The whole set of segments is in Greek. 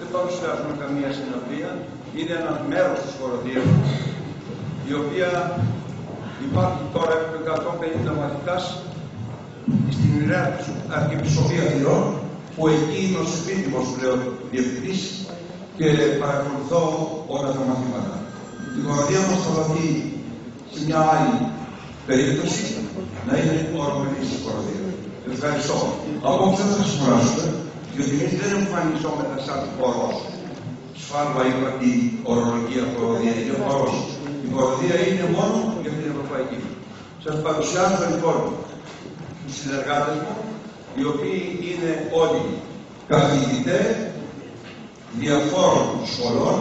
δεν παρουσιάζουμε καμία συνοπτία. Είναι ένα μέρος της χοροδίας, η οποία υπάρχει τώρα επί 150 μαθητάς στην Ιερά Αρχιεπισκοπία Θηρών, που εκεί είναι ο σπίτιμος πλέον διευθυντής και παρακολουθώ όλα τα μαθήματα. Η χοροδία μας θα δοθεί σε μια άλλη περίπτωση να είναι ορομενής η χοροδίας. Ευχαριστώ. Απόψε θα σας κουράσουμε διότι εμείς δεν εμφανιζόμεθα σαν χορός. Σφάλμα είπα η ορολογία χοροδία, είναι χορός. Η χοροδία είναι μόνο για την Ευρωπαϊκή. Σας παρουσιάζω λοιπόν τους συνεργάτες μου, οι οποίοι είναι όλοι καθηγητές διαφόρων σχολών,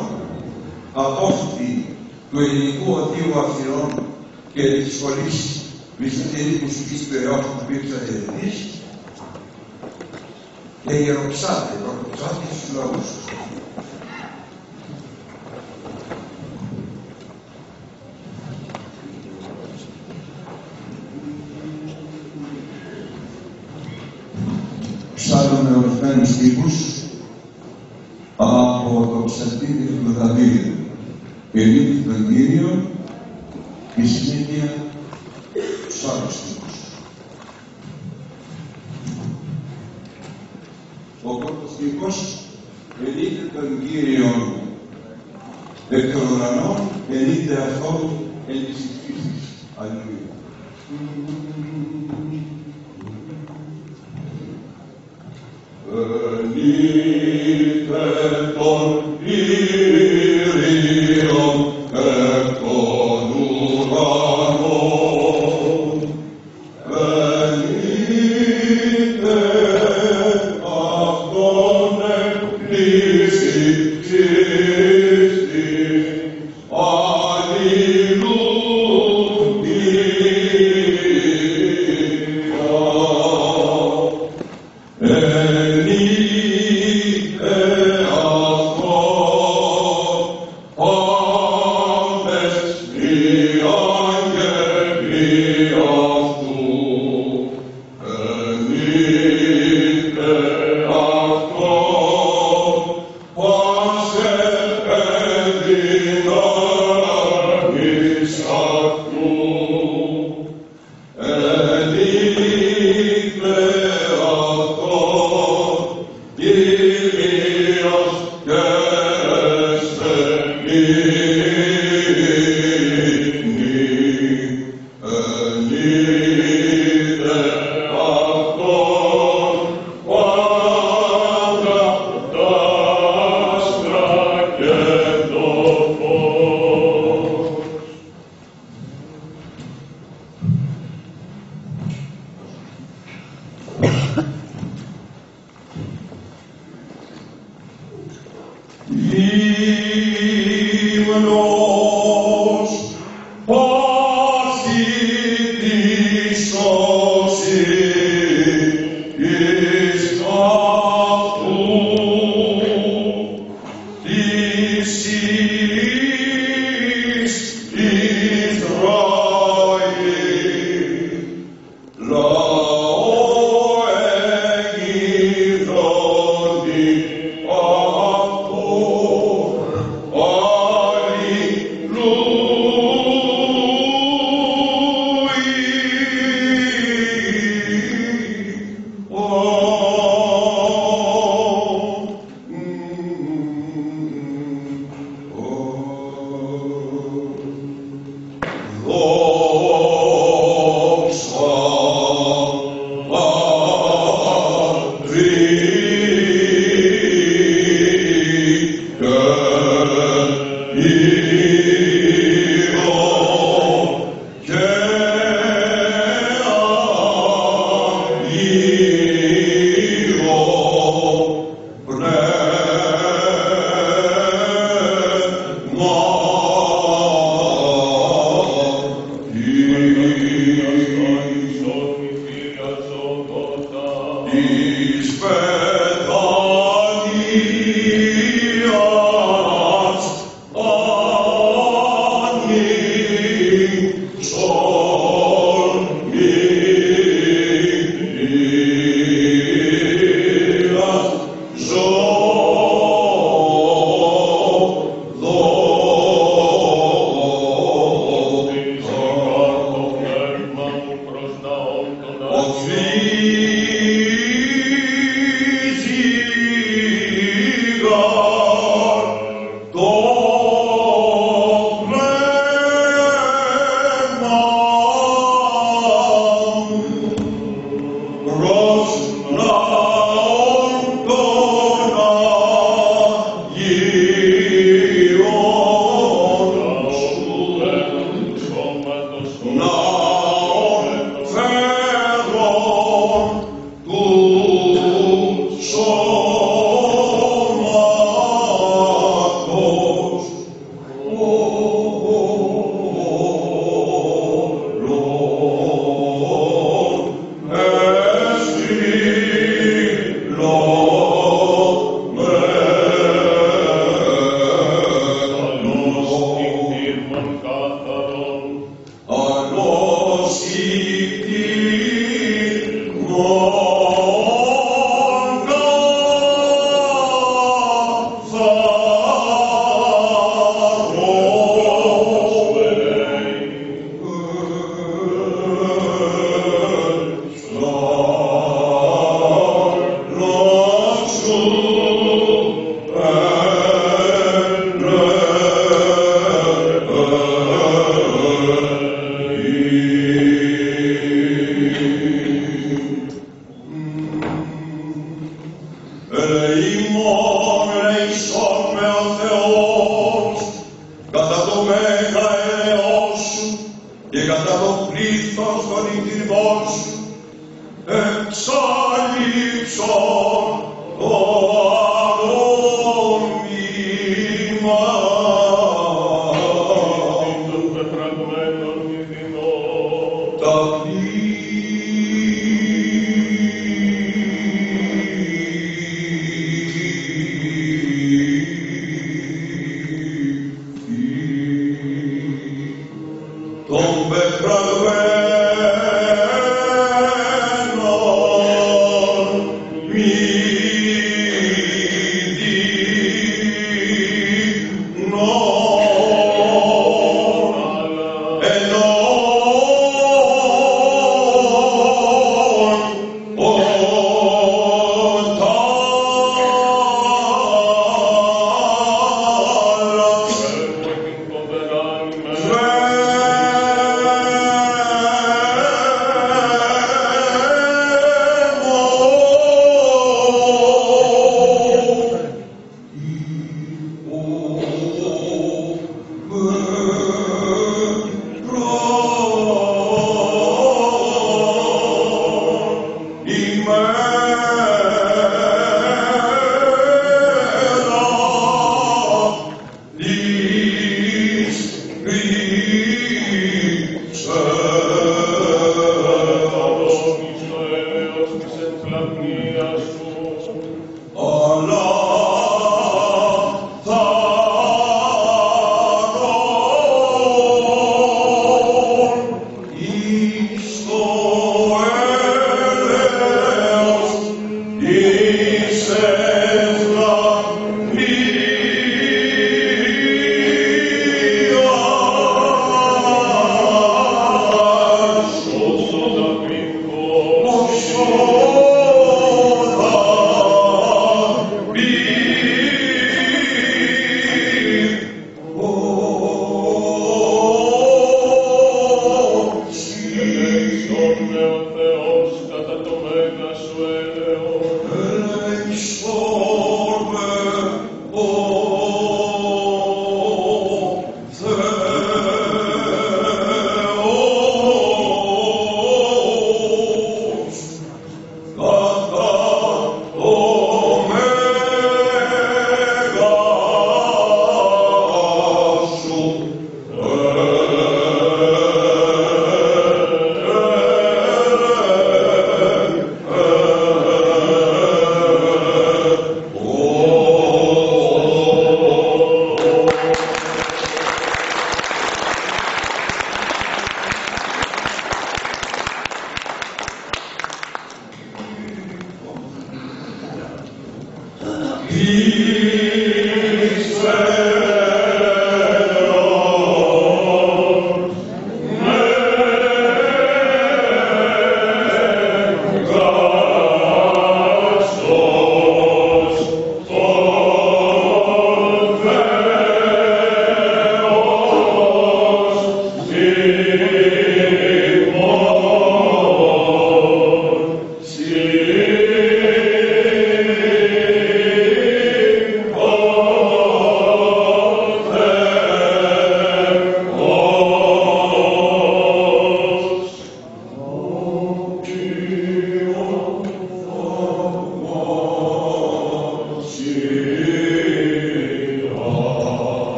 απόφοιτοι του Ελληνικού Οτίου Αθηνών και της Σχολής Μισθωτήρη Μουσικής Περιόδου του Πίξα Ελληνής, και ιεροψάτε, πρωτοψάτε στους λόγους. Ψάλλουμε ορισμένους στίχους από το ψαλτήρι του Δαβίδου. Ελίτη τον Κύριο και συνέχεια τους άλλους στίχους. ο πρώτος στίχος ελείται τον Κύριον εκ των ουρανών ελείται αυτόν εν της φύσης.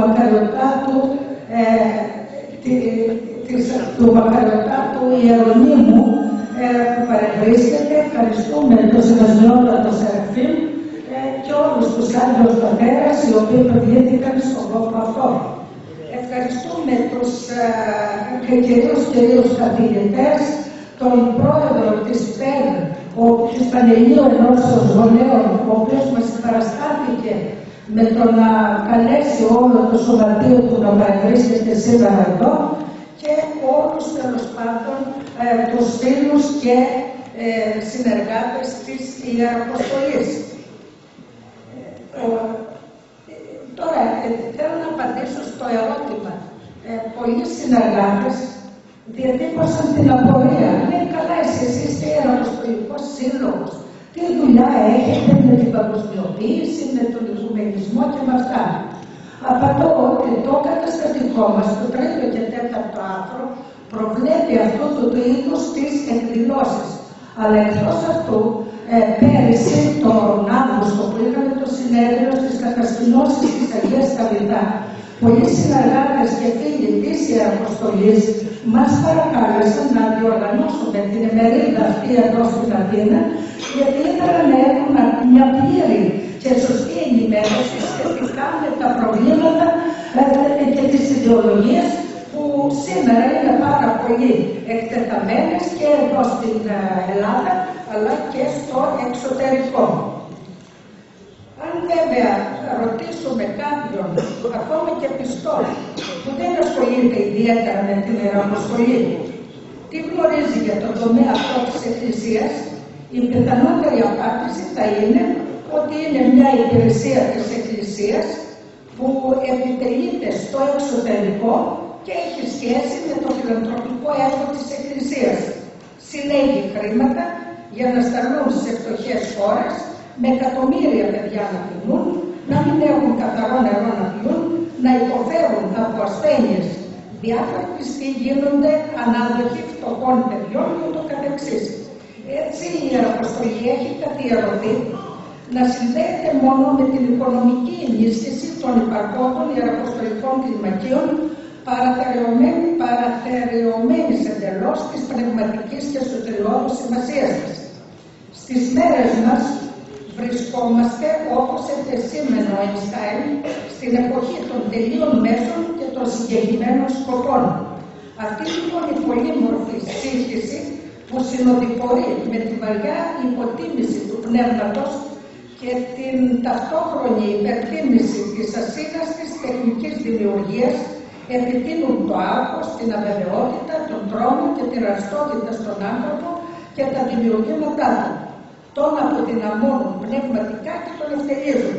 Μακαριωτάτου, ε, τη, της, του Μακαριωτάτου Ιερονίμου ε, που παρευρίσκεται. Ευχαριστούμε τον Συνασμιότατο Σεραφείμ ε, και όλους τους άλλους πατέρες οι οποίοι προηγήθηκαν στον κόπο αυτό. Ευχαριστούμε τους ε, κυρίους κυρίους καθηγητές, τον πρόεδρο της ΠΕΔ, ο της Πανελλήνου Ενώσεως Γονέων, ο οποίος μας παραστάθηκε με το να καλέσει όλο το σωματείο του να παρευρίσκεται σήμερα εδώ και όλους τέλος πάντων ε, τους φίλους και ε, συνεργάτες της Ιεραποστολής. Ε, τώρα ε, θέλω να απαντήσω στο ερώτημα. Ε, πολλοί συνεργάτες διατύπωσαν την απορία. Ναι, καλά, εσείς είστε ιεραποστολικός σύλλογος. Τι δουλειά έχετε με την παγκοσμιοποίηση, με τον οικουμενισμό και με αυτά. Απαντώ ότι το καταστατικό μας, το τρίτο και τέταρτο άρθρο, προβλέπει αυτό το είδου τις εκδηλώσεις. Αλλά εκτός αυτού, ε, πέρυσι, τον Αύγουστο που είχαμε το συνέδριο στις κατασκηνώσεις της Αγίας Σταυριτά, πολλοί συνεργάτες και φίλοι της Ιεραποστολής μας παρακάλεσαν να διοργανώσουμε την ημερίδα αυτή εδώ στην Αθήνα, γιατί ήθελαν να έχουν μια πλήρη και σωστή ενημέρωση σχετικά με τα προβλήματα ε, και τις ιδεολογίες που σήμερα είναι πάρα πολύ εκτεταμένες και εδώ στην ε, Ελλάδα αλλά και στο εξωτερικό. Αν βέβαια ρωτήσουμε κάποιον, ακόμα και πιστός, που δεν ασχολείται ιδιαίτερα με την ιεραποστολή, τι γνωρίζει για τον τομέα αυτό της Εκκλησίας, η πιθανότερη απάντηση θα είναι ότι είναι μια υπηρεσία της Εκκλησίας που επιτελείται στο εξωτερικό και έχει σχέση με το φιλανθρωπικό έργο της Εκκλησίας. Συλλέγει χρήματα για να σταλούν σε φτωχές χώρες με εκατομμύρια παιδιά να πεινούν, να μην έχουν καθαρό νερό να πιούν, να υποφέρουν από ασθένειες διάφορες και γίνονται ανάδοχοι φτωχών παιδιών και ούτω καθεξής. Έτσι η Ιεραποστολή έχει καθιερωθεί να συνδέεται μόνο με την οικονομική ενίσχυση των υπαρχόντων ιεραποστολικών κλιμακίων παραθεριωμένης εντελώς της πνευματικής και σωτηριώδους σημασίας της. Στις μέρες μας βρισκόμαστε όπως επεσήμενο ο Αϊνστάιν στην εποχή των τελείων μέσων και των συγκεκριμένων σκοπών. Αυτή λοιπόν η πολύμορφη σύγχυση που συνοδοιπορεί με τη βαριά υποτίμηση του πνεύματος και την ταυτόχρονη υπερτίμηση της ασύναστης τεχνικής δημιουργίας επιτείνουν το άγχος, την αβεβαιότητα, τον τρόμο και την ραστότητα στον άνθρωπο και τα δημιουργήματά του. Τον αποδυναμώνουν πνευματικά και τον ευθερίζουν.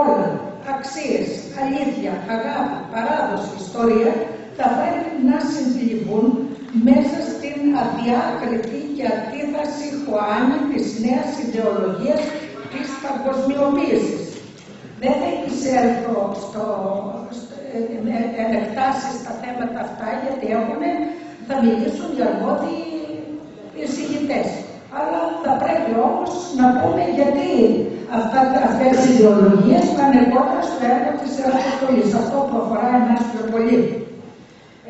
Όλα, αξίες, αλήθεια, αγάπη, παράδοση, ιστορία θα πρέπει να συμπληγούν μέσα στην αδιάκριτη και αντίδραση χωάνη της νέας ιδεολογίας της παγκοσμιοποίησης. Δεν θα επισέλθω στο, εν εκτάσεις στα θέματα αυτά γιατί έχουν, θα μιλήσουν οι αρμόδιοι εισηγητές. Αλλά θα πρέπει όμως να πούμε γιατί αυτά, αυτές οι ιδεολογίες πάνε κόντρα στο έργο της Ιεραποστολής. Αυτό που αφορά εμάς πιο πολύ.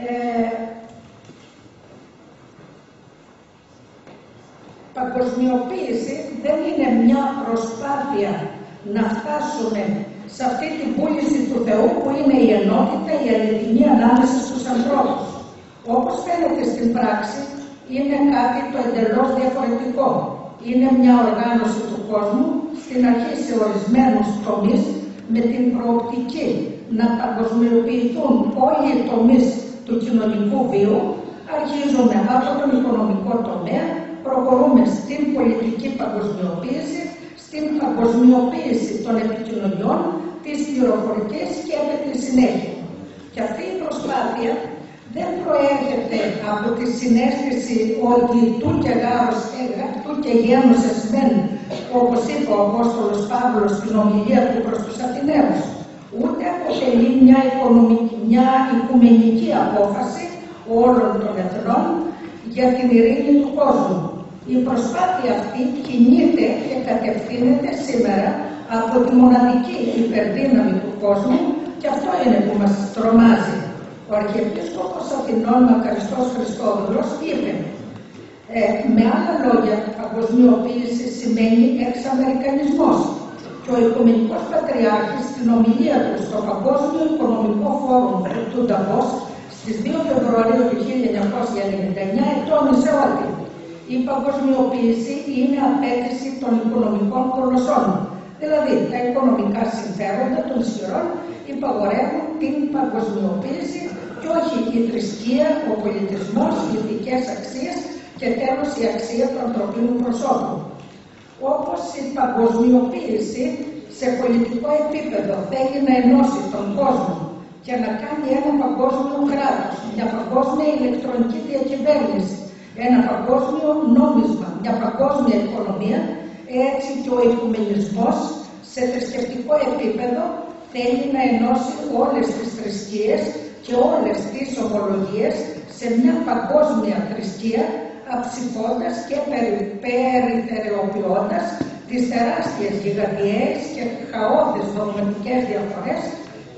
Ε, παγκοσμιοποίηση δεν είναι μια προσπάθεια να φτάσουμε σε αυτή την πούληση του Θεού που είναι η ενότητα, η αληθινή ανάμεσα στους ανθρώπους. Όπως φαίνεται στην πράξη, είναι κάτι το εντελώς διαφορετικό. Είναι μια οργάνωση του κόσμου, στην αρχή σε ορισμένους τομείς, με την προοπτική να παγκοσμιοποιηθούν όλοι οι τομείς του κοινωνικού βίου, αρχίζουμε από τον οικονομικό τομέα, προχωρούμε στην πολιτική παγκοσμιοποίηση, στην παγκοσμιοποίηση των επικοινωνιών, τις πληροφορικές και έπειτα τη συνέχεια. Και αυτή η προσπάθεια δεν προέρχεται από τη συνέστηση ότι του και γάρος έγα, του και γένος εσμέν, όπως είπε ο Απόστολος Παύλος στην ομιλία του προς τους Αθηναίους, ούτε αποτελεί μια, οικονομική, μια οικουμενική απόφαση όλων των εθνών για την ειρήνη του κόσμου. Η προσπάθεια αυτή κινείται και κατευθύνεται σήμερα από τη μοναδική υπερδύναμη του κόσμου και αυτό είναι που μας τρομάζει. Ο Αρχιεπίσκοπος Αθηνών Μακαριστός Χριστόδουλος είπε ε, με άλλα λόγια, παγκοσμιοποίηση σημαίνει εξαμερικανισμός και ο Οικουμενικός Πατριάρχης στην ομιλία του στο Παγκόσμιο Οικονομικό Φόρουμ του Νταβός στις 2 Φεβρουαρίου του 1999 ετώνησε ότι η παγκοσμιοποίηση είναι απέτηση των οικονομικών κολοσσών. Δηλαδή, τα οικονομικά συμφέροντα των ισχυρών υπαγορεύουν την παγκοσμιοποίηση και όχι η θρησκεία, ο πολιτισμός, οι ηθικές αξίες και τέλος η αξία του ανθρωπίνου προσώπου. Όπως η παγκοσμιοποίηση σε πολιτικό επίπεδο θέλει να ενώσει τον κόσμο και να κάνει ένα παγκόσμιο κράτος, μια παγκόσμια ηλεκτρονική διακυβέρνηση, ένα παγκόσμιο νόμισμα, μια παγκόσμια οικονομία, έτσι και ο οικουμενισμός σε θρησκευτικό επίπεδο θέλει να ενώσει όλες τις θρησκείες και όλες τις ομολογίες σε μια παγκόσμια θρησκεία αψηφώντας και περιθεριοποιώντας τις τεράστιες γιγαντιές και χαόδες δογματικές διαφορές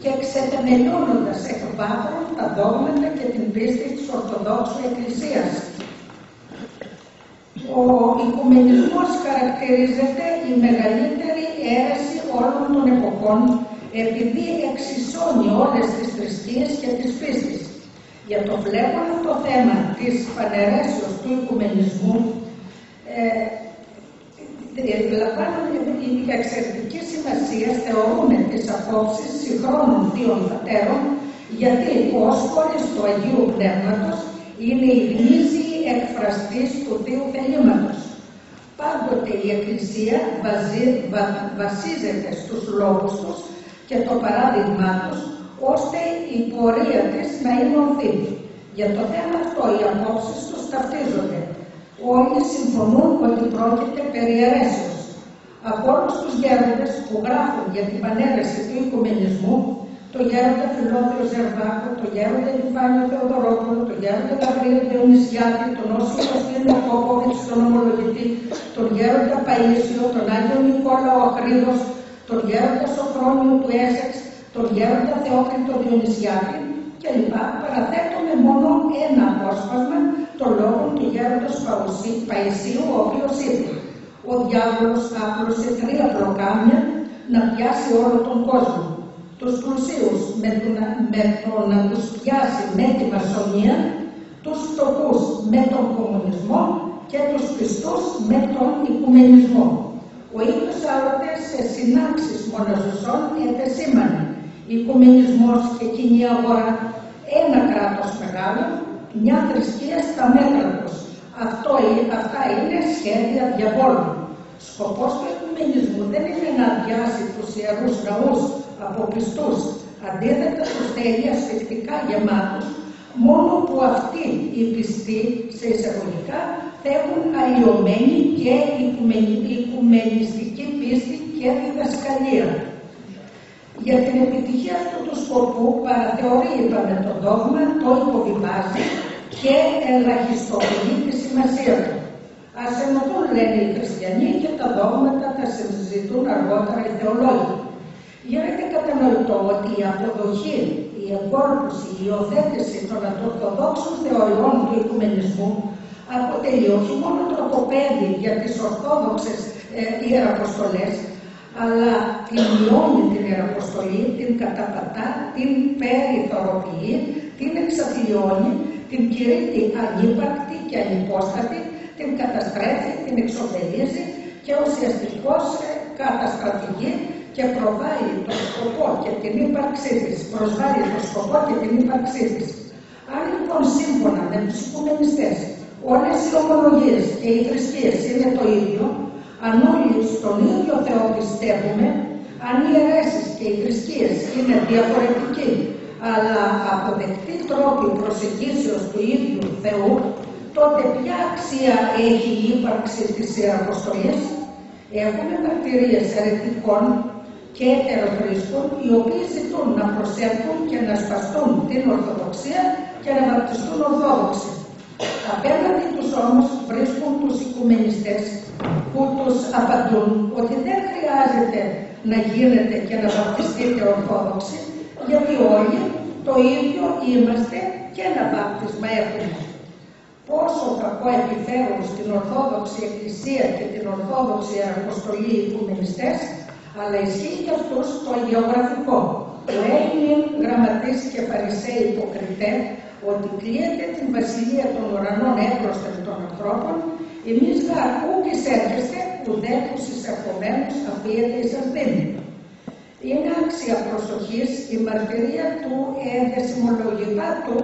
και ξετεμελώνοντας εκ βάθρων τα δόγματα και την πίστη της Ορθοδόξου Εκκλησίας. Ο οικουμενισμός χαρακτηρίζεται η μεγαλύτερη αίρεση όλων των εποχών επειδή εξισώνει όλες τις θρησκείες και τις πίστης. Για το βλέπον το θέμα της πανερέσεως του οικουμενισμού ε, η εξαιρετική σημασία θεωρούμε τις απόψεις συγχρόνων θείων πατέρων γιατί ο όσπορης του Αγίου Πνεύματος είναι η γνήσιη εκφραστής του Θείου θελήματος. Πάντοτε η Εκκλησία βασίζεται στους λόγους τους και το παράδειγμά τους, ώστε η πορεία της να είναι ορθή. Για το θέμα αυτό οι απόψεις τους ταυτίζονται. Όλοι συμφωνούν ότι πρόκειται περί αιρέσεως. Από όλους τους γέροντες που γράφουν για την πανέρεση του οικουμενισμού, το γέροντα Φιλόθεο Ζερβάκο, το γέροντα Λιφάνιο Θεοδωρόπουλο, το γέροντα Γαβρίλη Διονυσιάτη, τον Όσιο Κωστίνο Κόποβιτ, τον ομολογητή, τον γέροντα Παΐσιο, τον Άγιο Νικόλαο Αχρίδος, τον γέροντα Σοφρόνιο του Έσεξ, τον γέροντα Θεόκριτο Διονυσιάτη κλπ. Παραθέτουμε μόνο ένα απόσπασμα των λόγων του γέροντος Παϊσίου, ο οποίος είπε «Ο διάβολος άπλωσε τρία προκάμια να πιάσει όλο τον κόσμο τους πλουσίους με, το, με το να τους πιάσει με τη μασονία, τους φτωχούς με τον κομμουνισμό και τους πιστούς με τον οικουμενισμό. Ο ίδιος άλλοτε σε συνάξεις μοναζουσών επεσήμανε οικουμενισμός και κοινή αγορά ένα κράτος μεγάλο, μια θρησκεία στα μέτρα τους. Αυτό, αυτά είναι σχέδια διαβόλου. Σκοπός του οικουμενισμού δεν είναι να αδειάσει τους ιερούς ναούς από πιστούς. Αντίθετα τους θέλει ασφιχτικά γεμάτους, μόνο που αυτοί οι πιστοί, σε εισαγωγικά, θέλουν αλλοιωμένη και οικουμενιστική πίστη και διδασκαλία. Για την επιτυχία αυτού του σκοπού παραθεωρεί, είπαμε, το δόγμα, το υποβιβάζει και ελαχιστοποιεί τη σημασία του. Ας ενωθούν, λένε οι χριστιανοί, και τα δόγματα θα συζητούν αργότερα οι θεολόγοι. Γίνεται κατανοητό ότι η αποδοχή, η εγκόρπωση, η υιοθέτηση των ορθοδόξων θεωριών του οικουμενισμού αποτελεί όχι μόνο τροποπέδι για τις ορθόδοξες ε, ιεραποστολές, αλλά την μειώνει την Ιεραποστολή, την καταπατά, την περιθωροποιεί, την εξαθλιώνει, την κηρύττει ανύπαρκτη και ανυπόστατη, την καταστρέφει, την εξοφελίζει και ουσιαστικώς ε, καταστρατηγεί και προβάλλει το σκοπό και την ύπαρξή της. Προσβάλλει το σκοπό και την ύπαρξή της. Αν λοιπόν σύμφωνα με τους οικουμενιστές όλες οι ομολογίες και οι θρησκείες είναι το ίδιο, αν όλοι στον ίδιο Θεό πιστεύουμε, αν οι αιρέσεις και οι θρησκείες είναι διαφορετικοί, αλλά αποδεκτοί τρόποι προσεγγίσεως του ίδιου Θεού, τότε ποια αξία έχει η ύπαρξη της Ιεραποστολής. Έχουμε μαρτυρίες αιρετικών και ετεροθρήσκων οι οποίοι ζητούν να προσέλθουν και να σπαστούν την Ορθοδοξία και να βαπτιστούν Ορθόδοξοι. Απέναντι τους όμως βρίσκουν τους οικουμενιστές που τους απαντούν ότι δεν χρειάζεται να γίνεται και να βαπτιστείτε Ορθόδοξοι γιατί όλοι το ίδιο είμαστε και ένα βάπτισμα έχουμε. Πόσο κακό επιφέρουν στην Ορθόδοξη Εκκλησία και την Ορθόδοξη Αποστολή Οικουμενιστές, αλλά ισχύει για αυτούς το αγιογραφικό. Το Έλλην γραμματείς και Φαρισαίοι υποκριτέ ότι κλείεται την βασιλεία των ουρανών έμπροσθεν των ανθρώπων, εμείς γα ούκ εισέρχεστε που δεν τους εισερχομένους αφίεται εις ασθένη. Είναι άξια προσοχής η μαρτυρία του ενδεσιμολογικά του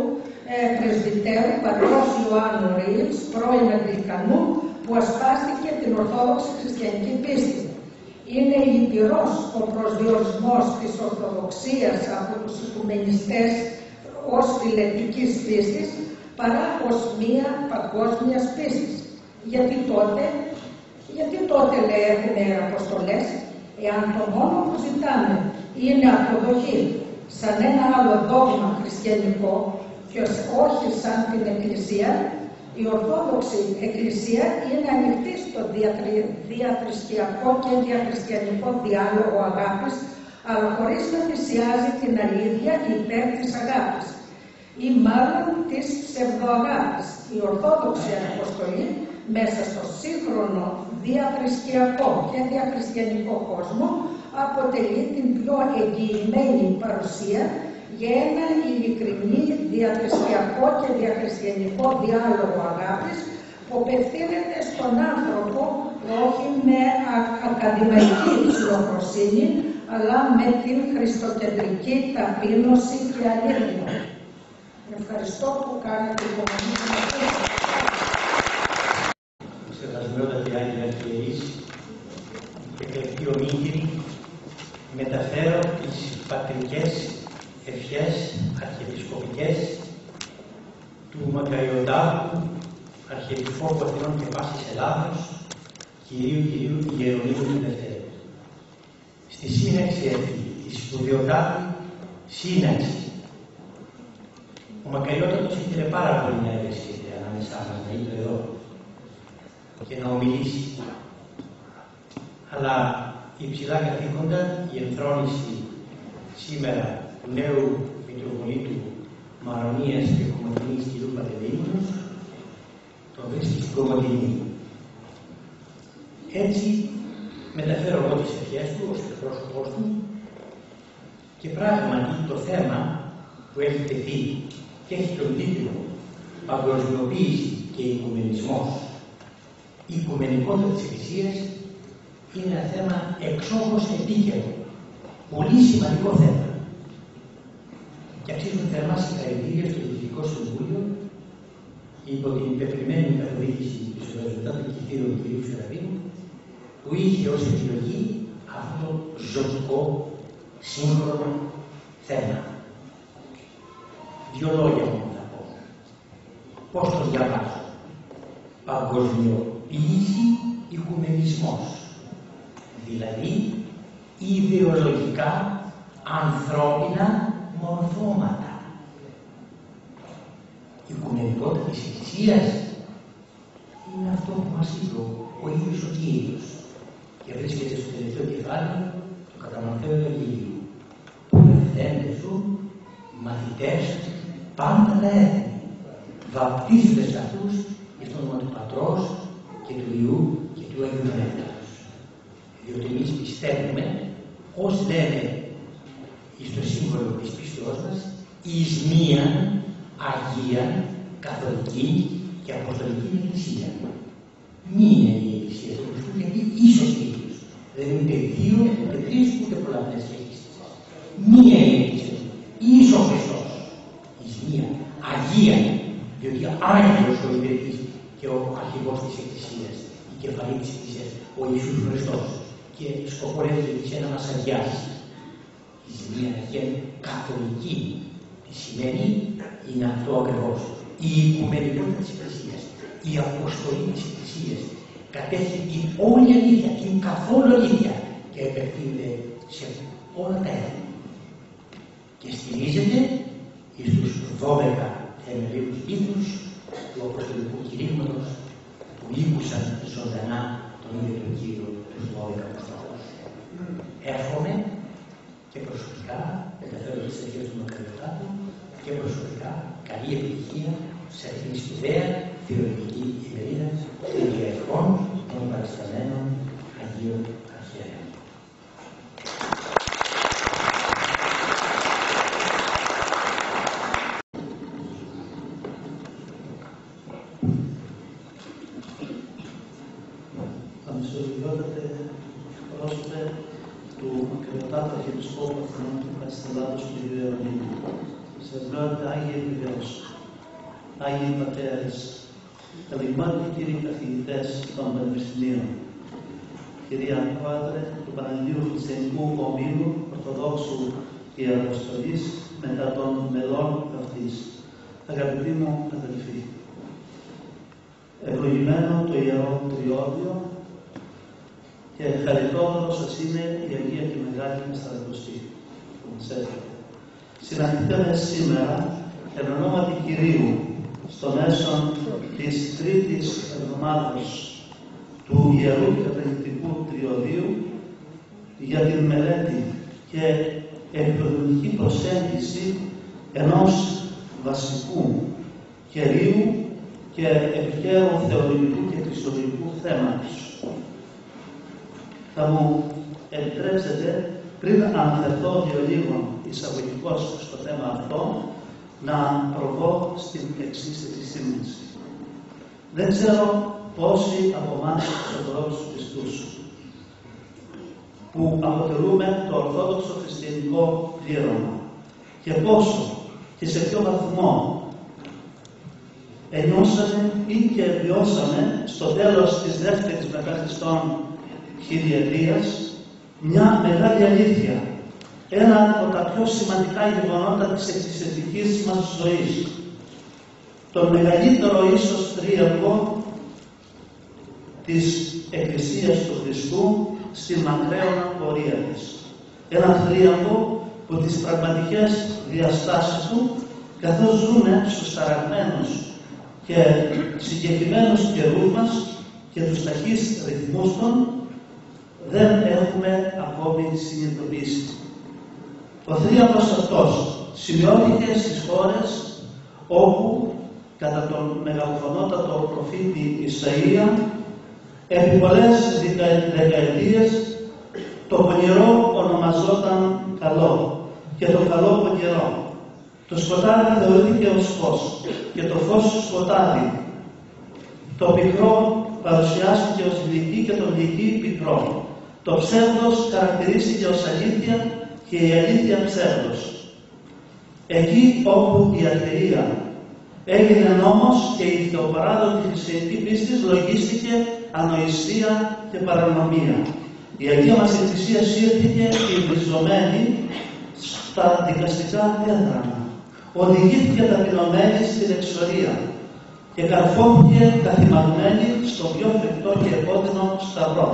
ε, πρεσβυτέρου πατρός Ιωάννου Ρίλς, πρώην Αγγλικανού, που ασπάστηκε την Ορθόδοξη Χριστιανική πίστη. Είναι λυπηρός ο προσδιορισμός της Ορθοδοξίας από τους οικουμενιστές ως φιλετικής πίστης παρά ως μία παγκόσμιας πίστης. Γιατί τότε, γιατί τότε λέει έχουμε αποστολές, εάν το μόνο που ζητάμε είναι αποδοχή σαν ένα άλλο δόγμα χριστιανικό και όχι σαν την Εκκλησία, η Ορθόδοξη Εκκλησία είναι ανοιχτή στο διαθρησκιακό και διαχριστιανικό διάλογο αγάπης, αλλά χωρίς να θυσιάζει την αλήθεια υπέρ της αγάπης ή μάλλον της ψευδοαγάπης. Η Ορθόδοξη Αποστολή μέσα στο σύγχρονο διαθρησκιακό και διαχριστιανικό κόσμο αποτελεί την πιο εγγυημένη παρουσία για ένα ειλικρινή διαθρησκιακό και διαχριστιανικό διάλογο αγάπης που απευθύνεται στον άνθρωπο όχι με ακαδημαϊκή ψηλοφροσύνη αλλά με την χριστοκεντρική ταπείνωση και αλήθεια. Ευχαριστώ που κάνετε υπομονή Σεβασμιότατη Άγια Αρχιερείς, εκλεκτή ομίγυρη, μεταφέρω τις πατρικές ευχές αρχιεπισκοπικές του Μακαριοντάδου, Αρχιεπισκόπου Αθηνών και Πάσης Ελλάδος, κυρίου κυρίου Γερονίμου του Δευτέρου. Στη σύναξη αυτή, της σπουδαιοτάτη σύναξη ο Μακαριότατος ήθελε πάρα πολύ να ευαισθητεί ανάμεσά μας, να είναι εδώ και να ομιλήσει. Αλλά η ψηλά καθήκοντα, η ενθρόνηση σήμερα του νέου Μητροπολίτου Μαρονίας και Κομματινής κ. Πατεδήμονος, το βρίσκει στην Κομματινή. Έτσι μεταφέρω εγώ τις ευχές του ως εκπρόσωπός του και πράγματι το θέμα που έχει τεθεί και έχει τον τίτλο Παγκοσμιοποίηση και Οικουμενισμός. Η οικουμενικότητα της Εκκλησίας είναι ένα θέμα εξόχως επίκαιρο. Πολύ σημαντικό θέμα. Και αξίζουν θερμά συγχαρητήρια στο Διοικητικό Συμβούλιο υπό την υπεπριμένη καθοδήγηση του Συνταγματικού Κητήρου του κ. Σεραβίνου που είχε ως επιλογή αυτό το ζωτικό σύγχρονο θέμα. Δύο λόγια μόνο θα πω. Πώς το διαβάζω. Παγκοσμιοποίηση οικουμενισμός. Δηλαδή ιδεολογικά ανθρώπινα μορφώματα. Η οικουμενικότητα της Εκκλησίας είναι αυτό που μας είπε ο ίδιος ο Κύριος και βρίσκεται στο τελευταίο κεφάλαιο του καταμορφαίου Ευαγγελίου που σου μαθητές πάντα τα έθνη, βαπτίζοντας αυτούς για όνομα του Πατρός και του Ιού και του Αγίου Διότι εμείς πιστεύουμε στέλνουμε, ως λένε στο σύμβολο της πίστεώς μας, εις μίαν Αγία, Καθολική και Αποστολική Εκκλησία. Μη είναι η Εκκλησία του Χριστού, γιατί ίσως ίδιος. Δεν είναι ούτε δύο, ούτε τρεις, ούτε πολλαπλές εκκλησίες. Μία είναι η Εκκλησία του, ίσο Χριστός. Εις μία, Αγία, διότι Άγιος ο ιδρυτής και ο αρχηγός της Εκκλησίας, η κεφαλή της Εκκλησίας, ο Ιησούς Χριστός. Και σκοπό έχει η Εκκλησία να μας αγιάσει. Η μία Αγία είναι καθολική. Τι σημαίνει είναι αυτό ακριβώς. Η οικουμενικότητα της Εκκλησίας, η αποστολή της Εκκλησίας κατέχει την όλη αλήθεια, την καθόλου αλήθεια και επεκτείνεται σε όλα τα έθνη. Και στηρίζεται στους 12 θεμελίους πίθους του Αποστολικού Κηρύγματος που ήκουσαν ζωντανά τον ίδιο τον Κύριο τους 12 Αποστολούς. Εύχομαι και προσωπικά, μεταφέρω τις ευχές του Μακαριωτάτου, και προσωπικά καλή επιτυχία σε αυτήν τη σπουδαία θεωρητική ημερίδα των διαευχών των παρασταμένων Αγίων Αρχαίων. Αμεσοδηλώτατε πρόσωπε του Μακριωτάτου Αρχιεπισκόπου Αθηνών του Καστελάτος του κ. Ιερονίμου. Σεβρόντε Άγιοι Επιβεβαιός, Άγιοι Πατέρες, καλυμμένοι κύριοι καθηγητές των Πανεπιστημίων, κυρία Πρόεδρε του Παναγίου Χριστιανικού Ομίλου Ορθοδόξου Ιεροστολής μετά των μελών αυτής. Αγαπητοί μου αδελφοί, ευλογημένο το Ιερό Τριώδιο και χαριτόδωρος σας είναι η Αγία και Μεγάλη Μεσταρακοστή που μας έρχεται. Συναντηθούμε σήμερα εν ονόματι Κυρίου στο μέσο της τρίτης εβδομάδας του Ιερού Καταγητικού Τριωδίου για την μελέτη και επικοδομητική προσέγγιση ενός βασικού κερίου και επικαίρου θεωρητικού και χριστολογικού θέματος. Θα μου επιτρέψετε πριν αναφερθώ δύο λίγο εισαγωγικό στο θέμα αυτό, να προβώ στην εξή επισήμανση. Δεν ξέρω πόσοι από εμάς τους Ορθόδοξους Χριστούς που αποτελούμε το Ορθόδοξο Χριστιανικό πλήρωμα και πόσο και σε ποιο βαθμό ενώσαμε ή και βιώσαμε στο τέλος της δεύτερης μετά Χριστών χιλιετίας μια μεγάλη αλήθεια ένα από τα πιο σημαντικά γεγονότα της εκκλησιαστικής μας ζωής. Το μεγαλύτερο ίσως θρίαμβο της Εκκλησίας του Χριστού στη μακραίωνα πορεία της. Ένα θρίαμβο που τις πραγματικές διαστάσεις του καθώς ζούμε στους ταραγμένους και συγκεκριμένους καιρούς μας και τους ταχύς ρυθμούς των δεν έχουμε ακόμη συνειδητοποιήσει. Ο θρίαμβος αυτός σημειώθηκε στις χώρες όπου κατά τον μεγαλοφωνότατο προφήτη Ισαΐα επί πολλές δεκαετίες το πονηρό ονομαζόταν καλό και το καλό πονηρό. Το σκοτάδι θεωρήθηκε ως φως και το φως σκοτάδι. Το πικρό παρουσιάστηκε ως γλυκή και το γλυκή πικρό. Το ψεύδος χαρακτηρίστηκε ως αλήθεια και η αλήθεια ψεύδος. Εκεί όπου η αθερία έγινε νόμος και η θεοπαράδοτη χριστιανική πίστη λογίστηκε ανοησία και παρανομία. Η Αγία μας Εκκλησία σύρθηκε εμπλησωμένη στα δικαστικά έδρανα. Οδηγήθηκε ταπεινωμένη στην εξορία και καρφώθηκε καθημερινή στο πιο φρικτό και επώδυνο σταυρό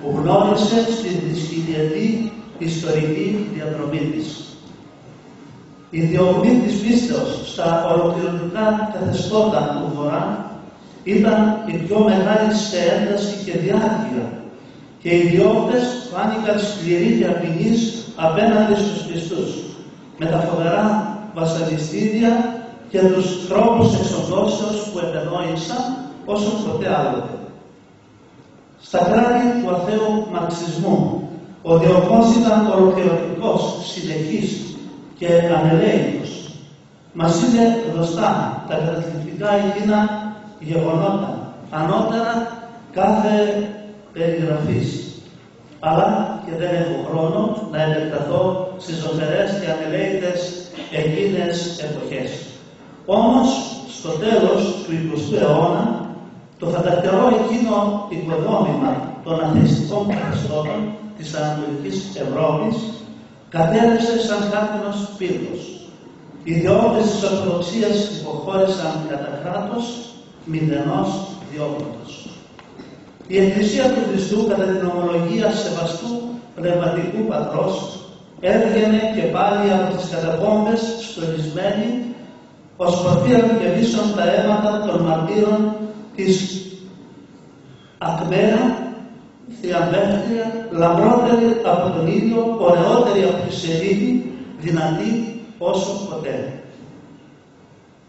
που γνώρισε στην δυσκυλιατή ιστορική διαδρομή της. Η διωγμή της πίστεως στα ολοκληρωτικά καθεστώτα του Βορρά ήταν η πιο μεγάλη σε ένταση και διάρκεια και οι διώκτες φάνηκαν σκληροί και απεινείς απέναντι στους πιστούς με τα φοβερά βασανιστήρια και τους τρόπους εξοδόσεως που επενόησαν όσο ποτέ άλλοτε. Στα κράτη του αθέου μαρξισμού ο διωγμός ήταν ολοκληρωτικός, συνεχής και ανελέητος. Μας είναι γνωστά τα καταθλιπτικά εκείνα γεγονότα, ανώτερα κάθε περιγραφής. Αλλά και δεν έχω χρόνο να επεκταθώ στις ζωφερές και ανελαίτες εκείνες εποχές. Όμως, στο τέλος του 20ου αιώνα, το φανταστερό εκείνο οικοδόμημα των αθειστικών καθεστώτων της Ανατολικής Ευρώπης κατέρευσε σαν χάρτινος πύργος. Οι διώκτες της Ορθοδοξίας υποχώρησαν κατά κράτος μηδενός διώκοντος. Η Εκκλησία του Χριστού κατά την ομολογία σεβαστού πνευματικού πατρός έβγαινε και πάλι από τις καταπόμπες στολισμένη ως προφήραν και βίσον τα αίματα των μαρτύρων της ακμαία, θριαμβεύτρια, λαμπρότερη από τον ίδιο, ωραιότερη από τη σελήνη, δυνατή όσο ποτέ.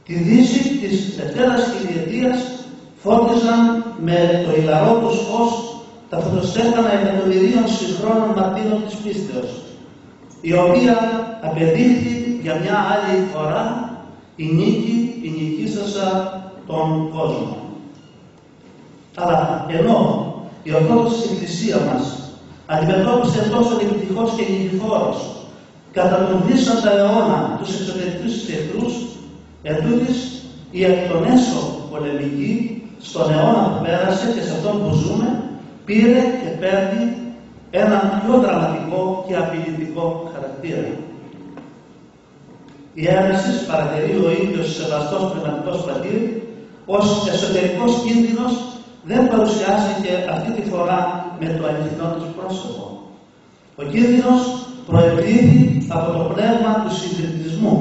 Τη δύση της Δευτέρας Χιλιετίας φώτιζαν με το ηλαρό τους φως τα φωτοστέφανα εκατομμυρίων συγχρόνων μαρτύρων της πίστεως, η οποία απεδείχθη για μια άλλη φορά η νίκη, η νικήσασα των κόσμων. Αλλά ενώ η Ορθόδοξη Εκκλησία μας αντιμετώπισε τόσο επιτυχώς και νικηφόρος κατά τον δίσαντα αιώνα τους εξωτερικούς της εχθρούς, ετούτης η εκ των έσω πολεμική στον αιώνα που πέρασε και σε αυτόν που ζούμε, πήρε και παίρνει ένα πιο δραματικό και απειλητικό χαρακτήρα. Η αίρεση παρατηρεί ο ίδιος σεβαστός πνευματικός πατήρ ως εσωτερικός κίνδυνος δεν παρουσιάστηκε αυτή τη φορά με το αληθινό του πρόσωπο. Ο κίνδυνος προευλήθη από το πνεύμα του συντηρητισμού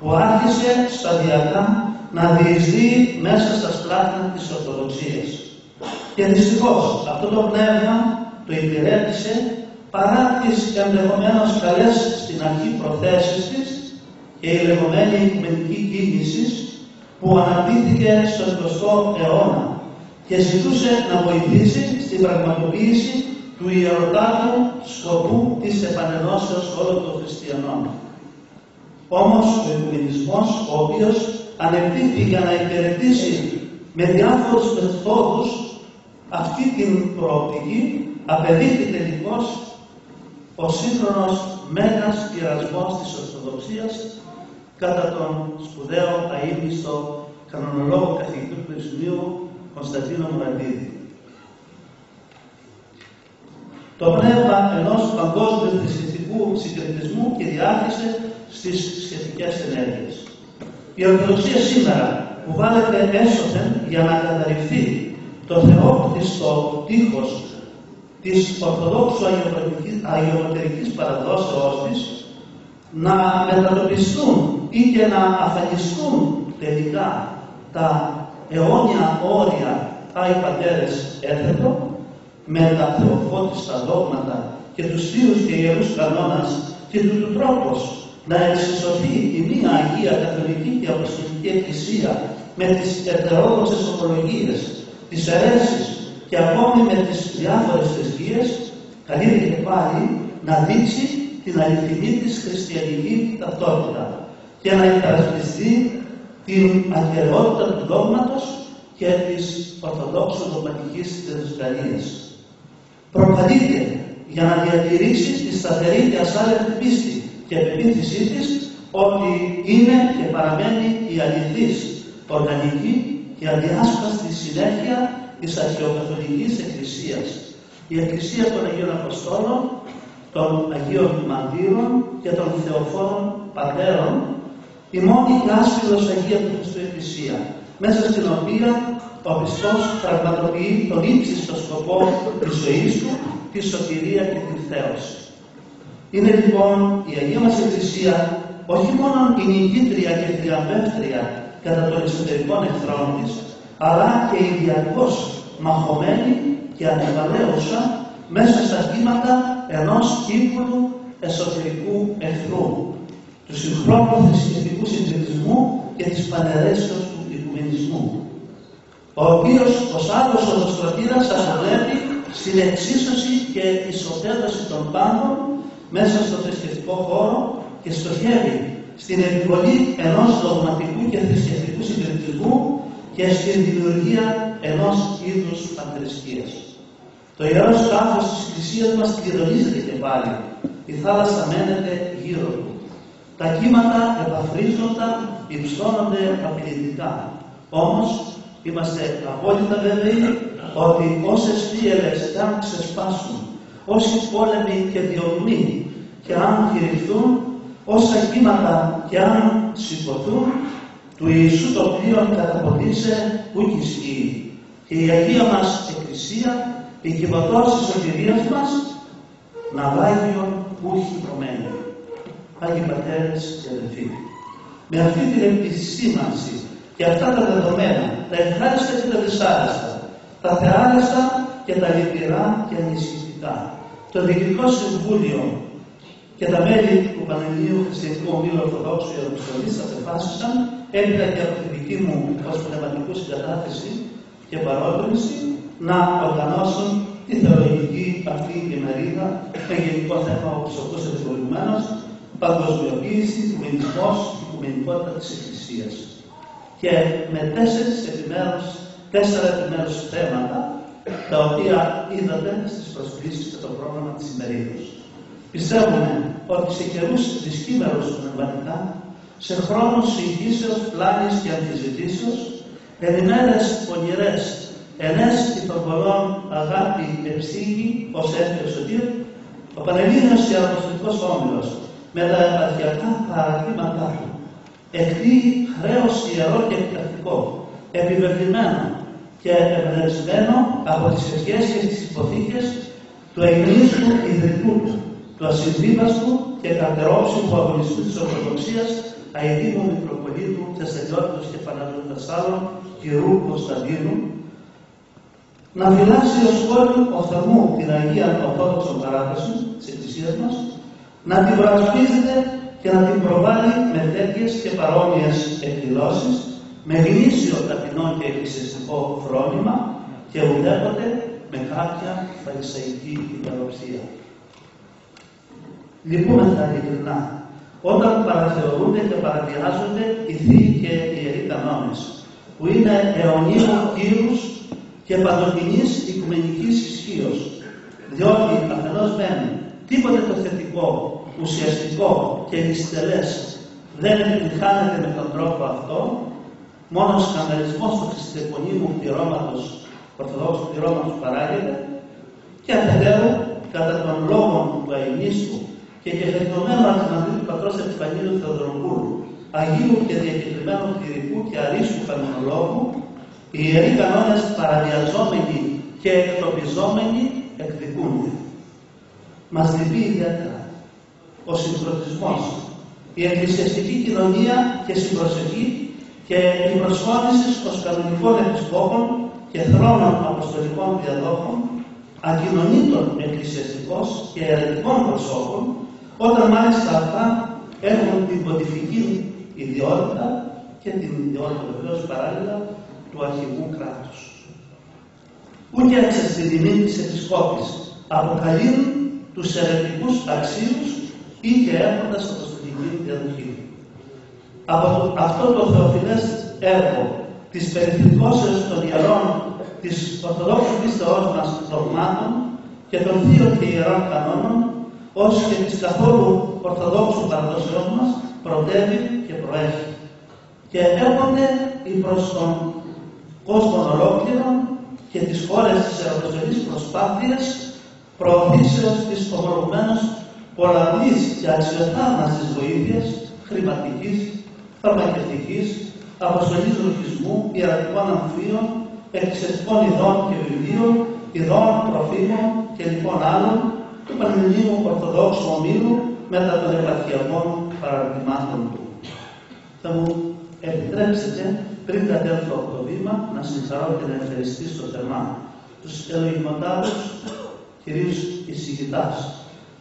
που άρχισε σταδιακά να διεισδύει μέσα στα σπλάχνα της Ορθοδοξίας. Και δυστυχώς αυτό το πνεύμα το υπηρέτησε παρά τις ενδεχομένως καλές στην αρχή προθέσεις της και η λεγόμενη οικουμενική κίνησης που αναπτύχθηκε στο 20ο αιώνα και ζητούσε να βοηθήσει στην πραγματοποίηση του ιεροτάτου σκοπού της επανενώσεως όλων των χριστιανών. Όμως ο οικουμενισμός, ο οποίος ανεπτύχθη για να υπηρετήσει με διάφορους μεθόδους αυτή την προοπτική, απεδείχθη τελικώς ο σύγχρονος μέγας πειρασμός της Ορθοδοξίας κατά τον σπουδαίο αείμνηστο κανονολόγο καθηγητού του Ισουνίου Κωνσταντίνο Μουραντίδη. Το πνεύμα ενός παγκόσμιου θρησκευτικού συγκριτισμού κυριάρχησε στις σχετικές ενέργειες. Η Ορθοδοξία σήμερα που βάλετε έσωθεν για να καταρριφθεί το θεόπτιστο τείχος της Ορθοδόξου Αγιωματερικής παραδόσεώς της να μετατοπιστούν ή και να αφανιστούν τελικά τα αιώνια όρια Άγιοι Πατέρες έθετο με τα θεοφώτιστα δόγματα και τους θείους και ιερούς κανόνας και του του τρόπος να εξισωθεί η μία Αγία Καθολική και Αποστολική Εκκλησία με τις ετερόδοξες ομολογίες, τις αιρέσεις και ακόμη με τις διάφορες θρησκείες, καλείται και πάλι να δείξει την αληθινή της χριστιανική ταυτότητα και να υπερασπιστεί την ακαιρεότητα του δόγματος και της Ορθοδόξου δογματικής διδασκαλίας. Προκαλείται για να διατηρήσει τη σταθερή και ασάλευτη πίστη και πεποίθησή της ότι είναι και παραμένει η αληθής, οργανική και αδιάσπαστη συνέχεια της αρχαιοκαθολικής Εκκλησίας. Η Εκκλησία των Αγίων Αποστόλων, των Αγίων Μαντήρων και των Θεοφόρων Πατέρων, η μόνη και άσπηρος Αγία του Χριστού Εκκλησία, μέσα στην οποία ο Χριστός πραγματοποιεί τον ύψιστο σκοπό της ζωής του, τη σωτηρία και τη θέωση. Είναι λοιπόν η Αγία μας Εκκλησία όχι μόνο η νικήτρια και θριαμβεύτρια κατά των εσωτερικών εχθρών της, αλλά και η διαρκώς μαχωμένη και ανεβαλαίωσα μέσα στα κύματα ενός κύκλου εσωτερικού εχθρού, τους συγχρόνου θρησκευτικού συντηρητισμού και της πανερέσεως του οικουμενισμού, ο οποίος ως άλλος οδοστρωτήρας σας στην εξίσωση και ισοπαίδωση των πάντων μέσα στο θρησκευτικό χώρο και στοχεύει στην επιβολή ενός δογματικού και θρησκευτικού συντηρητισμού και στην δημιουργία ενός είδους πανθρησκείας. Το ιερός σκάφος της Εκκλησίας μας κλειδονίζεται και πάλι. Η θάλασσα μένεται γύρω του. Τα κύματα επαφρίζονταν, υψώνονται απειλητικά. Όμως είμαστε απόλυτα βέβαιοι ότι όσες θύελες και αν ξεσπάσουν, όσοι πόλεμοι και διωγμοί και αν κηρυχθούν, όσα κύματα και αν σηκωθούν, του Ιησού το πλοίο καταποντήσε ούκ ισχύει. Και η Αγία μας Εκκλησία, η κυβωτός της σωτηρίας μας, ναυάγιον ούχι προμένει. Άγιοι Πατέρες και αδελφοί, με αυτή την επισήμανση και αυτά τα δεδομένα, τα ευχάριστα και τα δυσάρεστα, τα θεάρεστα και τα λυπηρά και ανησυχητικά, το Διοικητικό Συμβούλιο και τα μέλη του Πανελληνίου Χριστιανικού Ομίλου Ορθοδόξου Ιερουσαλήμ αποφάσισαν, έπειτα και από τη δική μου ως πνευματικού συγκατάθεση και παρότρινση, να οργανώσουν τη θεολογική αυτή ημερίδα με γενικό θέμα, όπως ακούσατε προηγουμένως, παγκοσμιοποίηση, οικουμενισμό, οικουμενικότητα της Εκκλησίας. Και με τέσσερις επιμέρους, τέσσερα επιμέρους θέματα, τα οποία είδατε στις προσκλήσεις και το πρόγραμμα της ημερίδος. Πιστεύουμε ότι σε καιρούς δυσκύμερους πνευματικά, σε χρόνους συγγύσεως, πλάνης και αμφισβητήσεως, εν ημέρες πονηρές, ενές πολλών αγάπη ευσύγη, ως έφυγε σωτήρ, ο Πανελλήνιος και Αποστολικός Όμιλος, με τα αρχιακά παραδείγματά του, εκτείει χρέος ιερό και εκτακτικό, επιβεβαιωμένο και εμπνευσμένο από τις ευχές και τις υποθήκες του εγνήσου ιδρυτού του, του ασυμβίβαστου και κατερόψιμου αγωνιστού της Ορθοδοξίας αηδήμου Μητροπολίτου Θεσσαλιώτος και Παναγιώτας κυρού Κωνσταντίνου, να φυλάξει ως κόρη οφθαλμού την Αγία Ορθόδοξο Παράδοση της Εκκλησίας μας, να την προασπίζεται και να την προβάλλει με τέτοιες και παρόμοιες εκδηλώσεις, με γνήσιο ταπεινό και εκκλησιαστικό φρόνημα και ουδέποτε με κάποια φαρισαϊκή υπεροψία. Λυπούμεθα ειλικρινά όταν παραθεωρούνται και παραβιάζονται οι θείοι και οι ιεροί κανόνες, που είναι αιωνίου κύρους και παντοτινής οικουμενικής ισχύως. Διότι αφενός μένει τίποτε το θετικό, ουσιαστικό και δυστελές δεν επιτυχάνεται με τον τρόπο αυτό, μόνος ο σκανδαλισμός του χριστιανικού πληρώματος, ορθοδόξου πληρώματος παράγεται και αφεντέρου κατά των λόγων του αημίστου και κεφαλαιωμένου αντιμαντρίου του πατρός Επιφανίου Θεοδρομπούρου, Αγίου και διακεκριμένου κληρικού και αρίστου κανονολόγου, οι ιεροί κανόνες παραδιαζόμενοι και εκτοπιζόμενοι εκδικούνται. Μας λυπεί ιδιαίτερα ο συγκροτισμός, η εκκλησιαστική κοινωνία και συμπροσοχή και η προσφώνηση ως κανονικών επισκόπων και θρόνων αποστολικών διαδόχων ακοινωνήτων εκκλησιαστικών και αιρετικών προσώπων όταν μάλιστα αυτά έχουν την ποντιφική ιδιότητα και την ιδιότητα βεβαίως παράλληλα του αρχηγού κράτους. Ούτε έτσι στην τιμή της επισκόπης αποκαλούν τους αιρετικούς αξίους ή και έχοντας αποστολική διαδοχή. Από αυτό το θεοφιλές έργο της περιφυκώσεως των ιερών της Ορθοδόξου πίστεώς μας δογμάτων και των θείων και ιερών κανόνων ως και της καθόλου Ορθοδόξου παραδοσιών μας πρωτεύει και προέχει. Και έρχονται οι προς τον κόσμο ολόκληρο και τις χώρες της αεροποστολής προσπάθειας προωθήσεως της ομολογουμένως πολλαπλής και αξιοθαύμαστης βοήθειας χρηματικής, φαρμακευτικής, αποστολής λογισμού, ιερατικών αμφίων, εκκλησιαστικών ειδών και βιβλίων, ειδών, τροφίμων και λοιπόν άλλων του Πανελληνίου Ορθοδόξου Ομίλου μετά των επαρχιακών παραδειγμάτων του. Θα μου επιτρέψετε πριν κατέλθω από το βήμα να συγχαρώ και να ευχαριστήσω θερμά τους ελογηματάρους, κυρίως εισηγητάς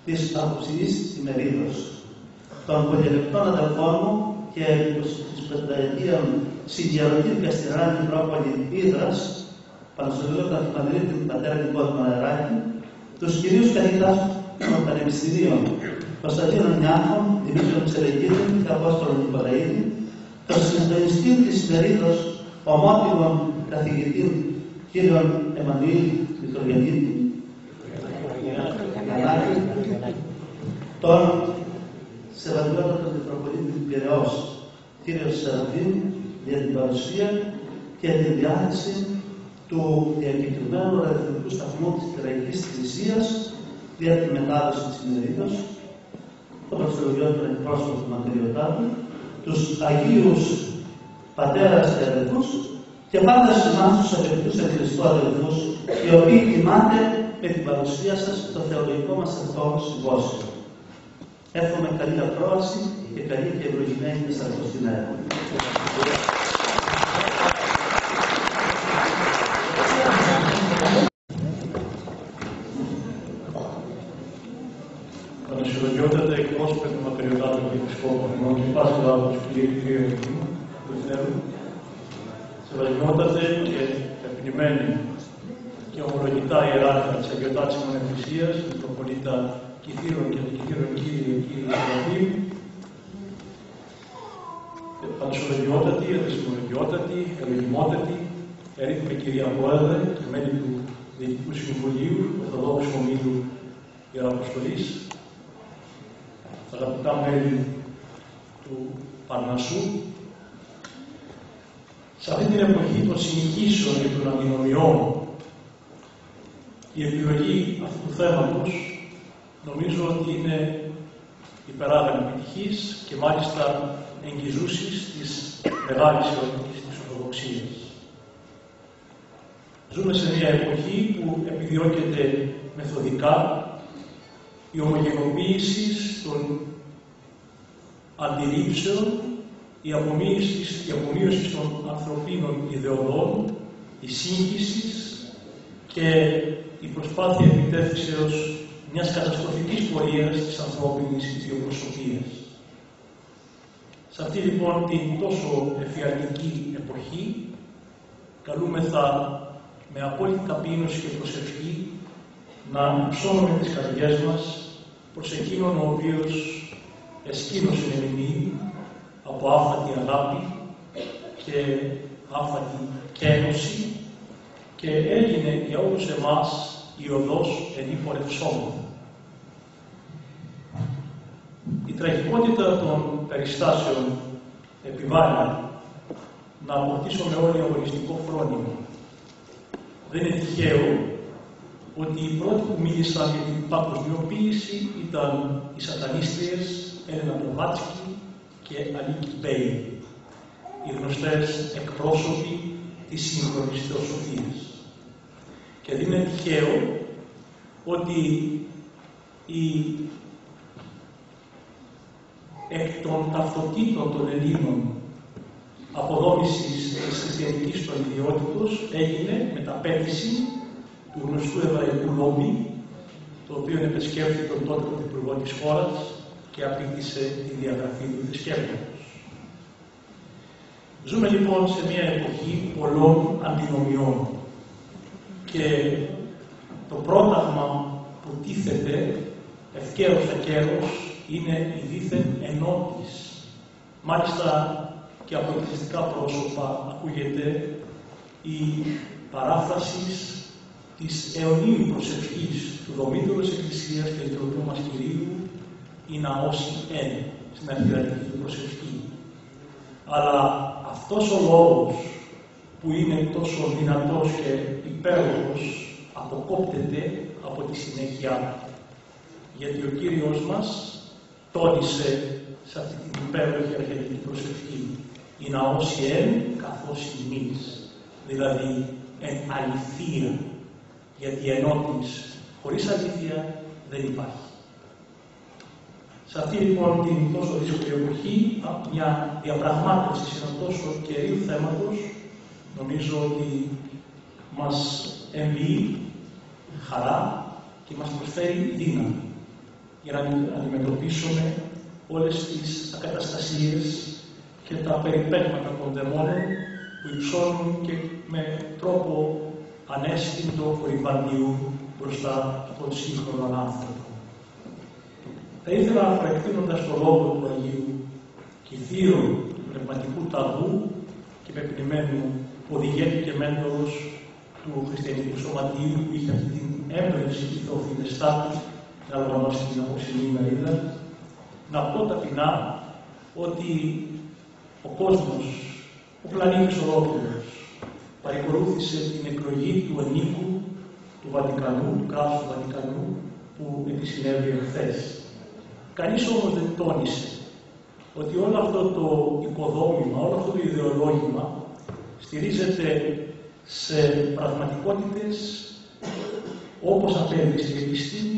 της αποψινής ημερίδος, των πολυελεκτών αδελφών μου και της πενταετίων συγγεροντή Καστηρά Μητρόπολη Ήδρας, Πανσοβιό Καθημερινή την πατέρα Νικόδημα Νεράκη, τους κυρίους καθηγητάς των Πανεπιστημίων Κωνσταντίνων Νιάρχων, Δημήτρων Τσελεγίδη και Απόστολων Νικολαίδη, τον συντονιστή της Μερίδος ομότιμων καθηγητή κύριων Εμμανουήλ Μητρογεννήτη, τον Σεβασμιότατο Μητροπολίτη Πυραιός, κύριο Σεραφείμ, για την παρουσία και την διάθεση του διακεκριμένου ραδιοφωνικού σταθμού της Κυραϊκής Εκκλησίας για τη μετάδοση της ημερίδος, το Βασιλογιώτο εκπρόσωπο του Μακριωτάτου, τους Αγίους Πατέρας και Αδελφούς και πάντα σε εμάς τους αγαπητούς ευχαριστώ αδελφούς, οι οποίοι τιμάτε με την παρουσία σας στο θεολογικό μας αυτό συμπόσιο. Εύχομαι καλή ακρόαση και καλή και ευλογημένη Σαρκοστινέα. Πανεσυλλογιότατα εκπρόσωπε του Μακριωτάτου και Επισκόπου, μόνο και πάση λάβω τους κυρίου κυρίου του Θεού, σεβασμιότατε και επινημένοι και ομολογητά ιεράρχα της Αγιοτάξιμων Εκκλησίας, Μητροπολίτα Κιθήρων και Κιθήρων Κύριε Κύριε Σεραφείμ, Πανεσυλλογιότατη, Αδεσμολογιότατη, Ελογιμότατη, ερήτημε κυρία Πρόεδρε και μέλη του Διοικητικού Συμβουλίου, Ορθοδόξου Ομίλου Ιεραποστολής, αγαπητά μέλη του Παρνασσού, σε αυτή την εποχή των συνοικήσεων και των αντινομιών, η επιλογή αυτού του θέματος νομίζω ότι είναι υπεράγανη επιτυχής και μάλιστα εγγυζούσης της μεγάλης εορτικής της Ορθοδοξίας. Ζούμε σε μια εποχή που επιδιώκεται μεθοδικά η ομογενοποίηση των αντιλήψεων, η απομείωση, η απομείωση των ανθρωπίνων ιδεωδών, η σύγχυσης και η προσπάθεια επιτεύξεως μιας καταστροφικής πορείας της ανθρώπινης ιδιοπροσωπίας. Σε αυτή λοιπόν την τόσο εφιαλτική εποχή καλούμεθα με απόλυτη ταπείνωση και προσευχή να ψώνουμε τις καρδιές μας προς εκείνον ο οποίος εσκήνωσε εμεινή από άφατη αγάπη και άφατη κένωση και έγινε για όλους εμάς η οδός ενήπορευσόμων. Η τραγικότητα των περιστάσεων επιβάλλει να αποκτήσουμε όλοι αγωνιστικό φρόνημα. Δεν είναι τυχαίο ότι οι πρώτοι που μίλησαν για την παγκοσμιοποίηση ήταν οι σατανίστριες Έλενα Πλοβάτσκι και Αλίκη Μπέι, οι γνωστές εκπρόσωποι της σύγχρονης θεοσοφίας. Και δεν είναι τυχαίο ότι η εκ των ταυτοτήτων των Ελλήνων αποδόμησης της χριστιανικής του έγινε μεταπέτηση του γνωστού εβραϊκού λόμπι, το οποίο επισκέφθηκε τον τότε πρωθυπουργό της χώρας και απήντησε τη διαγραφή του θρησκεύματος. Ζούμε λοιπόν σε μια εποχή πολλών αντινομιών και το πρόταγμα που τίθεται ευκαίρος ακέρος είναι η δίθεν ενότης. Μάλιστα και από εκκληστικά πρόσωπα ακούγεται η παράφρασης της αιωνίου προσευχής του Δομήτρου της Εκκλησίας και του Θεού μας Κυρίου η ναός εν στην αρχιερατική του προσευχή. Αλλά αυτός ο λόγος που είναι τόσο δυνατός και υπέροχος αποκόπτεται από τη συνέχεια γιατί ο Κύριος μας τόνισε σε αυτή την υπέροχη αρχιερατική προσευχή η ναός εν καθώς ημείς δηλαδή εν αληθεία γιατί ενότης χωρίς αλήθεια δεν υπάρχει. Σε αυτή λοιπόν την τόσο δύσκολη εποχή, μια διαπραγμάτευση σε ένα τόσο κερίου θέματος, νομίζω ότι μας εμπειεί χαρά και μας προσφέρει δύναμη για να αντιμετωπίσουμε όλες τις ακαταστασίες και τα περιπέτματα των δαιμόνων που υψώνουν και με τρόπο ανέστητο κορυφαντιού μπροστά στον σύγχρονο άνθρωπο. Θα ήθελα, προεκτείνοντας το λόγο του Αγίου Κυθύρου του Πνευματικού Ταγού και πεπνημένου οδηγέτη και μέντορος του Χριστιανικού Σωματείου που είχε αυτή την έμπνευση και το φινεστάτη να οργανώσει την απόψινή ημερίδα, να πω ταπεινά ότι ο κόσμος, ο πλανήτης ολόκληρος, παρακολούθησε την εκλογή του ενίκου του Βατικανού, του κράτους του Βατικανού, που επισυνέβη εχθές. Κανείς όμως δεν τόνισε ότι όλο αυτό το οικοδόμημα, όλο αυτό το ιδεολόγημα στηρίζεται σε πραγματικότητες όπως απέδειξε η επιστήμη,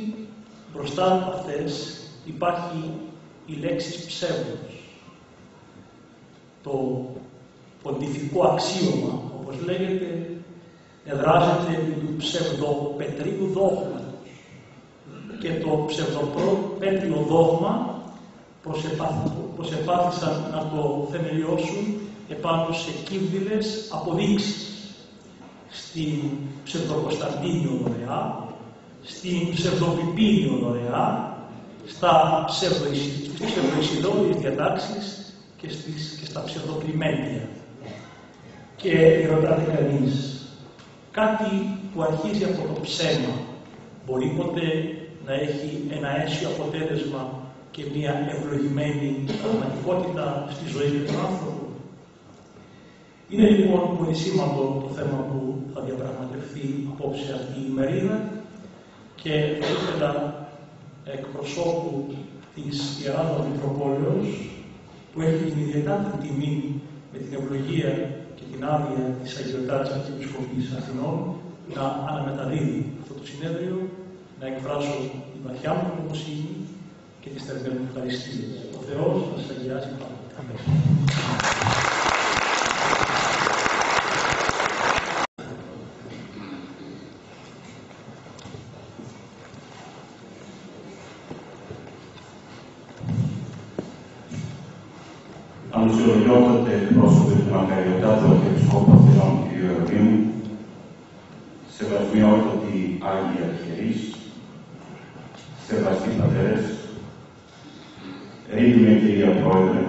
μπροστά από αυτές υπάρχει η λέξη ψεύδος. Το ποντιφικό αξίωμα, όπως λέγεται, εδράζεται επί του ψευδοπετρίου δόγματος. Και το ψευδοπέτριο δόγμα προσεπάθησαν να το θεμελιώσουν επάνω σε κύβδηλες αποδείξεις στην ψευδοκοσταντίνιο δωρεά, στην ψευδοπιπίνιο δωρεά, στα ψευδοϊσιδόριες διατάξεις και, στις, και στα ψευδοκλημένια. Και ρωτάτε κανείς, κάτι που αρχίζει από το ψέμα μπορεί ποτέ να έχει ένα αίσιο αποτέλεσμα και μια ευλογημένη πραγματικότητα στη ζωή του άνθρωπου; Είναι λοιπόν πολύ σήμαντο το θέμα που θα διαπραγματευτεί απόψε αυτή η μερίδα και θα ήθελα εκπροσώπου της Ιεράς Μητροπόλεως που έχει την ιδιαίτερη τιμή με την ευλογία και την άδεια της Αγιωτάτης Αρχιεπισκοπής Αθηνών να αναμεταδίδει αυτό το συνέδριο, να εκφράσω τη βαθιά μου νομοσύνη και τη θερμές μου ευχαριστίες. Ο Θεός να σας αγιάσει πάντα. Ανουσιολογιότατε εκπρόσωποι του Μακαριωτάτου Αρχιεπισκόπου Αθηνών κ. Ιωακήμου, σεβασμιότατοι Άγιοι Αρχιερείς, σεβαστοί πατέρες, Ρήγμε κυρία Πρόεδρε,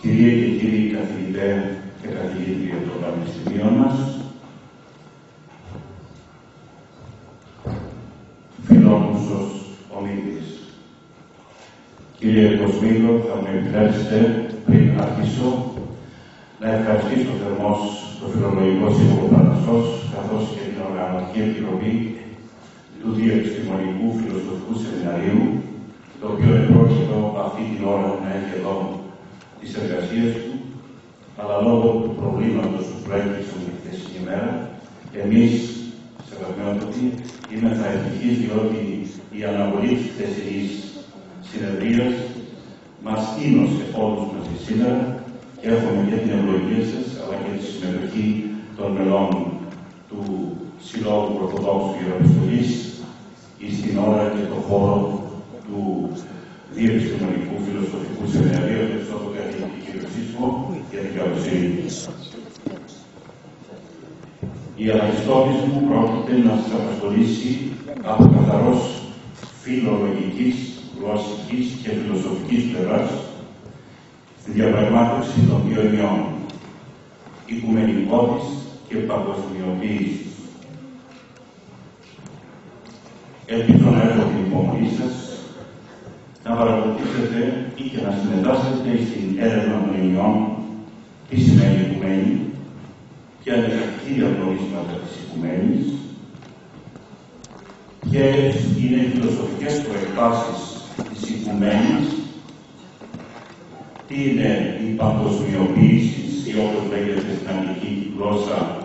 κυρίες και κύριοι καθηγητέ και καθηγήτρια των Πανεπιστημίων μας, φιλόμουσος ομίλης. Κύριε Κοσμίδο, θα μου επιτρέψετε πριν αρχίσω να ευχαριστήσω θερμός το Φιλολογικό Σύμβολο Παρασός, καθώς και την Οργανωτική Επιτροπή του Διεπιστημονικού Φιλοσοφικού Σεμιναρίου, το οποίο επρόκειτο αυτή την ώρα να έχει εδώ τις εργασίες του, αλλά λόγω του προβλήματος που προέκυψε τη χθεσινή ημέρα, εμείς, σε βαθμιότατη, θα ευτυχείς διότι η αναβολή της χθεσινής συνεδρίας μας ίνωσε όλους μαζί σήμερα και έχουμε και την ευλογία σας, αλλά και τη συμμετοχή των μελών του Συλλόγου Ορθοδόξου Ιεροεπιστολής ή στην ώρα και το χώρο του Διεπιστημονικού Φιλοσοφικού Σεμιναρίου και στο καθηγητή κ. Σύσκο για την καλοσύνη. Η αναριστότης μου πρόκειται να σας απασχολήσει από καθαρός φιλολογικής, γλωσσικής και φιλοσοφικής πλευράς στη διαπραγμάτευση των δύο ενιών, οικουμενικότης και παγκοσμιοποίησης. Ελπίζω να έχω την υπομονή σας να παρακολουθήσετε ή και να συμμετάσχετε στην έρευνα των ενιών τι σημαίνει οικουμένης, ποια είναι τα κύρια γνωρίσματα της οικουμένης, ποιε είναι οι φιλοσοφικές προεκβάσει τη οικουμένη, τι είναι η παγκοσμιοποίηση ή όπω λέγεται στην αγγλική γλώσσα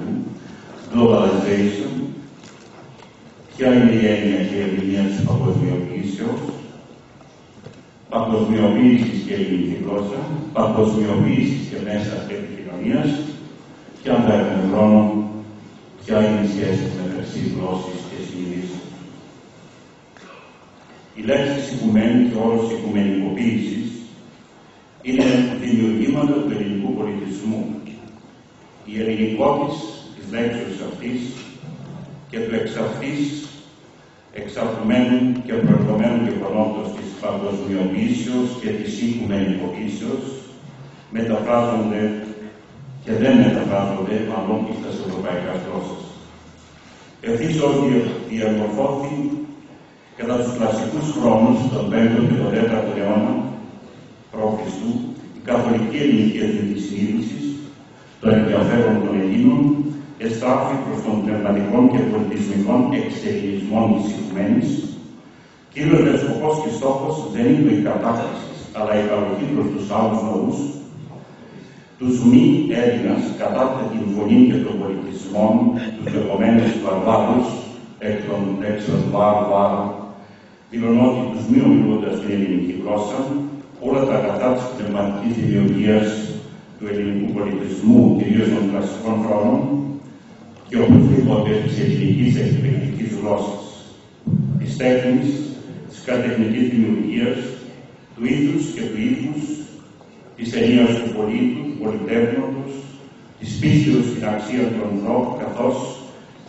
του globalization, ποια είναι η έννοια και η ερμηνεία της παγκοσμιοποίησεως, παγκοσμιοποίησης και ελληνική γλώσσα, παγκοσμιοποίησης και μέσα επικοινωνίας και αν θα έχουμε χρόνο, ποια είναι η σχέση μεταξύ γλώσσης και συνειδήσεως. Η λέξη οικουμένη και ο όρος οικουμενικοποίησης είναι δημιουργήματα του ελληνικού πολιτισμού η ελληνικότης της λέξης αυτής και του εξ αυτής εξαρτημένου και προηγουμένου γεγονότος της παγκοσμιοποίησεως και της οικουμενικοποίησεως μεταφράζονται και δεν μεταφράζονται μάλλον στα ευρωπαϊκά γλώσσες. Ευθύς ότι διαμορφώθη κατά τους κλασικούς χρόνους, τον 5ο και τον 4ο αιώνα π.Χ., η καθολική ελληνική εθνικής συνείδησης, το ενδιαφέρον των Ελλήνων, εστράφη προς τον πνευματικών και πολιτισμικών εξελισμών της οικουμένης, κύριος σκοπός και στόχος δεν είναι η κατάκτηση, αλλά η παροχή προς τους άλλους ναούς, τους μη Έλληνας κατά την φωνή και των πολιτισμών, τους λεγόμενους βαρβάρους, εκ των λέξεων βάρ, δηλώνω ότι τους μη ομιλώντας την ελληνική γλώσσα, όλα τα αγαθά της πνευματικής ιδεολογίας του ελληνικού πολιτισμού, κυρίως των κλασικών χρόνων, και οπωσδήποτε της ελληνικής εκπληκτικής γλώσσας, της τέχνης, της κατεχνικής δημιουργίας, του ήθους και του ήθους, της ενίας του πολίτου, του πολιτεύνοντος, της πίστεως στην αξία των ανθρώπων, καθώς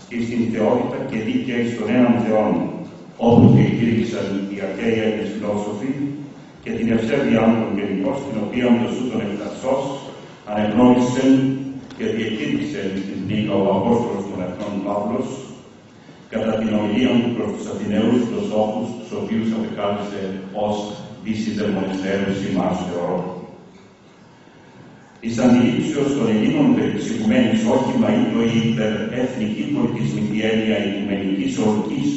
και στην θεότητα και δίκαια στον έναν θεόν, όπως διεκήρυξαν οι αρχαίοι Έλληνες φιλόσοφοι και την ευσέβεια των γενικών, στην οποία με το σούτον εκτασσός ανεγνώρισαν και διεκήρυξαν στην Νίκα ο Απόστολος των Εθνών Παύλος, κατά την ομιλία του προς τους Αθηναίους φιλοσόφους, τους οποίους απεκάλεσε ως δύση δαιμονιστέρους ή μας θεωρώ. Η αντιλήψεως των Ελλήνων περί της οικουμένης όχημα ή το υπερεθνική πολιτισμική έννοια οικουμενικής ορκής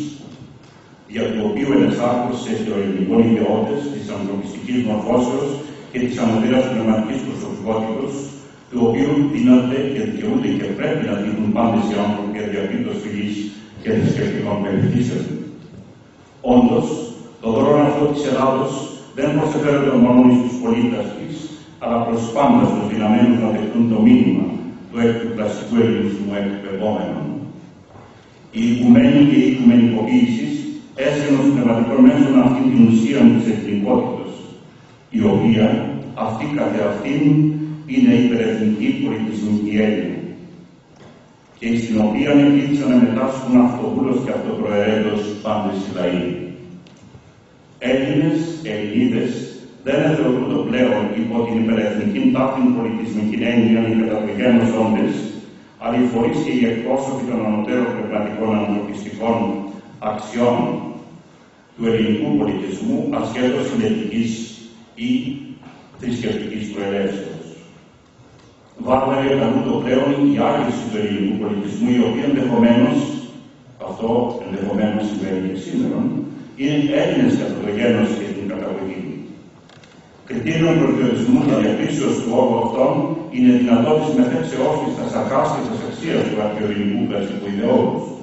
για το οποίο ενεσάρκωσε στο ελληνικό ιδεώδες της ανθρωπιστικής μορφώσεως και της ανωτέρας πνευματικής προσωπικότητας, του οποίου δύναται και δικαιούνται και πρέπει να δίνουν πάντες οι άνθρωποι για διαπίτως φυλής και θρησκευτικών περιπτήσεων. Όντως, το δρόμο αυτό της Ελλάδος δεν προσφέρεται μόνο στους πολίτες της, αλλά προς πάντα στους δυναμένους να δεχτούν το μήνυμα του έκτου κλασικού ελληνισμού εκπαιδόμενου. Η οικουμένη και η οικουμενικοποίησης έσχεν ως πνευματικό μέσον αυτή την ουσία της εθνικότητας, η οποία αυτή καθεαυτήν είναι υπερεθνική πολιτισμική Έλληνη και στην οποία εκλείψαν να μετάσχουν αυτοβούλος και αυτοπροαιρέτως πάντες οι λαοί. Έλληνες, Ελληνίδες δεν θεωρούνται πλέον υπό την υπερεθνική τάφη πολιτισμική έννοια οι καταπηγαίνους όντες, αλλά οι φορείς και οι εκπρόσωποι των ανωτέρων πνευματικών ανθρωπιστικών αξιών του ελληνικού πολιτισμού ασχέτως συνετικής ή θρησκευτικής προελεύσεως. Βάρβαροι το πλέον η άγρηση του ελληνικού πολιτισμού, η οποία ενδεχομένως, αυτό ενδεχομένως συμβαίνει και σήμερα, είναι Έλληνες κατά το γένος και την καταγωγή. Κριτήριο προσδιορισμού και διακρίσεω του όρου αυτών είναι δυνατότητε μεθέξεώ τη στα σαρκάστια αξία του αρχαιοελληνικού κλασικού ιδεόλου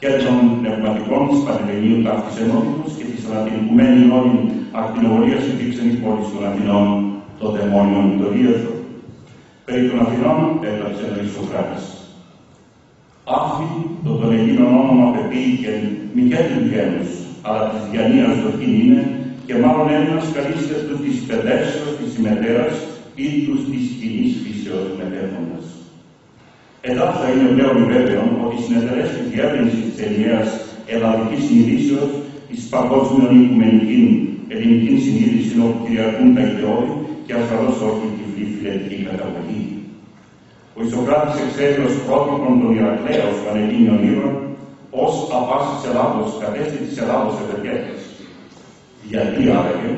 και των πνευματικών της Πανελληνίου ταύτης ενότητος και της ανατινικουμένη όλη ακτινοβολίας της δείξενης πόλης των Αθηνών, το δαιμόνιο του Ρίωθο. Περί των Αθηνών έγραψε ο Ισοκράτης. Άφη το των Ελλήνων όνομα πεποίηκε μη και του γένους, αλλά της διανοίας δοκήν είναι και μάλλον ένας καλείστε του της παιδεύσεως της ημετέρας ή τους της κοινής φύσεως μετέχοντας. Εδώ θα είναι πλέον βέβαιο ότι οι συνεταιρέ τη διεύρυνση της ενιαίας ελλαδικής συνειδήσεως, της παγκόσμιων οικουμενική ελληνικής συνείδησης όπου κυριαρχούν τα ιδεώδη και ασφαλώς όχι τη φιλετική καταγωγή. Ο Ισοκράτης εξέλει ω πρότυπον τον Ηρακλέα ως πανελλήνιον ήρωα, ως απάση Ελλάδος, κατέστη της Ελλάδος ευεργέτη. Γιατί άραγε,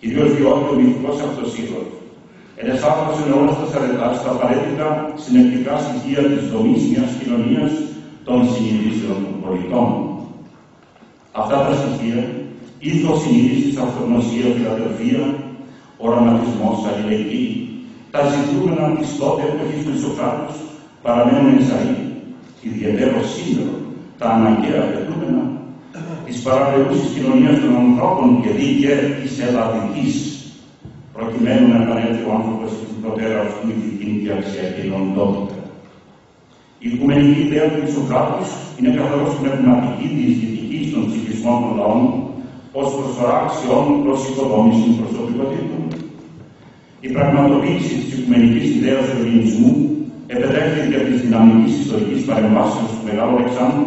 κυρίως διότι ο μυθικός αυτοσύλλογο ενεσάρκωσε όλα στα, στα απαραίτητα συνεκτικά στοιχεία της δομής μιας κοινωνίας των συνειδήσεων των πολιτών. Αυτά τα στοιχεία, ήθος συνείδησης, αυτογνωσία, φιλαδελφία, οραματισμός, αλληλεγγύη, τα ζητούμενα της τότε εποχής του Ισοκράτους παραμένουν εξαρή, ιδιαίτερο σήμερα, τα αναγκαία απαιτούμενα της παραπλεούσης κοινωνίας των ανθρώπων και δίκαια της ελλαδικής προκειμένου να επανέλθει ο άνθρωπος στην προτέρα αυτού ηθική και αξιακή οντότητα. Η οικουμενική ιδέα του Ισοκράτου είναι καθαρός πνευματική διαισθητική στον ψυχισμό των λαών ως προσφορά αξιών προς οικοδόμηση προσωπικότητων. Η πραγματοποίηση της οικουμενικής ιδέας του ελληνισμού επετέχθηκε από τις δυναμικές ιστορικής παρεμβάσεως του Μεγάλου Αλεξάνδρου,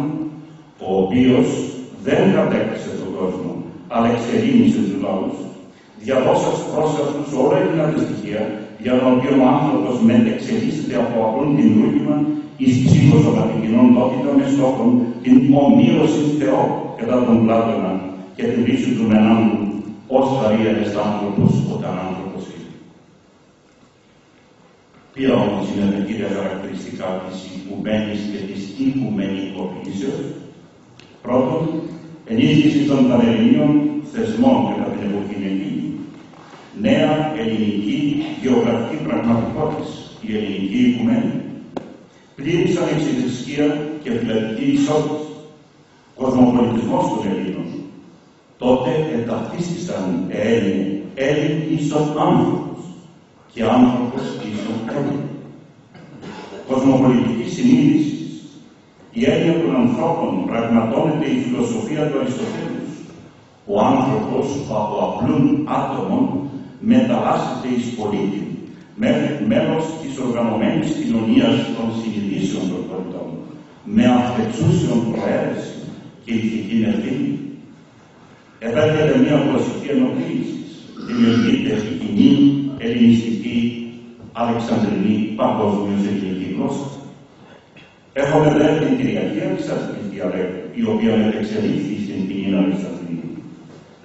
ο οποίος δεν κατέκτησε τον κόσμο, αλλά εξελίνησε τους λαούς, διαδώσας πρόσφατους όλα εκείνα τα στοιχεία για τον οποίο ο άνθρωπος μετεξελίσσεται από απλόν την ρούχημα εις ψυχοσωματική οντότητα με στόχο την ομοίωση του Θεού κατά τον Πλάτωνα και την πίστη του μενάντου ως χαρίαρες άνθρωπος όταν άνθρωπος είναι. Ποια όμως είναι τα κύρια χαρακτηριστικά της οικουμένης και της οικουμενικοποίησεως. Πρώτον, ενίσχυση των πανελληνίων θεσμών κατά την εποχή εκείνη. Νέα ελληνική γεωγραφική πραγματικότητα, η ελληνική οικουμένη. Πλήρης ανεξιθρησκεία και φυλακτική ισότητα. Κοσμοπολιτισμός των Ελλήνων. Τότε ενταυτίστησαν Έλληνοι, Έλληνοι ίσον άνθρωπος και άνθρωπος ίσον Έλληνο. Κοσμοπολιτική συνείδηση. Η έννοια των ανθρώπων πραγματώνεται η φιλοσοφία του Αριστοτέλους ο άνθρωπος από απλούν άτομων μεταλλάσσεται εις πολίτη, μέλος της οργανωμένης κοινωνίας των συνειδήσεων των πολιτών, με αυθεξούσιον προαίρεσης και ηθική ευθύνη. Επέρχεται μια γλωσσική ενοποίηση, δημιουργείται η κοινή ελληνιστική αλεξανδρινή παγκόσμιος ελληνική γλώσσα. Έχουμε δε την Κυριακή Αλεξανδρινή διαλέκτου, η οποία μετεξελίχθη στην κοινή Αλεξανδρινή.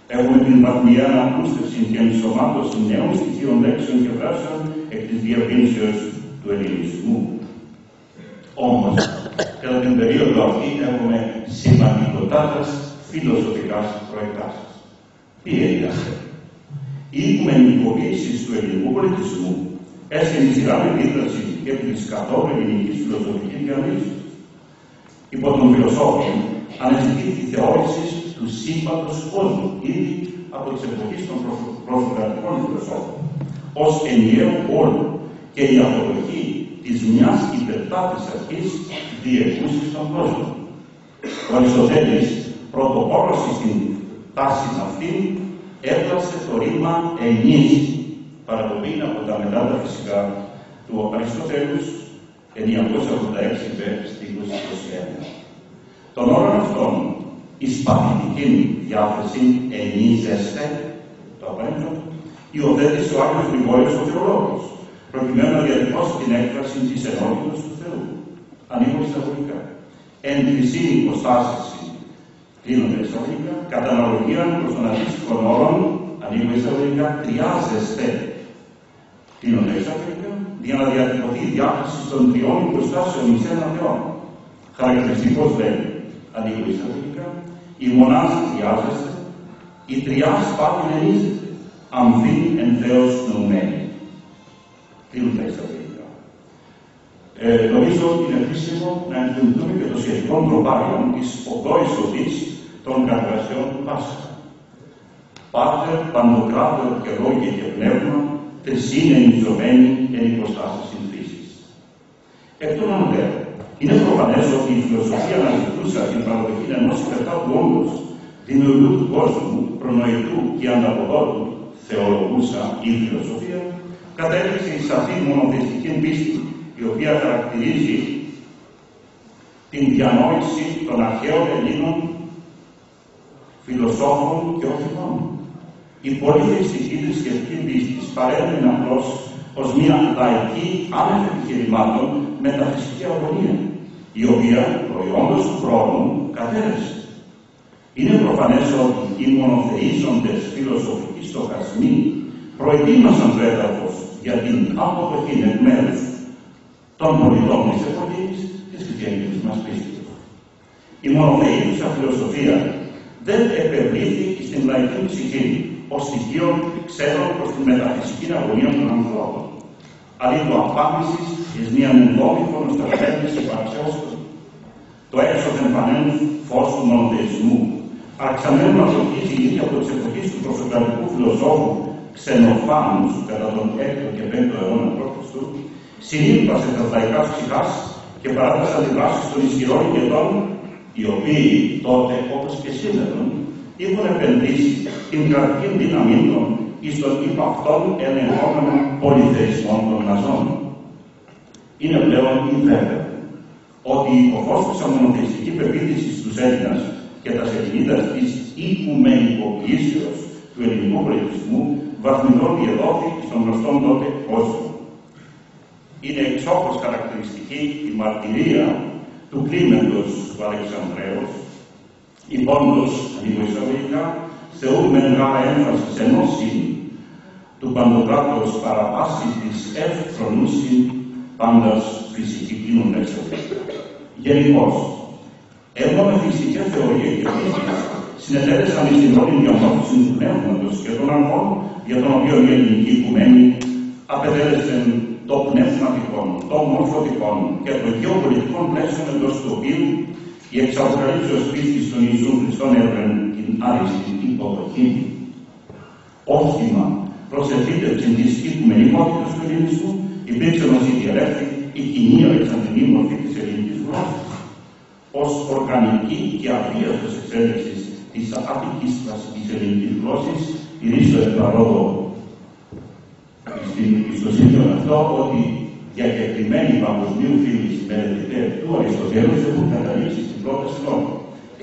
Έχουμε την βαθμιά αναπλούστευσης και ενσωμάτωσης νέων στοιχείων λέξεων και φράσεων εκ της διαβίνσεως του ελληνισμού. Όμως, κατά την περίοδο αυτή έχουμε σημαντικοτάτας φιλοσοφικάς προεκτάσεις. Τι έγινε αυτό. Η οικουμενικοποίηση του ελληνικού πολιτισμού έσχε τη σειρά με δίδραση και της καθόλου ελληνικής φιλοσοφικής διαδρύσης. Υπό τον φιλοσόφο αναζητήθηκε η θεώρησης του σύμπαντος κόσμου, ήδη από τις εποχές των προσωπικών φιλοσόφων, ως ενιαίο όλο και η αποδοχή της μιας υπερτάτης αρχής διεκούσης στον κόσμο. Ο Αριστοτέλης, πρωτοπόρος στην τάση αυτή, έπλασε το ρήμα ενής, παραπομήν από τα μετά φυσικά του Αριστοτέλους 986 στην 21. Τον όρο αυτόν η σπαθητική διάθεση ενίζεστε, το απέντο, υιοθέτησε ο Άγιος Γρηγόριος ο Θεολόγος, προκειμένου να διατυπώσει την έκφραση της ενότητας του Θεού. Ανοίγω εισαγωγικά. Εν χρυσή υποστάσιση, κλείνονται εισαγωγικά, κατά αναλογία προς τον αντίστοιχο όρων, ανοίγω εισαγωγικά, τριάζεστε, κλείνονται εισαγωγικά, για να διατυπωθεί η διάθεση των τριών υποστάσεων εις ένα Θεό. Χαρακτηριστικός λέει, ανοίγω εισαγωγικά, η μονάς διάζεστε, η τριάς πάλι ενίζεται, αμφήν εν Θεός νοουμένη. Κλείνουν τα εισαγωγικά. Ε, νομίζω ότι είναι χρήσιμο να εντυνθούμε και το σχετικό τροπάριων της οδόης οδής των κατεργασιών του Πάσχα. Πάτερ, παντοκράτορ και λόγια και πνεύμα, τρισήν ενιζωμένοι εν υποστάσεις φύσης. Εκ των ανωτέρων, είναι προφανές ότι η φιλοσοφία αναζητούσα την παραδοχή ενός υπερτάτου όντω, δημιουργού του κόσμου, προνοητού και ανταποδότου, θεολογούσα ή φιλοσοφία, κατέληξε η σαφή μονοθεϊστική πίστη, η οποία χαρακτηρίζει την διανόηση των αρχαίων Ελλήνων φιλοσόφων και όχι μόνο. Η πολυθεϊστική θρησκευτική πίστης παρέμεινε απλώς ως μια λαϊκή άνευ επιχειρημάτων μεταφυσική αγωνία, η οποία προϊόντος του χρόνου κατέρευσε. Είναι προφανές ότι οι μονοθεΐσοντες φιλοσοφικοί στοχασμοί προετοίμασαν το έδαφος για την αποδοχή εκ μέρους των πολιτών της εποχής της χριστιανικής μας πίστης. Η μονοθεΐσουσα φιλοσοφία δεν επευλήθη στην λαϊκή ψυχή ως στοιχείο ξένων προς τη μεταφυσική αγωνία των ανθρώπων αλλήλου απάντησης εις μία μουντόμη φωνοστασμένη υπαρξέω το έξωθεν φανένου φως του μονοθεϊσμού, αξαμένου να προκύψει ήδη από τις εποχές του προσωπικού φιλοσόφου Ξενοφάνους κατά τον 6ο και 5ο αιώνα π.Χ. συνήλπασε τα λαϊκά ψυχάς και παρά τι αντιδράσεις των ισχυρών ηγετών, οι οποίοι τότε όπως και σήμερα έχουν επενδύσει την καρδική δύναμή των εις τον υπαυτόν ελεγχόμενο πολυθεϊσμό των μαζών. Είναι πλέον βέβαιο ότι η υποφόσουσα μονοθεϊστική πεποίθησης στους Έλληνας και τα σελίδας της οικουμενικοποιήσεως του ελληνικού πολιτισμού βαθμιδών διεδόθη στον γνωστό τότε κόσμο. Είναι εξόχως χαρακτηριστική η μαρτυρία του κλίμεντος του Αλεξανδρέως, η πόντος εισαγωγικά, θεωρούμε μεγάλα έμφαση σε νόση του παντοκράτος παραπάσης της εύφρονούση πάντας φυσική κλίνων εξωτερικά. Γενικώς, έμονα φυσικές θεωρίες και φύσης συνετέλεσαν στην όλη διαμόρφωση του πνεύματος και των αρχών για τον οποίο η ελληνική οικουμένη απετέλεσε το πνευματικό, το μορφωτικό και το γεωπολιτικό πλαίσιο εντός του οποίου η εξαποκαλύψεως πίστης των Ιησού Χριστών έβρεν την άριστη υποδοχή. Όχημα προς επίτευξη της οικουμενικότητας του ελληνισμού υπήρξε μαζί διαλέκτη η κοινή αλεξανδρινή μορφή της ελληνικής γλώσσας ως οργανική και αβίαστος εξέλιξης της αττικής κλασικής ελληνικής γλώσσης ηρίστο εμπαρόδο στο σημείο αυτό ότι διακεκριμένοι παγκοσμίου φίλοι μελετητέ του Αριστοτέλους έχουν καταλήξει στην πρόταση νόμου.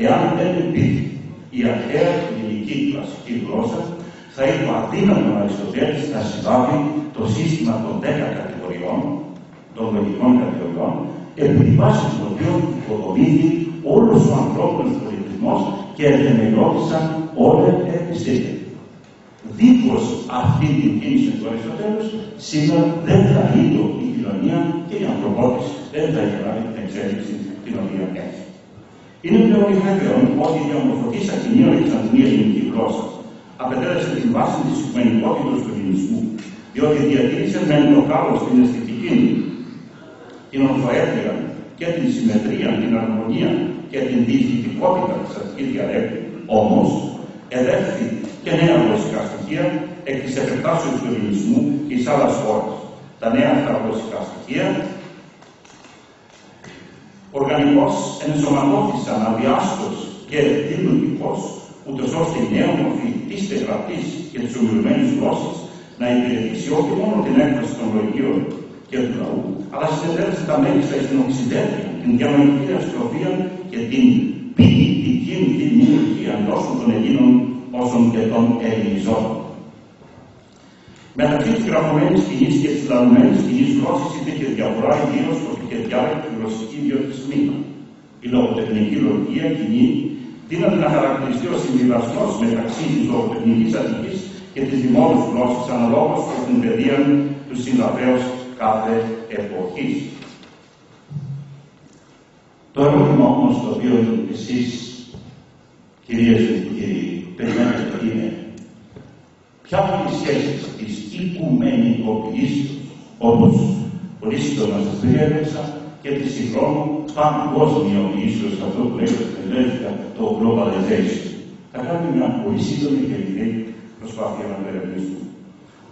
Εάν δεν υπήρχε η αρχαία ελληνική κλασική γλώσσα, θα είναι αδύνατο ο Αριστοτέλης να συμβάλλει το σύστημα των 10 κατηγοριών, των λογικών κατηγοριών, επί τη βάση των οποίων υποδομήθη όλος ο ανθρώπινος πολιτισμός και ενεμελώθησαν όλα τα επιστήμια. Δίχως αυτή την κίνηση του Αριστοτέλους, σήμερα δεν θα είναι η κοινωνία και η ανθρωπότηση δεν θα έχει λάβει την εξέλιξη την οποία έχει. Είναι πλέον βέβαιο ότι η διαμορφωτήσα κοινή Αλεξανδρική ελληνική γλώσσα απαιτέλεσε την βάση της οικουμενικότητας του ελληνισμού, διότι διατήρησε με το κάλο στην αισθητική, την ορθοέφεια και την συμμετρία, την αρμονία και την διοικητικότητα της αρχική διαλέκτου. Όμως, εδέχθη και νέα γλωσσικά στοιχεία εκ της επεκτάσεως του ελληνισμού εις άλλες χώρες. Τα νέα αυτά γλωσσικά στοιχεία οργανικώς ενσωματώθησαν αδιάστος και δημιουργικός, ούτως ώστε η νέα μορφή της τεγραφής και της ομιλουμένης γλώσσας να υπηρετήσει όχι μόνο την έκφραση των λογίων και του λαού, αλλά συνετέλεσε τα μέγιστα στην οξυδέρια, την διανοητική αστροφία και την ποιητική δημιουργία τόσο των Ελλήνων όσο και των Ελληνιζών. Μεταξύ τη γραφωμένη κοινή και τη λανωμένη κοινή γλώσσα υπήρχε διαφορά ιδίω προ τη διάλεκτη γλωσσική ιδιοτησμή. Η λογοτεχνική λογία κοινή δύναται να χαρακτηριστεί ο συμβιβασμός μεταξύ της λογοτεχνικής Αττική και της δημόσιας γλώσσα αναλόγως προς την παιδεία του συγγραφέως κάθε εποχής. Το ερώτημα όμως το οποίο εσείς, κυρίες και κύριοι, περιμένετε είναι ποια είναι η σχέση της οικουμενικοποιήσεως, όπως πολύ σύντομα σας περιέγραψα, και της συγχρόνου παγκόσμιοποιήσεως, αυτό που λέγεται στην ελεύθερα το globalization. Θα κάνουμε μια πολύ σύντομη και ειλικρινή προσπάθεια να το ερευνήσουμε.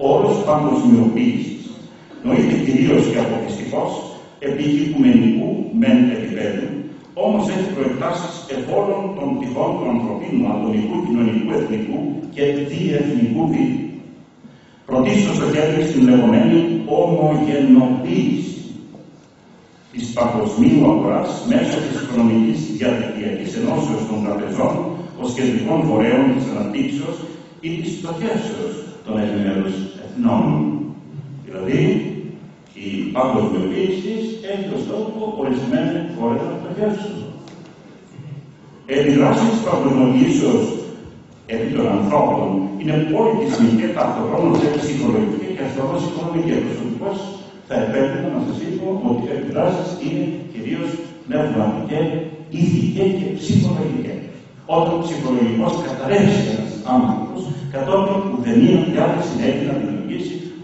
Ο όρος παγκοσμιοποίησης νοείται κυρίως και αποκλειστικός επί οικουμενικού μεν επίπεδου, όμως έχει προεκτάσεις εφόλων των πτυχών του ανθρωπίνου, ατομικού, κοινωνικού, εθνικού και διεθνικού βίου. Πρωτίστως οχέτρι στην λεγόμενη ομογενοποίηση της παγκοσμίου αγοράς μέσω της οικονομικής διαδικτυακής ενώσεως των τραπεζών ως κεντρικών φορέων της αναπτύξεως ή της στοχεύσεως των επιμέρους εθνών. Δηλαδή, η παγκοσμιοποίηση έχει ως στόχο ορισμένοι φορές να στοχεύσουν. Επιδράσεις της παγκοσμιοποίησεως επί των ανθρώπων είναι πολιτισμική και ταυτοχρόνως και ψυχολογική και αστροφώς οικονομικής. Προσωπικώς θα επέτρεπα να σας είπω ότι οι επιδράσεις είναι κυρίως πνευματικές, ηθικές και ψυχολογικές. Όταν ψυχολογικός καταρρεύσεις ένας άνθρωπος, κατόπιν ουδενία διάθεση έχει να δημιουργήσει,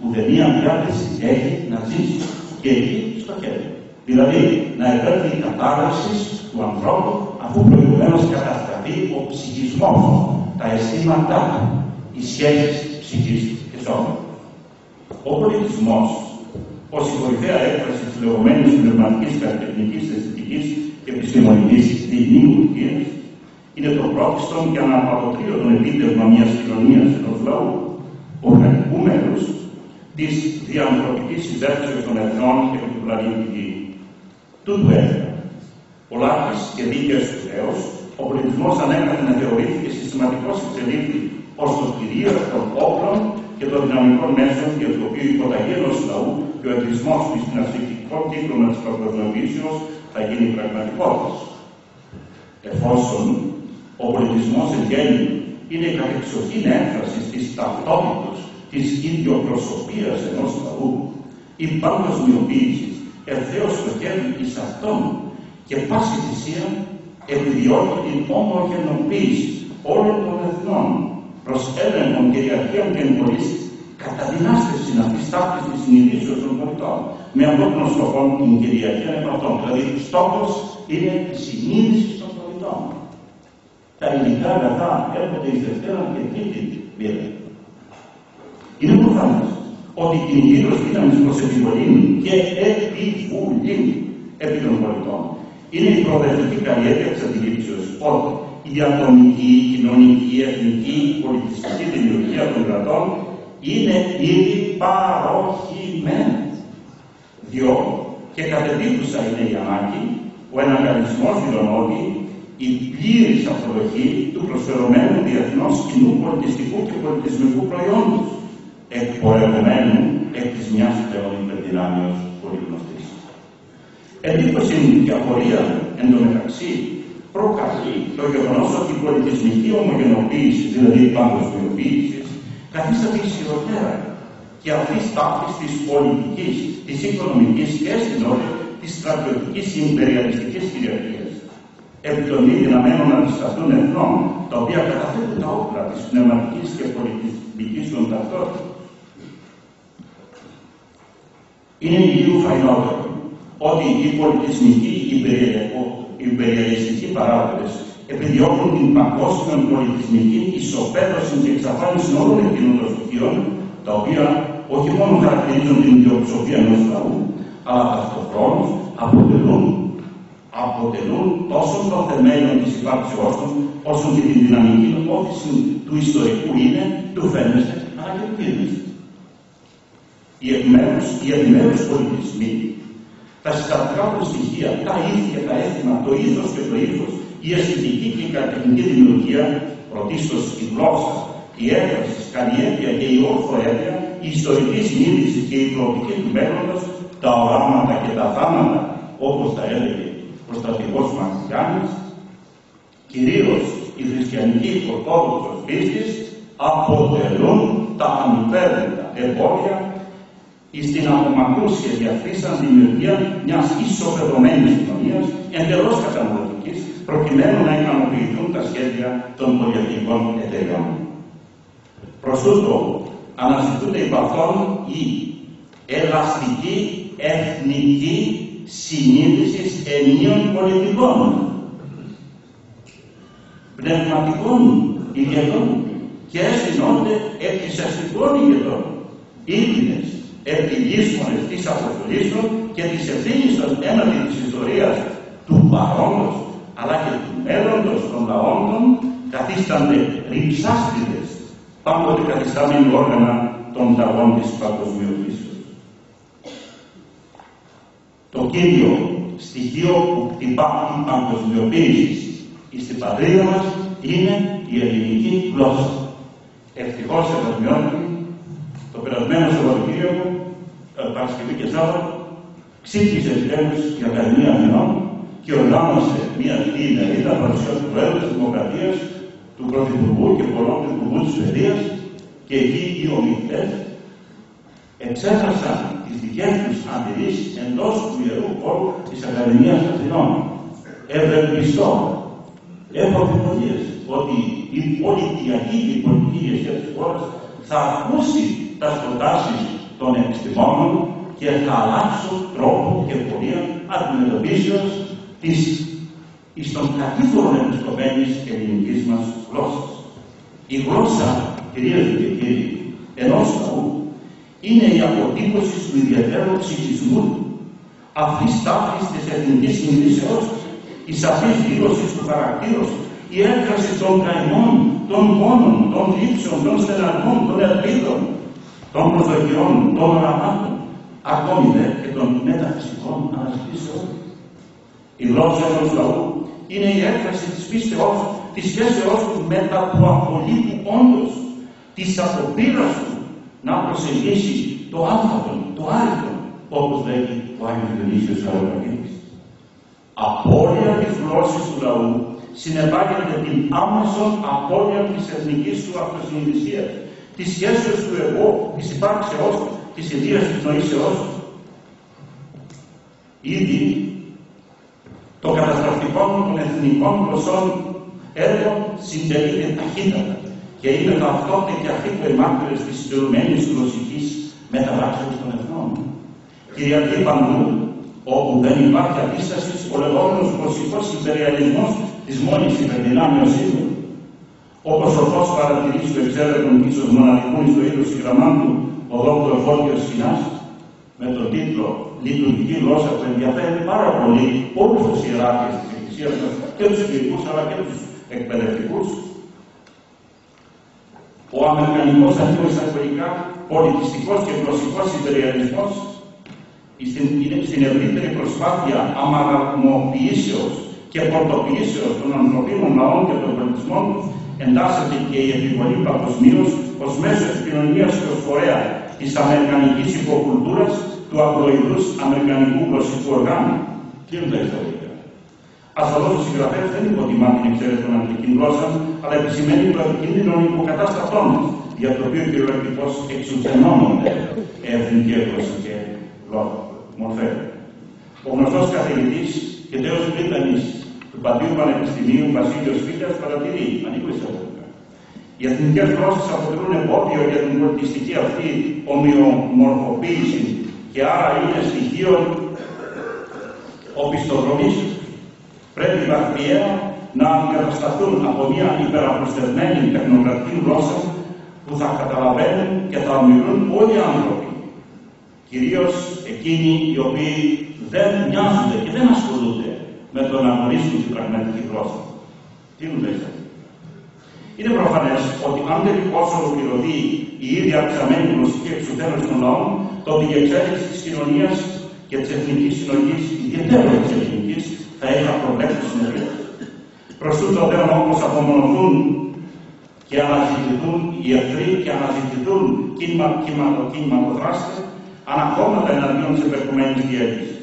ουδενία διάθεση έχει να ζήσει. Και εκεί στο χέρι. Δηλαδή, να επέρθει η κατάρρευση του ανθρώπου αφού προηγουμένως καταστραφεί ο ψυχισμός τα αισθήματά οι σχέσεις ψυχής και σώμα. Ο πολιτισμός, ως η κορυφαία έκφραση της λεγόμενης πνευματικής καλλιτεχνικής, αισθητικής και επιστημονικής δημιουργίας, είναι το πρόθυστον και αναπατοτρίωτον επίτευγμα μιας κοινωνίας ενός λαού. οργανικού μέρους της διανθρωπικής συντάξεως των εθνών και του πλανήτη Γη. Τούτου έφερα. Πολλάκης και δίκαιος χρέος, ο πολιτισμός ανέκαθεν θεωρήθηκε συστηματικός εξελίχθη ως το κτηρίο των όπλων και των δυναμικών μέσων για το οποίο η υποταγή ενός λαού και ο εγκλισμός του στην ασφυκτικό κύκλωμα της παγκοσμιοποίησεως θα γίνει πραγματικότητας. Εφόσον ο πολιτισμός εν γέννη είναι η κατεξοχήν έκφραση της ταυτότητας της ιδιοπροσωπίας ενός λαού, η παγκοσμιοποίηση ευθέως στοχεύει εις αυτόν και πάση θυσία επιδιώκει την ομογενοποίηση όλων των εθνών προς έλεγχον κυριαρχίων και εμπολής κατά την άστευση αυτής ταύτης της συνειδήσεως των πολιτών με αυτόν τον σκοπό την κυριαρχία επαυτών. Δηλαδή, στόχος είναι η συνείδηση των πολιτών. Τα υλικά αγαθά έρχονται εις Δευτέρα και Τρίτη μοίρα. Είναι προφανές ότι η κινητήριος δύναμη προς επιβολή και επιβουλή επί των πολιτών είναι η προοδευτική καλλιέργεια της αντιλήψεως ότι η ατομική, η κοινωνική, η εθνική, η πολιτιστική δημιουργία των κρατών είναι ήδη παροχημένη. Διότι και κατεδίκουσα είναι η ανάγκη, ο εναγκαλισμός δηλωνόταν η πλήρης αποδοχή του προσφερωμένου διεθνώς κοινού πολιτιστικού και πολιτισμικού προϊόντος, εκπορευμένου εκ της μιας πλέον υπερδυνάμεως πολύ γνωστής. Εντύπωση και απορία εν τω μεταξύ προκαλεί το γεγονός ότι η πολιτισμική ομογενοποίηση, δηλαδή η παγκοσμιοποίηση, καθίσταται ισχυρότερα και αυτή τάξη τη πολιτική, της οικονομικής και στην όλη της στρατιωτικής υπεριαλιστικής κυριαρχίας. Επί των μη δυναμένων αντισταθούν εθνών, τα οποία καταθέτουν τα όπλα της πνευματικής και πολιτιστική των ταυτότητων. Είναι υγιού φαϊνότερο ότι η πολιτισμική υπεριαλιστικοί παράγοντες επιδιώκουν την παγκόσμια πολιτισμική ισοπαίδωση και εξαφάνιση όλων εκείνων των στοιχείων, τα οποία όχι μόνο χαρακτηρίζουν την ιδιοψηφία ενός λαού, αλλά ταυτοχρόνως αποτελούν, αποτελούν τόσο το θεμέλιο της υπάρξεώς τους, όσο και την δυναμική όθηση του ιστορικού είναι, του φαίνεστε, αλλά και του πύρνεστε. Οι επιμέρους, οι επιμέρους πολιτισμοί. Τα συστατικά του στοιχεία, τα ήθια, τα έθιμα, το ήθος και το ύφος, η αισθητική και η καλλιτεχνική δημιουργία, πρωτίστως η γλώσσα, η έκταση, η καλλιέργεια και η ορθοέργεια, η ιστορική συνείδηση και η προοπτική του μέλλοντος, τα οράματα και τα θάματα, όπως τα έλεγε ο στρατηγός Μαξιάνη, κυρίως η χριστιανική ορθόδοξος πίστης, αποτελούν τα ανυπέρβλητα εμπόδια στην απομακρούσια διαφύσαν δημιουργία μιας ισοπεδωμένης κοινωνίας εντελώς καταναλωτική, προκειμένου να ικανοποιηθούν τα σχέδια των πολιτικών εταιριών. Προς τούτο, αναζητούνται υπ' αυτόν η ελαστική εθνική συνείδησης ενίων πολιτικών, πνευματικών ηγετών και αισθηνώνται εκκλησιαστικών ηγετών, ίδιες, επιλύσμονες της αποστολής και της ευθύνης των έναντι της ιστορίας του παρόντος αλλά και του μέλλοντος των λαών των καθίστανται ρυψάστιδες πάντοτε καθιστάμενοι όργανα των ταγών της παγκοσμιοποίησης. Το κύριο στοιχείο που χτυπά την παγκοσμιοποίηση στην πατρίδα μας είναι η ελληνική γλώσσα. Ευτυχώς ευρωμιώνει το περασμένο Σαββατοκύριακο, ε, Παρασκευή και Σάββατο, ξύπνησε επιτέλους η Ακαδημία Αθηνών και οργάνωσε μια αυτή ημερίδα παρουσία του Πρόεδρου της Δημοκρατίας, του Πρωθυπουργού και πολλών του Υπουργού της Παιδείας και εκεί οι ομιλητές εξέφρασαν τις δικές τους αντιρρήσεις εντός του Ιερού Χώρου της Ακαδημίας Αθηνών. Ευελπιστώ, έχω αμφιβολίες ότι η πολιτική και η πολιτική ηγεσία της χώρας θα ακούσει τα προτάσεις των επιστημόνων και θα αλλάξουν τρόπο και πορεία αντιμετωπίσεως της εις των κατήφορων επισκοπένης ελληνικής μας γλώσσας. Η γλώσσα, κυρίες και κύριοι, ενός λαού είναι η αποτύπωση του ιδιαίτερου ψυχισμού του, αυτής τάφης της εθνικής συνειδήσεώς, η σαφής δήλωσης του χαρακτήρου, η έκφραση των καημών, των πόνων, των λήψεων, των στεναρμών, των ελπίδων, των προσδοκιών, των οραμάτων, ακόμη δε και των μεταφυσικών αναζητήσεων. Η γλώσσα ενός λαού είναι η έκφραση της πίστεώς, της σχέσεώς του με τα του απολύτου όντως, της αποπείρας του να προσεγγίσει το άνθρωπον, το άρρητο, όπως λέγει ο Άγιος Διονύσιος Αεροπαγγέλης. Απόλυα της γλώσσης του λαού συνεπάγεται την άμεσον απώλεια της εθνικής του αυτοσυνειδησίας, της σχέσεως του εγώ, της υπάρξεώς του, της ιδίας της νοήσεώς του. Ήδη το καταστροφικό των εθνικών γλωσσών έργο συντελείται ταχύτατα και είναι ταυτότητα και αυτοί που εμάρτυρες της συντελουμένης γλωσσικής μεταβάσεως των εθνών. Κυριακή παντού, όπου δεν υπάρχει αντίσταση, ο λεγόμενος γλωσσικός υπεριαλισμός της μόνης υπερδυνάμεως είναι, όπως ορθώς παρατηρήσει το εξαίρετον ίσως μοναδικού ιστορίου γραμμάτου ο δόκτωρ Φώτιος Σκηνάς, με τον τίτλο «Λειτουργική γλώσσα» που ενδιαφέρει πάρα πολύ όλους τους ιεράρχες της Εκκλησίας μας, και τους κληρικούς αλλά και τους εκπαιδευτικούς. Ο αμερικανικός εισαγωγικά πολιτιστικός και γλωσσικός υπεριαλισμός στην, στην ευρύτερη προσπάθεια αμαγαμοποιήσεως και πρωτοποιήσεως των ανθρωπίνων λαών και των πολιτισμών τους εντάσσεται και η επιβολή παγκοσμίως ως μέσο επικοινωνίας και ως φορέα της αμερικανικής υποκουλτούρας του απλοειδούς αμερικανικού γλωσσικού οργάνου. Τι είναι τα ιστορικά. Ασφαλώς ο συγγραφέας δεν υποτιμά την εξαίρεση των αγγλικών γλώσσα, αλλά επισημαίνει το επικίνδυνο υποκατάστατό μας, για το οποίο κυριολεκτικώς εξουθενώνονται εθνική γλώσσα και μορφέ. Ο γνωστός καθηγητής και τέος Βρύτανης του Παντίου Πανεπιστημίου Βασίλειος Φίλιας παρατηρεί, ανήκω εισαγωγικά. Οι εθνικές γλώσσες αποτελούν εμπόδιο για την πολιτιστική αυτή ομοιομορφοποίηση και άρα είναι στοιχείο οπισθοδρομής. Πρέπει βαθμιαία να αντικατασταθούν από μια υπεραπροστευμένη τεχνοκρατική γλώσσα που θα καταλαβαίνουν και θα ομιλούν όλοι οι άνθρωποι. Κυρίως εκείνοι οι οποίοι δεν νοιάζονται και δεν ασχολούνται με το να γνωρίσουν την πραγματική γλώσσα. Τι μου λέτε; Είναι προφανές ότι αν τελικώ ολοκληρωθεί η ίδια αυξαμένη γλωσσική εξουδέλωση των λαών, τότε η εξέλιξη της κοινωνίας και της εθνικής συνοχή, ιδιαίτερα της εθνικής, θα έχει απροβλέψει συνεχεία. Προς τούτο δε όμω απομονωθούν και αναζητηθούν οι εχθροί και αναζητηθούν κινηματοδράστες ανακόμματα εναντίον της επερχομένης διέλυση.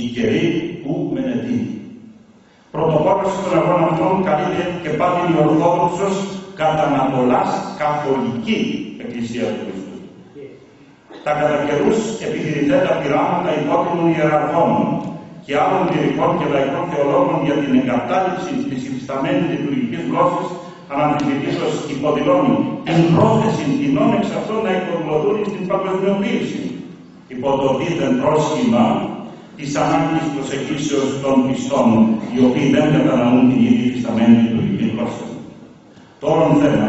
Οι καιροί που μενετεί. Πρωτοπόρος των αγώνων αυτών καλείται και πάλι η Ορθόδοξος κατά Ανατολάς Καθολική Εκκλησία του Χριστού. Τα κατά καιρούς επιχειρητέτα πειράματα υπότιμων ιεραρχών και άλλων λυρικών και λαϊκών θεολόγων για την εγκατάλειψη της υφισταμένης λειτουργικής γλώσσης αναμφισβητήσεως υποδηλώνει την πρόθεση τεινών εξ αυτών να υποδηλωθούν στην παγκοσμιοποίηση υπό το δίθεν πρόσχημα της ανάγκης προσεγγίσεως των πιστών, οι οποίοι δεν καταναλούν την ίδια υφισταμένη λειτουργική γλώσσα. Το όλο θέμα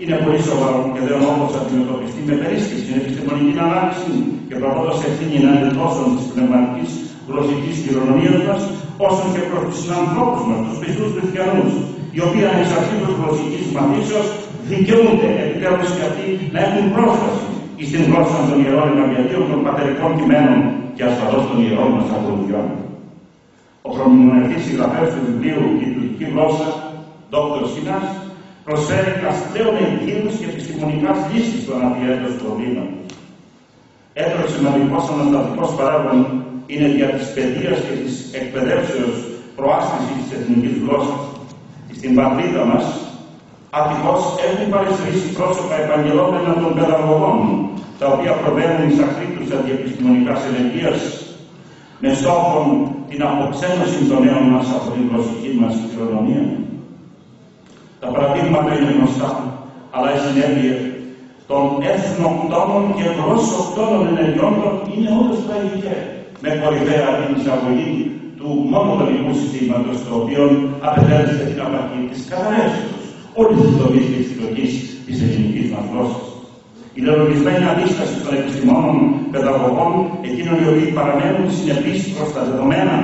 είναι πολύ σοβαρό και δεν όμω αντιμετωπιστεί με περίσχεση στην επιστημονική ανάλυση και προβάλλοντα ευθύνη ενάντια τόσο της πνευματικής γλωσσικής κληρονομίας μας, όσο και προς τους συνανθρώπους μας, τους πιστούς χριστιανούς, οι οποίοι ανεξαρτήτως γλωσσικής μαθήσεως δικαιούνται επιτέλου και αυτοί να έχουν πρόσβαση στην γλώσσα των ιερών Ευαγγελίων, των πατερικών κειμένων και ασφαλώς των ιερών μας ακολουθιών. Ο προμηνονευτής συγγραφέας του βιβλίου «Η τουρκική γλώσσα», Δόκτωρ Σινάς, προσφέρει πλέον εγγύους και επιστημονικά λύσεις στον αδιέτος προβλήματος. Έτρο σημαντικός αναστατικός παράγων είναι για της παιδείας και της εκπαιδεύσεως προάσπισης της εθνικής γλώσσας. Στην πατρίδα μας, ατυχώς έχουν παριστρήσει πρόσωπα επαγγελόμενα των παιδαγωγών, τα οποία προβαίνουν εις ακρίτους αντιεπιστημονικά ελεγγύας με στόχο την αποξένωση των νέων μας από την γλωσσική μας κληρονομία. Τα παραδείγματα είναι γνωστά, αλλά η συνέπεια των εθνοκτόνων και γλωσσοκτόνων ενεργειών είναι όντως τραγικές, με κορυφαία την εισαγωγή του μονοδομικού συστήματος, το οποίο απαιτέλεσε την απαρχή της καταρρεύσεως όλη τη δομή και της συλλογής της ελληνικής μα γλώσσα. Η λεωλογισμένη αντίσταση των επιστημόνων παιδαγωγών, εκείνων οι οποίοι παραμένουν συνεπείς προς τα δεδομένα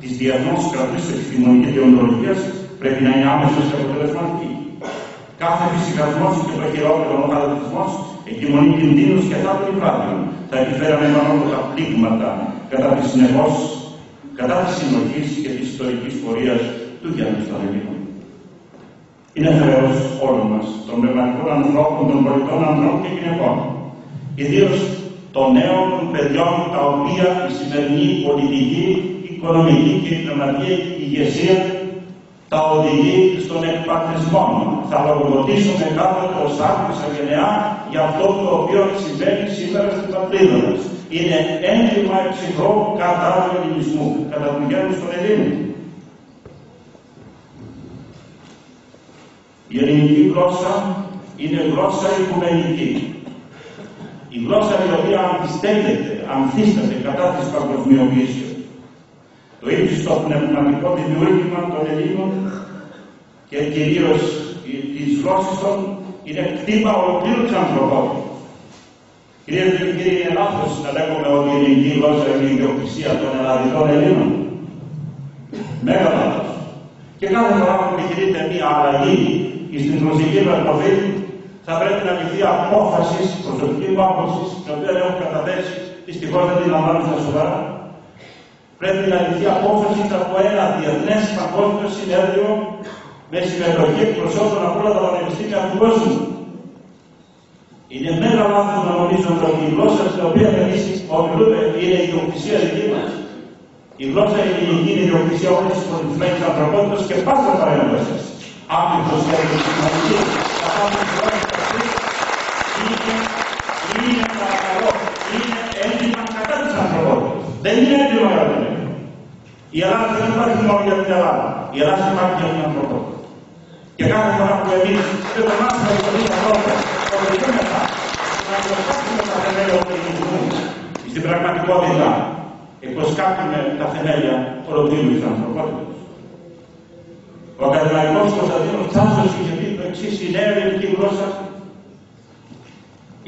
της διεθνώς κρατής επιστημονικής διοντολογίας, πρέπει να είναι άμεσος και αποτελεσματική. Κάθε φυσικασμός και το χειρότερο ο χαρακτηρισμό εγκυμονεί κινδύνους και θα βράδυ. Θα επιφέραμε τα πλήγματα κατά της συνεχώ, κατά της συνοχής και της ιστορικής πορείας του Γιάννη των Ελλήνων. Είναι χρέο όλων μας, των πνευματικών ανθρώπων, των πολιτών ανδρών και γυναικών, ιδίως των νέων παιδιών τα οποία η σημερινή πολιτική, οικονομική και πνευματική ηγεσία τα οδηγεί στον εκπατρισμό. Θα λογοδοτήσουμε κάποτε ως άκουσα γενεά για αυτό το οποίο συμβαίνει σήμερα στην πατρίδα μας. Είναι έγκλημα ψυχρό κατά του ελληνισμού, κατά του γέννου των Ελλήνων. Η ελληνική γλώσσα είναι γλώσσα οικουμενική. Η γλώσσα η οποία αντιστέκεται, αμφίσταται κατά της παγκοσμιοποίησης. Το ύψιστο πνευματικό δημιούργημα των Ελλήνων και κυρίως της γλώσσης των είναι κτήμα ολοκλήρου της ανθρωπότητας. Κυρίες και κύριοι, είναι λάθος να λέγουμε ότι η ελληνική γλώσσα είναι η ιδιοκτησία των ελλαδικών Ελλήνων. Μέγα λάθος. Και κάθε φορά που επιχειρείται μια αλλαγή στην γλωσσική μετροφή, θα πρέπει να ληφθεί απόφασης, προσωπική μου άποψη, την οποία έχω καταθέσει, δυστυχώς δεν την λαμβάνω στα σοβαρά, πρέπει να ληφθεί απόφαση από ένα διεθνές παγκόσμιο συνέδριο με συμμετοχή εκπροσώπων από όλα τα πανεπιστήμια του κόσμου. Είναι μέγα λάθος να νομίζουμε ότι η γλώσσα στην οποία εμείς ομιλούμε είναι η ιδιοκτησία δική μας. Η γλώσσα η ελληνική είναι η ιδιοκτησία όλη της πολιτισμένη ανθρωπότητας και πάντα παρέμβαση. Άπλητο και αντισυμματική, καθώ είναι, είναι παρακαλώ, είναι έντοιμα κατά της ανθρωπότητα. Δεν είναι έντοιμα για την η Ελλάδα δεν υπάρχει μόνο για την Ελλάδα. Η Ελλάδα υπάρχει για την ανθρωπότητα. Και κάθε φορά που εμείς δεν τον άνθρωπο για τον ανθρώπο, οδηγούμεθα να υποσκάπτουμε τα θεμέλια του ελληνισμού, στην πραγματικότητα υποσκάπτουμε τα θεμέλια ολοκλήρου τη ανθρωπότητα. Ο ακαδημαϊκό Κωνσταντίνος Τσάσο είχε πει το εξής: Η νέα ελληνική γλώσσα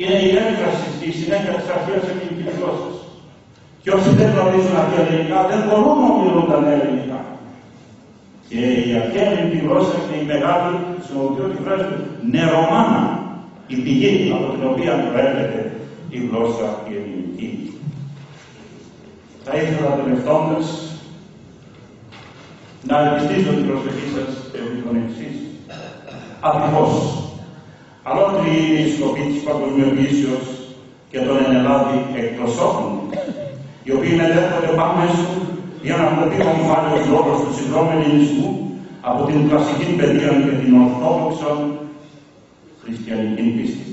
είναι η έκφραση στη συνέχεια της αρχαίας ελληνική γλώσσα. Και όσοι δεν γνωρίζουν αρχαία ελληνικά δεν μπορούν να μιλούν τα νέα ελληνικά. Και η αρχαία ελληνική γλώσσα είναι η μεγάλη, χρησιμοποιώ τη φράση του, νερομάνα, η πηγή από την οποία προέρχεται η γλώσσα η ελληνική. Θα ήθελα τελευταία να επιστήσω την προσοχή σας επί των εξής. Ακριβώς. Αλότρη είναι η σκοπή της παγκοσμιοποίησεω και των ενελάδη εκπροσώπων οι οποίοι μετέφερονται πάνω σου για να ο ομφάλιος λόγος του συνδρόμου ελληνισμού από την κλασική παιδεία και την ορθόδοξο χριστιανική πίστη.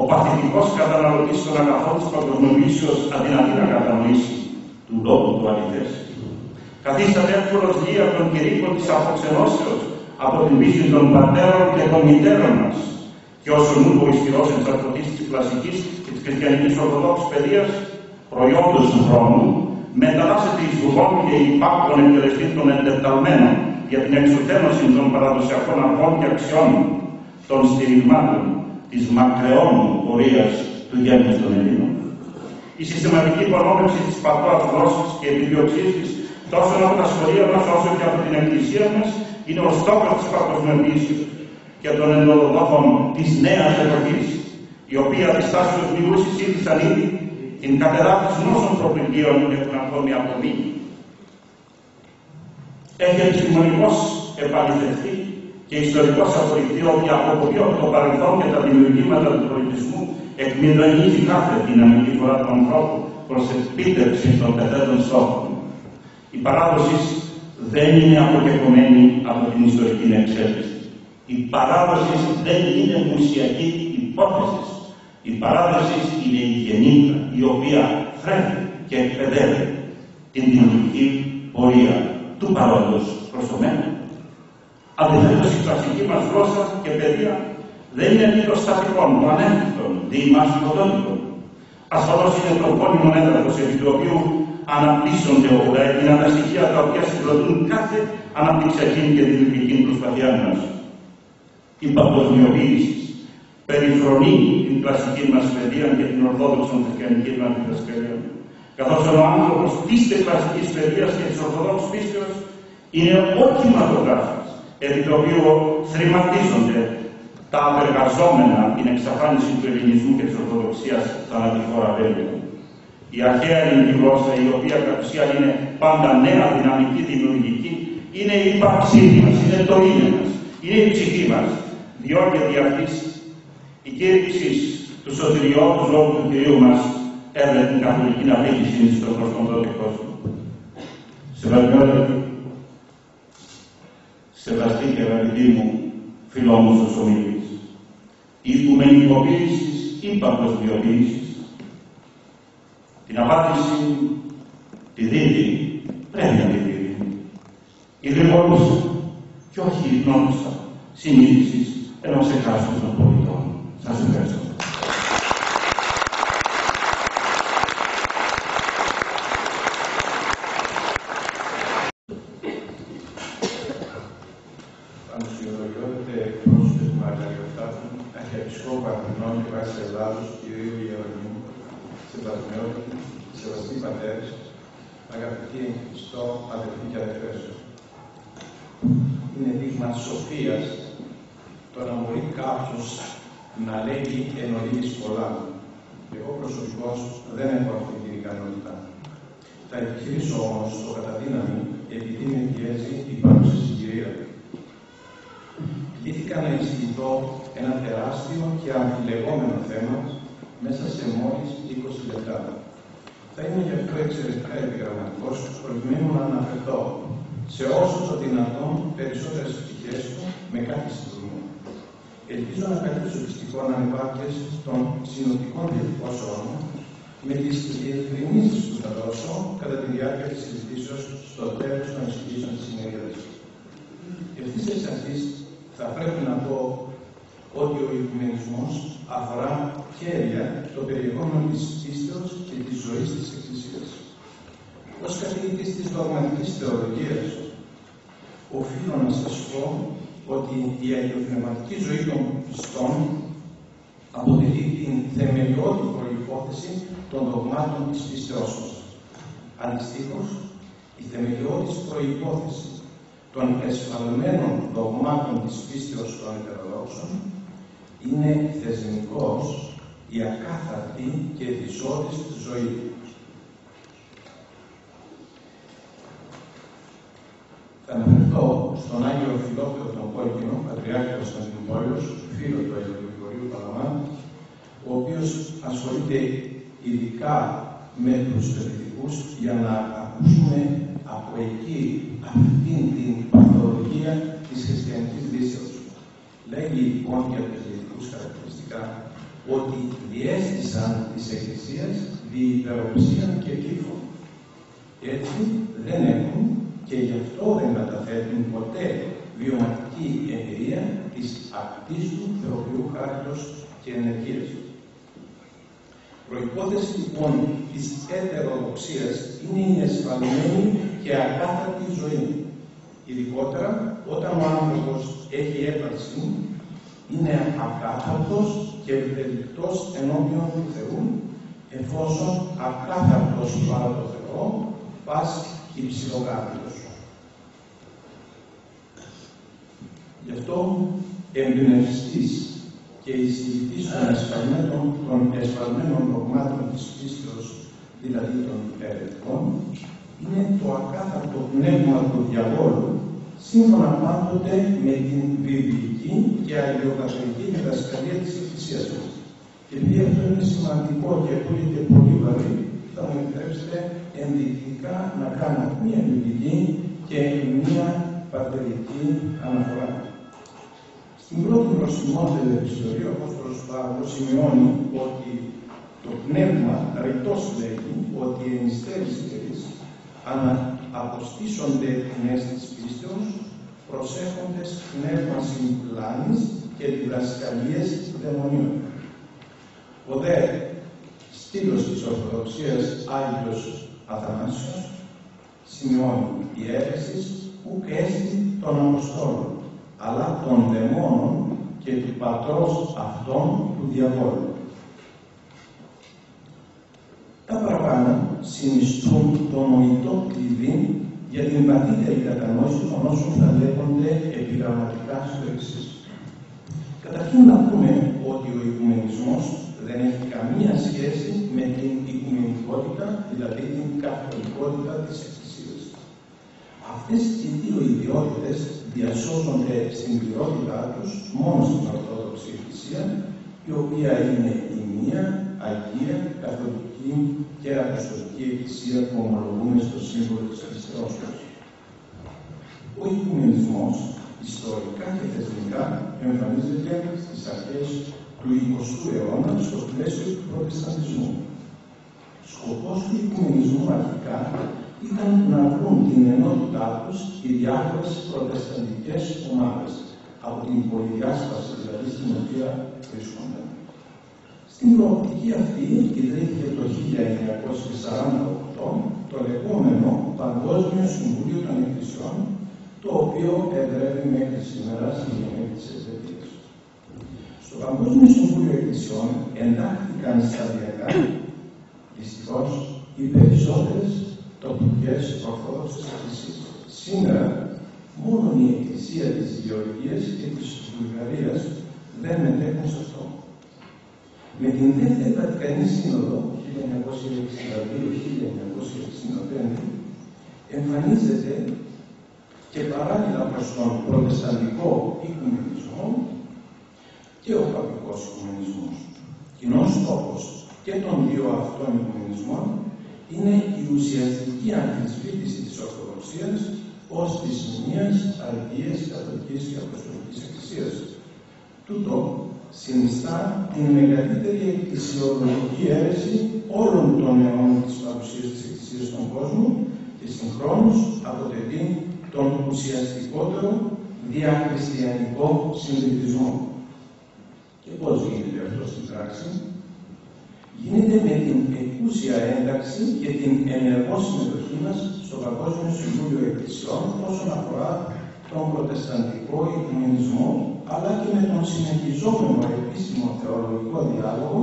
Ο παθητικός καταναλωτής των αγαθών της παγκοσμιοποίησεως αδυνατεί να κατανοήσει του λόγου του αληθές. Καθίσταται εύκολος λία των κηρύκων της αποξενώσεως από την πίστη των πατέρων και των μητέρων μας και όσο νου ο ισχυρός εξαρτωτής της κλασικής και της χριστιανικής ορθοδόξης παιδείας προϊόντος του χρόνου μεταλλάσσεται εις βουλών και υπάκων εκτελεστή των εντεταλμένων για την εξουθένωση των παραδοσιακών αρχών και αξιών των στηριγμάτων της μακραιών πορείας του γέννους των Ελλήνων. Η συστηματική υπονόμευση της πατώας γλώσσης και επιδίωξή της τόσο από τα σχολεία μας όσο και από την Εκκλησία μας είναι ο στόχος της παγκοσμιοποίησης και των ενδοδόχων της νέας εποχής, η οποία αντιστάσεως μιλούσε σύντησαν ήδη την κατεδάφιση νόσων προπληγίων έχουν ακόμη απομείνει. Έχει επιστημονικώς επαληθευτεί και ιστορικώς απορριφθεί ότι από το παρελθόν και τα δημιουργήματα του πολιτισμού εκμηδενίζει κάθε δυναμική φορά του ανθρώπου προς επίτευξη των πεθέντων στόχων. Η παράδοσης δεν είναι αποκεκομένη από την ιστορική εξέλιξη. Η παράδοσης δεν είναι μουσιακή υπόθεση. Η παράδοσης είναι η γεννήτρα η οποία φρέπει και εκπαιδεύει την δημιουργική πορεία του παρόντος προς το μέλλον. Αντιθέτως η κλασική μας γλώσσα και παιδεία δεν είναι λίγο στατικών, των ανέφικτων, διημαστικοτόνικων. Ασφαλώς είναι το πόνιμο έδαφος επί του οποίου αναπτύσσονται όλα εκείνα τα στοιχεία τα οποία συγκροτούν κάθε αναπτυξιακή και δημιουργική προσπαθειά μας. Η παγκοσμιοποίηση περιφρονεί την κλασική μας παιδεία και την ορθόδοξο χριστιανική μας διδασκαλία. Καθώς ο άνθρωπος πίστε κλασικής παιδείας και της ορθοδόξης πίστεως Είναι ο κινηματογράφος, επί το οποίο θρηματίζονται τα απεργαζόμενα την εξαφάνιση του ελληνισμού και της Ορθοδοξίας σαν αντιφόρα Βέλγιο. Η αρχαία ελληνική γλώσσα, η οποία κατ' ουσία είναι πάντα νέα, δυναμική, δημιουργική, είναι η ύπαρξή μας, είναι το είναι μας, είναι η ψυχή μας. Διότι δι' αυτής η κήρυξη του σωτηριώδου λόγου του κυρίου μας έβρε την καθολική αφήγηση στον προσφοντώτη κόσμο. Σεβασμιότατη, σεβαστή και αγαπητή μου φίλο μου ομιλής, η οικουμενικοποίησης ή παγκοσμιοποίηση, την απάντηση τη δίνει, πρέπει να τη δίνει. Η γρηγορούσα και όχι η γνώμησα συνείδησης ενός εκάστοτε των πολιτών. Σας ευχαριστώ. Ανοσιολογιότητε πρόσωπε του Μαργαριωτάτου, Αρχιεπισκόπου Αθηνών και Βάσης Ελλάδος, κυρίου Γεωργίου, σεβασμιότητε, σεβαστοί πατέρες, αγαπητοί εν Χριστώ, αδελφοί και αδελφές. Είναι δείγμα σοφίας το να μπορεί κάποιος να λέγει εν ολίγης πολλά. Εγώ προσωπικώς δεν έχω αυτή την ικανότητα. Θα επιχειρήσω όμως το καταδύναμη επειδή με πιέζει η παρούσα συγκυρία. Κλήθηκα να εισηγηθώ ένα τεράστιο και αμφιλεγόμενο θέμα μέσα σε μόλις 20 λεπτά. Θα είμαι γι' αυτό εξαιρετικά επιγραμματικός, προκειμένου να αναφερθώ σε όσο το δυνατόν περισσότερες πτυχές του με κάθε στιγμή. Ελπίζω να καλύψω τις τυχόν ανεπάρκειες των συνοπτικών διατυπώσεων με τις διευκρινήσεις που θα δώσω κατά τη διάρκεια της συζητήσεως στο τέλος των εισηγήσεων της συνεδρίας. Ευθύς εξ αρχής θα πρέπει να πω ότι ο οικουμενισμός αφορά κέρια το περιεχόμενο της πίστεως και της ζωής της Εκκλησίας. Ως καθηγητής της δογματικής θεολογίας, οφείλω να σας πω ότι η αγιοπνευματική ζωή των πιστών αποτελεί την θεμελιώδη προϋπόθεση των δογμάτων της πίστεώς μας. Αντιστοίχως, η θεμελιώδης προϋπόθεση των εσφαλμένων δογμάτων της πίστεως των ετεροδόξων είναι θεσμικός η ακάθαρτη και δυσόδης ζωή. Θα αναφερθώ στον Άγιο Φιλόφιλο τον Κόκκινο, Πατριάρχη Κωνσταντινούπολης, φίλο του Αγίου Γρηγορίου Παλαμά, ο οποίος ασχολείται ειδικά με τους παιδιτικούς για να ακούσουμε από εκεί αυτήν την παθολογία της χριστιανικής δύσεως. Λέγει λοιπόν για τους παιδιτικούς χαρακτηριστικά ότι διέστησαν της Εκκλησίας διυπεροψία και κύφο. Έτσι δεν έχουν και γι' αυτό δεν καταθέτουν ποτέ βιωματική εμπειρία της ακτής του θεοποιού χάριτος και ενεργείας. Προϋπόθεση λοιπόν της ετεροδοξίας είναι η εσφαλμένη και ακάθαρτη ζωή. Ειδικότερα όταν ο άνθρωπος έχει έπαρξη, είναι ακάθαρτος και ευδελικτός ενώπιον του Θεού, εφόσον ακάθαρτος παρά το Θεό, πας υψηλοκάρδιος. Γι' αυτό εμπνευστής και εισηγητής των εσφαλμένων, των εσφαλμένων δογμάτων της πίστεως, δηλαδή των ερετικών, είναι το ακάθαρτο πνεύμα του διαβόλου, σύμφωνα πάντοτε με την βιβλική και αγιοκαθολική διδασκαλία της Εκκλησίας μας. Και επειδή αυτό είναι σημαντικό και ακούγεται πολύ βαρύ, θα μου επιτρέψετε ενδεικτικά να κάνω μία βιβλική και μία πατερική αναφορά. Στην πρώτη προσημότερη επιστολή, ο Απόστολος Παύλος σημειώνει ότι το πνεύμα ρητός λέγει ότι οι ενιστέρες ανα αποστήσονται τιμές της πίστεως, προσέχοντες πνεύμα συμπλάνης και διδασκαλίες δαιμονίων. Ο δε στήλος της Ορθοδοξίας Άγιος Αθανάσιος σημειώνει η αίρεσης που έστι των Αποστόλων, αλλά των δαιμόνων και του πατρός αυτών του διαβόλου. Τα παραπάνω συνιστούν το νοητό κλειδί για την βαθύτερη κατανόηση των όσων θα λέγονται επιγραμματικά στο εξής. Καταρχήν να πούμε ότι ο οικουμενισμός δεν έχει καμία σχέση με την οικουμενικότητα, δηλαδή την καθολικότητα της Εκκλησίας. Αυτές οι δύο ιδιότητες διασώζονται στην πληρότητά τους μόνο στην Ορθόδοξη Εκκλησία, η οποία είναι η μία Αγία, Καθολική και Αποστολική Εκκλησία που ομολογούμε στο σύμβολο της αριστερός Ο οικουμενισμός ιστορικά και θεσμικά εμφανίζεται στις αρχές του 20ου αιώνα στο πλαίσιο του προτεσταντισμού. Σκοπός του οικουμενισμού αρχικά ήταν να βρουν την ενότητά τους οι διάφορες προτεσταντικές ομάδες από την πολυδιάσπαση δηλαδή στην οποία βρίσκονται. Στην προοπτική αυτή ιδρύθηκε το 1948 το λεγόμενο Παγκόσμιο Συμβούλιο των Εκκλησιών, το οποίο εδρεύει μέχρι σήμερα στη γενική της Ελβετίας. Στο Παγκόσμιο Συμβούλιο Εκκλησιών εντάχθηκαν σταδιακά, δυστυχώς, οι περισσότερες τοπικές ορθόδοξες εκκλησίες. Σήμερα, μόνο η Εκκλησία της Γεωργίας και της Βουλγαρίας δεν μετέχουν σε αυτό. Με την δεύτερη Βατικανή Σύνοδο 1962-1965 εμφανίζεται και παράλληλα προς τον προτεσταντικό οικουμενισμό και ο παπικός οικουμενισμός. Κοινός στόχος και των δύο αυτών οικουμενισμών είναι η ουσιαστική αμφισβήτηση της Ορθοδοξίας ως της μίας αργίας καθολικής και αποστολικής εκκλησίας. Τούτο συνιστά την μεγαλύτερη εκκλησιολογική αίρεση όλων των αιώνων της παρουσίας της Εκκλησίας στον κόσμο και συγχρόνως αποτελεί τον ουσιαστικότερο διακριστιανικό συνδετισμό. Και πώς γίνεται αυτό στην πράξη; Γίνεται με την εκούσια ένταξη και την ενεργό συμμετοχή μας στο Παγκόσμιο Συμβούλιο Εκκλησιών όσον αφορά τον προτεσταντικό οικουμενισμό αλλά και με τον συνεχιζόμενο επίσημο θεολογικό διάλογο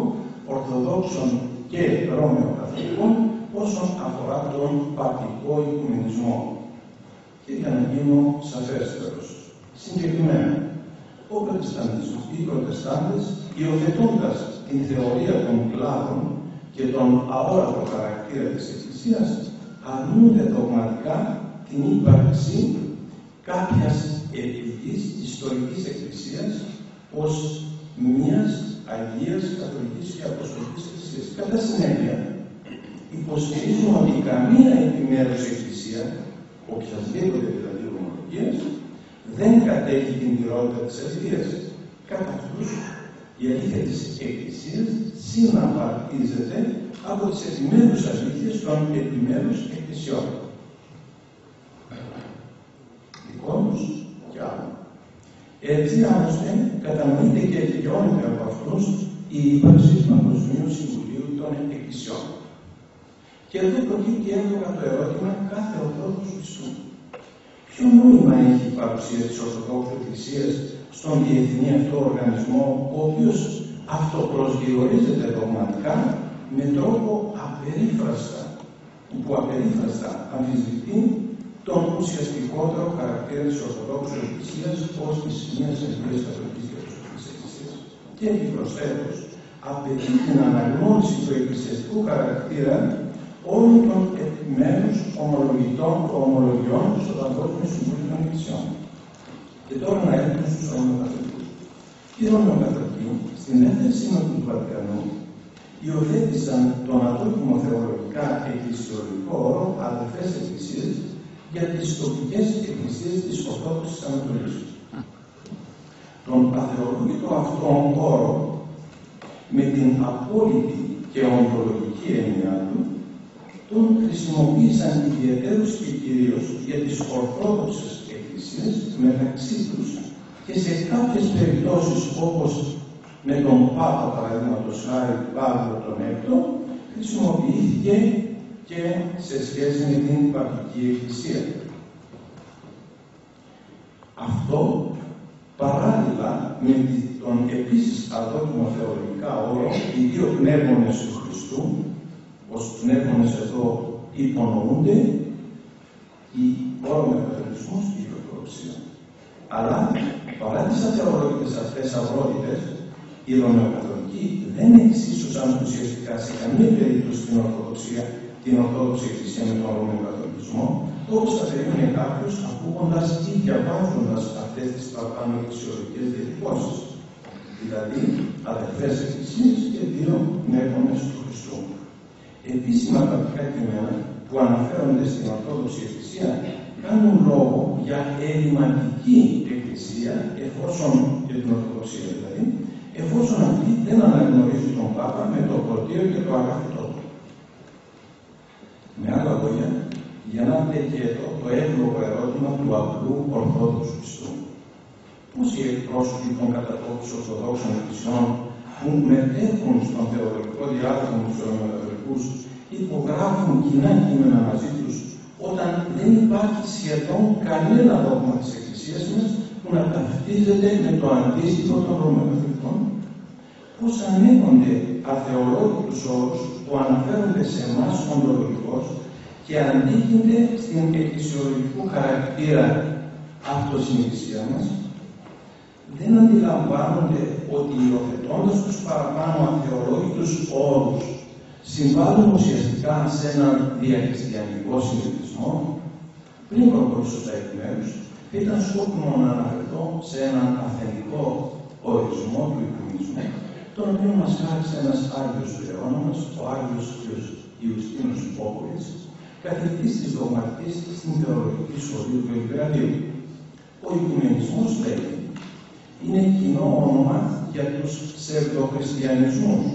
Ορθοδόξων και Ρώμαιο-Καθολικών όσον αφορά τον παπικό οικουμενισμό. Και για να γίνω σαφέστερος, συγκεκριμένα, ο Προτεσταντισμός, οι Προτεστάντες, υιοθετώντας την θεωρία των κλάδων και τον αόρατο χαρακτήρα της Εκκλησίας, αρνούνται δογματικά την ύπαρξη κάποιας επικής ιστορικής εκκλησίας ως μιας Αγίας Καθολικής και Αποστολικής Εκκλησίας. Κατά συνέπεια, υποστηρίζουν ότι καμία επιμέρους εκκλησία, οποιασδήποτε δηλαδή ομολογίας, δεν κατέχει την πυρότητα της αληθείας. Κατά αυτούς, η αλήθεια της Εκκλησίας συναπαρτίζεται από τις επιμέρους αλήθειες των επιμέρους εκκλησιών. Δικόνους και άλλων. Έτσι άλλωστε κατανοείται και εκδηλώνεται από αυτούς η ύπαρξη του Παγκοσμίου Συμβουλίου των Εκκλησιών. Και εδώ προκύπτει έντονα το ερώτημα κάθε ορθόδοξου πιστού. Ποιο νόημα έχει η παρουσία της Ορθοδόξου Εκκλησίας στον διεθνή αυτό οργανισμό, ο οποίος αυτοπροσδιορίζεται δογματικά με τρόπο απερίφραστα, που απερίφραστα αμφισβητεί τον ουσιαστικότερο χαρακτήρα της Ορθοδόξου Εκκλησίας ως της μιας Αγίας Καθολικής και Προσωπικής Εκκλησίας. Και επιπροσθέτως απαιτεί την αναγνώριση του εκκλησιαστικού χαρακτήρα όλων των επιμέρους ομολογητών των ομολογιών στο Παγκόσμιο Συμβούλιο των Εκκλησιών. Και τώρα να έρθουμε στους ομολογαθολικούς. Οι ομολογαθολικοί στην δεύτερη σύνοδο του Βατικανού υιοθέτησαν τον ατόμιμο θεολογικά εκκλησιολογικό όρο αδερφές εκκλησίες για τις τοπικές εκκλησίες της Ορθόδοξης Ανατολής. Τον αθεολογητό αυτόν όρο με την απόλυτη και οντολογική έννοια του τον χρησιμοποίησαν ιδιαίτερους και κυρίως για τις Ορθόδοξες εκκλησίες μεταξύ τους και σε κάποιες περιπτώσεις όπως με τον Πάπα παραδείγματος χάρη Παύλο τον Έκτο χρησιμοποιήθηκε και σε σχέση με την Παπική Εκκλησία. Αυτό παράλληλα με τον επίσης αδόκιμο θεολογικά όρο οι δύο πνεύμονες του Χριστού ως πνεύμονες εδώ υπονοούνται ή ορομεκαθολισμός ή ορθοδοξία. Αλλά παρά τις αθεολόγητες αυτές αυρότητες, οι Ρωμαιοκαθολικοί δεν εξίσωσαν ουσιαστικά σε καμία περίπτωση την Ορθοδοξία, την Ορθόδοξη Εκκλησία με τον Ρωμαιοκαθολισμό, όπως θα περίμενε κάποιος ακούγοντας ή διαβάζοντας αυτές τις παραπάνω εξιολογικές διατυπώσεις. Δηλαδή, αδερφές Εκκλησίες και δύο πνεύμονε του Χριστού. Επίσημα πρακτικά κείμενα που αναφέρονται στην Ορθόδοξη Εκκλησία κάνουν λόγο για ελληματική Εκκλησία, εφόσον, για την Ορθοδοξία δηλαδή, εφόσον αυτή δεν αναγνωρίζει τον Πάπα με το πρωτείο και το αγαθητό του. Με άλλα λόγια, για να εδώ το εύλογο ερώτημα του απλού Ορθόδοξου Χριστού. Πώς οι εκπρόσωποι των κατατόπους Ορθοδόξων Εκκλησιών που μετέχουν στον θεολογικό διάλογο με τους Ρωμαιοκαθολικούς υπογράφουν κοινά κείμενα μαζί τους όταν δεν υπάρχει σχεδόν κανένα δόγμα της Εκκλησίας μας που να ταυτίζεται με το αντίστοιχο των Ρωμαιοκαθολικών. Πώς ανέχονται αθεολόγητους όρους που αναφέρονται σε εμάς οντολογικώς και αντίκεινται στην εκκλησιολογικού χαρακτήρα αυτοσυνηθισία μας, δεν αντιλαμβάνονται ότι υιοθετώντας τους παραπάνω αθεολόγητους όρους συμβάλλουν ουσιαστικά σε έναν διακριστιανικό συνηθισμό. Πριν προχωρήσω στα επιμέρους, ήταν σκόπιμο να αναφερθώ σε έναν αυθεντικό ορισμό του οικουμενισμού, τον οποίο μας χάρισε ένας Άγιος του αιώνα μας, ο Άγιος Ιουστίνος Πόπολης, καθηγητής της δογματικής στην Θεολογική Σχολή του Εγκρατείου. Ο οικουμενισμός λέει είναι κοινό όνομα για τους ψευδοχριστιανισμούς,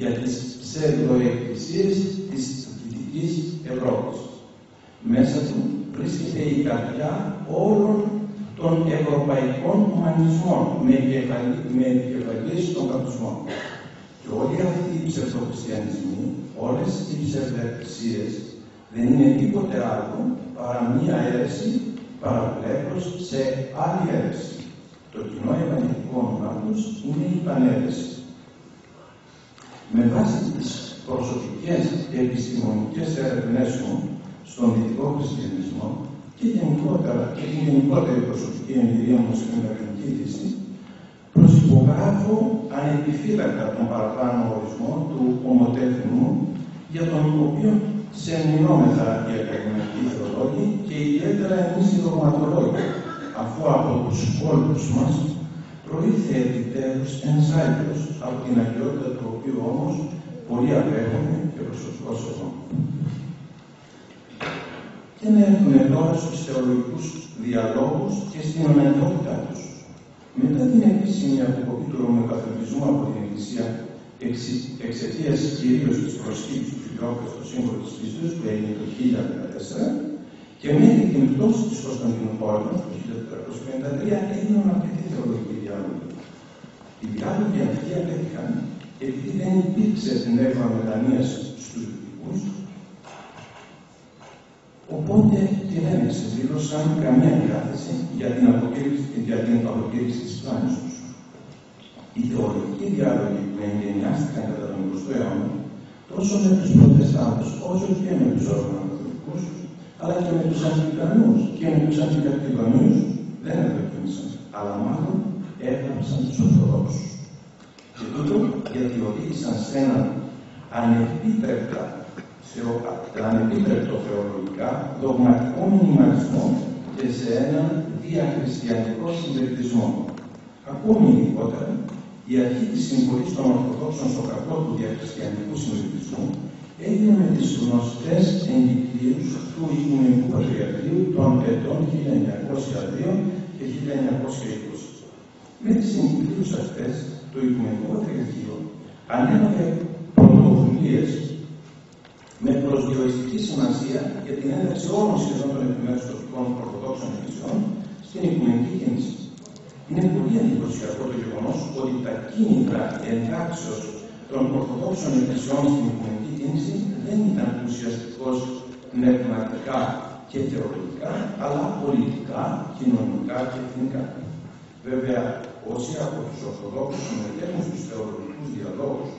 για τις ψευδοεκκλησίες της Δυτικής Ευρώπης. Μέσα του βρίσκεται η καρδιά όλων των ευρωπαϊκών ουμανισμών με, επικεφαλής των καπνισμών. Και όλοι αυτοί οι ψευδοχριστιανισμοί, όλες οι ψευδεκκλησίες δεν είναι τίποτε άλλο παρά μία αίρεση παραβλέπως σε άλλη αίρεση. Το κοινό ευαγγελικό όνομα τους είναι η πανέρεση. Με βάση τις προσωπικές και επιστημονικές έρευνές μου στον δυτικό χριστιανισμό και γενικότερα και την γενικότερη προσωπική εμπειρία μου στην ελληνική φύση, προσυπογράφω ανεπιφύλακτα τον παραπάνω ορισμό του ομοτέχνου για τον οποίο σε ενημνώμεθα οι ακαδημαϊκοί θεολόγοι και ιδιαίτερα εμείς οι δογματολόγοι, αφού από τους κόλπους μας προήλθε επιτέλους ένας Άγιος, από την αγιότητα του οποίου όμως πολύ απέχουμε και προσωπικός σεβό. Και να έρθουμε τώρα στους θεολογικούς διαλόγους και στην ονεντότητά τους. Μετά την επίσημη αποκοπή του Ρωμαιοκαθολικού από την Εκκλησία εξαιτίας κυρίως της προσχήψη του Φιλόπουλου στο σύμβολο της Χριστούς που έγινε το 1014 και μέχρι την πτώση της Κωνσταντινούπολης το 1453 έγιναν αρκετοί θεολογικοί διάλογοι. Οι διάλογοι αυτοί απέτυχαν επειδή δεν υπήρξε πνεύμα μετανία στους δυτικού, οπότε τι δεν εκδήλωσαν καμία διάθεση για την αποκήρυξη της πλάνη τους. Οι θεολογικοί διάλογοι που εγκαινιάστηκαν κατά τον 20ο αιώνα, τόσο με τους Προτεστάντου όσο και με τους Ρωμανοκαθολικού, αλλά και με τους Αγγλικανού και με τους Αντικακτικανού, δεν ευελπίνησαν, αλλά μάλλον έγραψαν τους Ορθοδόξου. Και τούτο γιατί οδήγησαν σε έναν ανεπίτρεπτα, ανεπίτρεπτο θεολογικά, δογματικό μηνυμαρισμό και σε έναν διακριστιανικό συντηρητισμό. Ακόμη ειδικότερα, η αρχή της συμβολής των Ορθοδόξων στο κακό του διακριστιανικού συντηρητισμού έγινε με τις γνωστές εγκυκλίες του Οικουμενικού Πατριαρχείου των ετών 1902 και 1920. Με τις εγκυκλίες αυτές, το Οικουμενικό Πατριαρχείο ανέλαβε πρωτοβουλίες με προσδιοριστική σημασία για την ένταξη όλων σχεδόν των επιμέρους τοπικών Ορθοδόξων Εκκλησιών στην Οικουμενική Κίνηση. Είναι πολύ εντυπωσιακό το γεγονός ότι τα κίνητρα εντάξεως των Ορθοδόξων Εκκλησιών στην Οικουμενική Κίνηση δεν ήταν ουσιαστικώς πνευματικά και θεωρητικά, αλλά πολιτικά, κοινωνικά και εθνικά. Βέβαια, όσοι από τους Ορθοδόξους συμμετέχουν στους θεολογικούς διαλόγους,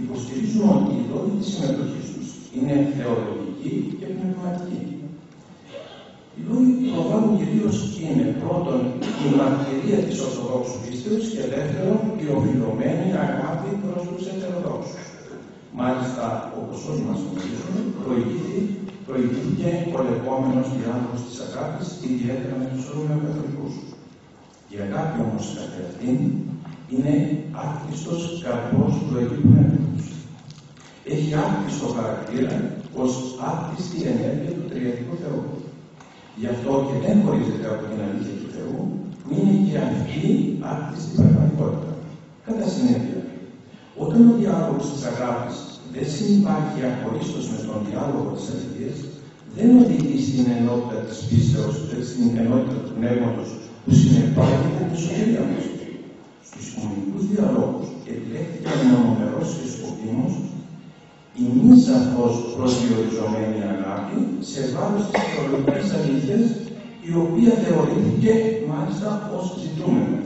υποστηρίζουν ότι οι λόγοι της συμμετοχής τους είναι θεολογικοί και πνευματικοί. Οι λόγοι που προβάλλουν κυρίω είναι πρώτον η μαρτυρία της Ορθοδόξου πίστεως και δεύτερον η οφειλωμένη αγάπη προς τους ετεροδόξους. Μάλιστα, όπως όλοι μας γνωρίζουμε, προηγήθηκε ο λεγόμενος διάλογο της αγάπης, ιδιαίτερα με τους Ρωμαιοκαθολικού. Η αγάπη όμως καθ' αυτήν είναι άκτιστο καρπός του Αγίου Πνεύματος. Έχει άκτιστο χαρακτήρα ως άκτιστη ενέργεια του Τριαδικού Θεού. Γι' αυτό και δεν χωρίζεται από την αλήθεια του Θεού, που είναι και αυτή άκτιστη πραγματικότητα. Κατά συνέπεια, όταν ο διάλογος της αγάπης δεν συμπάρχει αχωρίστως με τον διάλογο της αληθείας, δεν οδηγεί στην ενότητα της πίστεως, στην ενότητα του πνεύματος που συνεπάγεται τη σωτηρία μας. Στους οικονομικούς διαλόγους επιλέχθηκε να μονομερώσει σκοπίμως η μη σαφώς προσδιοριζομένη αγάπη σε βάρος της θεολογικής αλήθειας η οποία θεωρήθηκε μάλιστα ως ζητούμενη.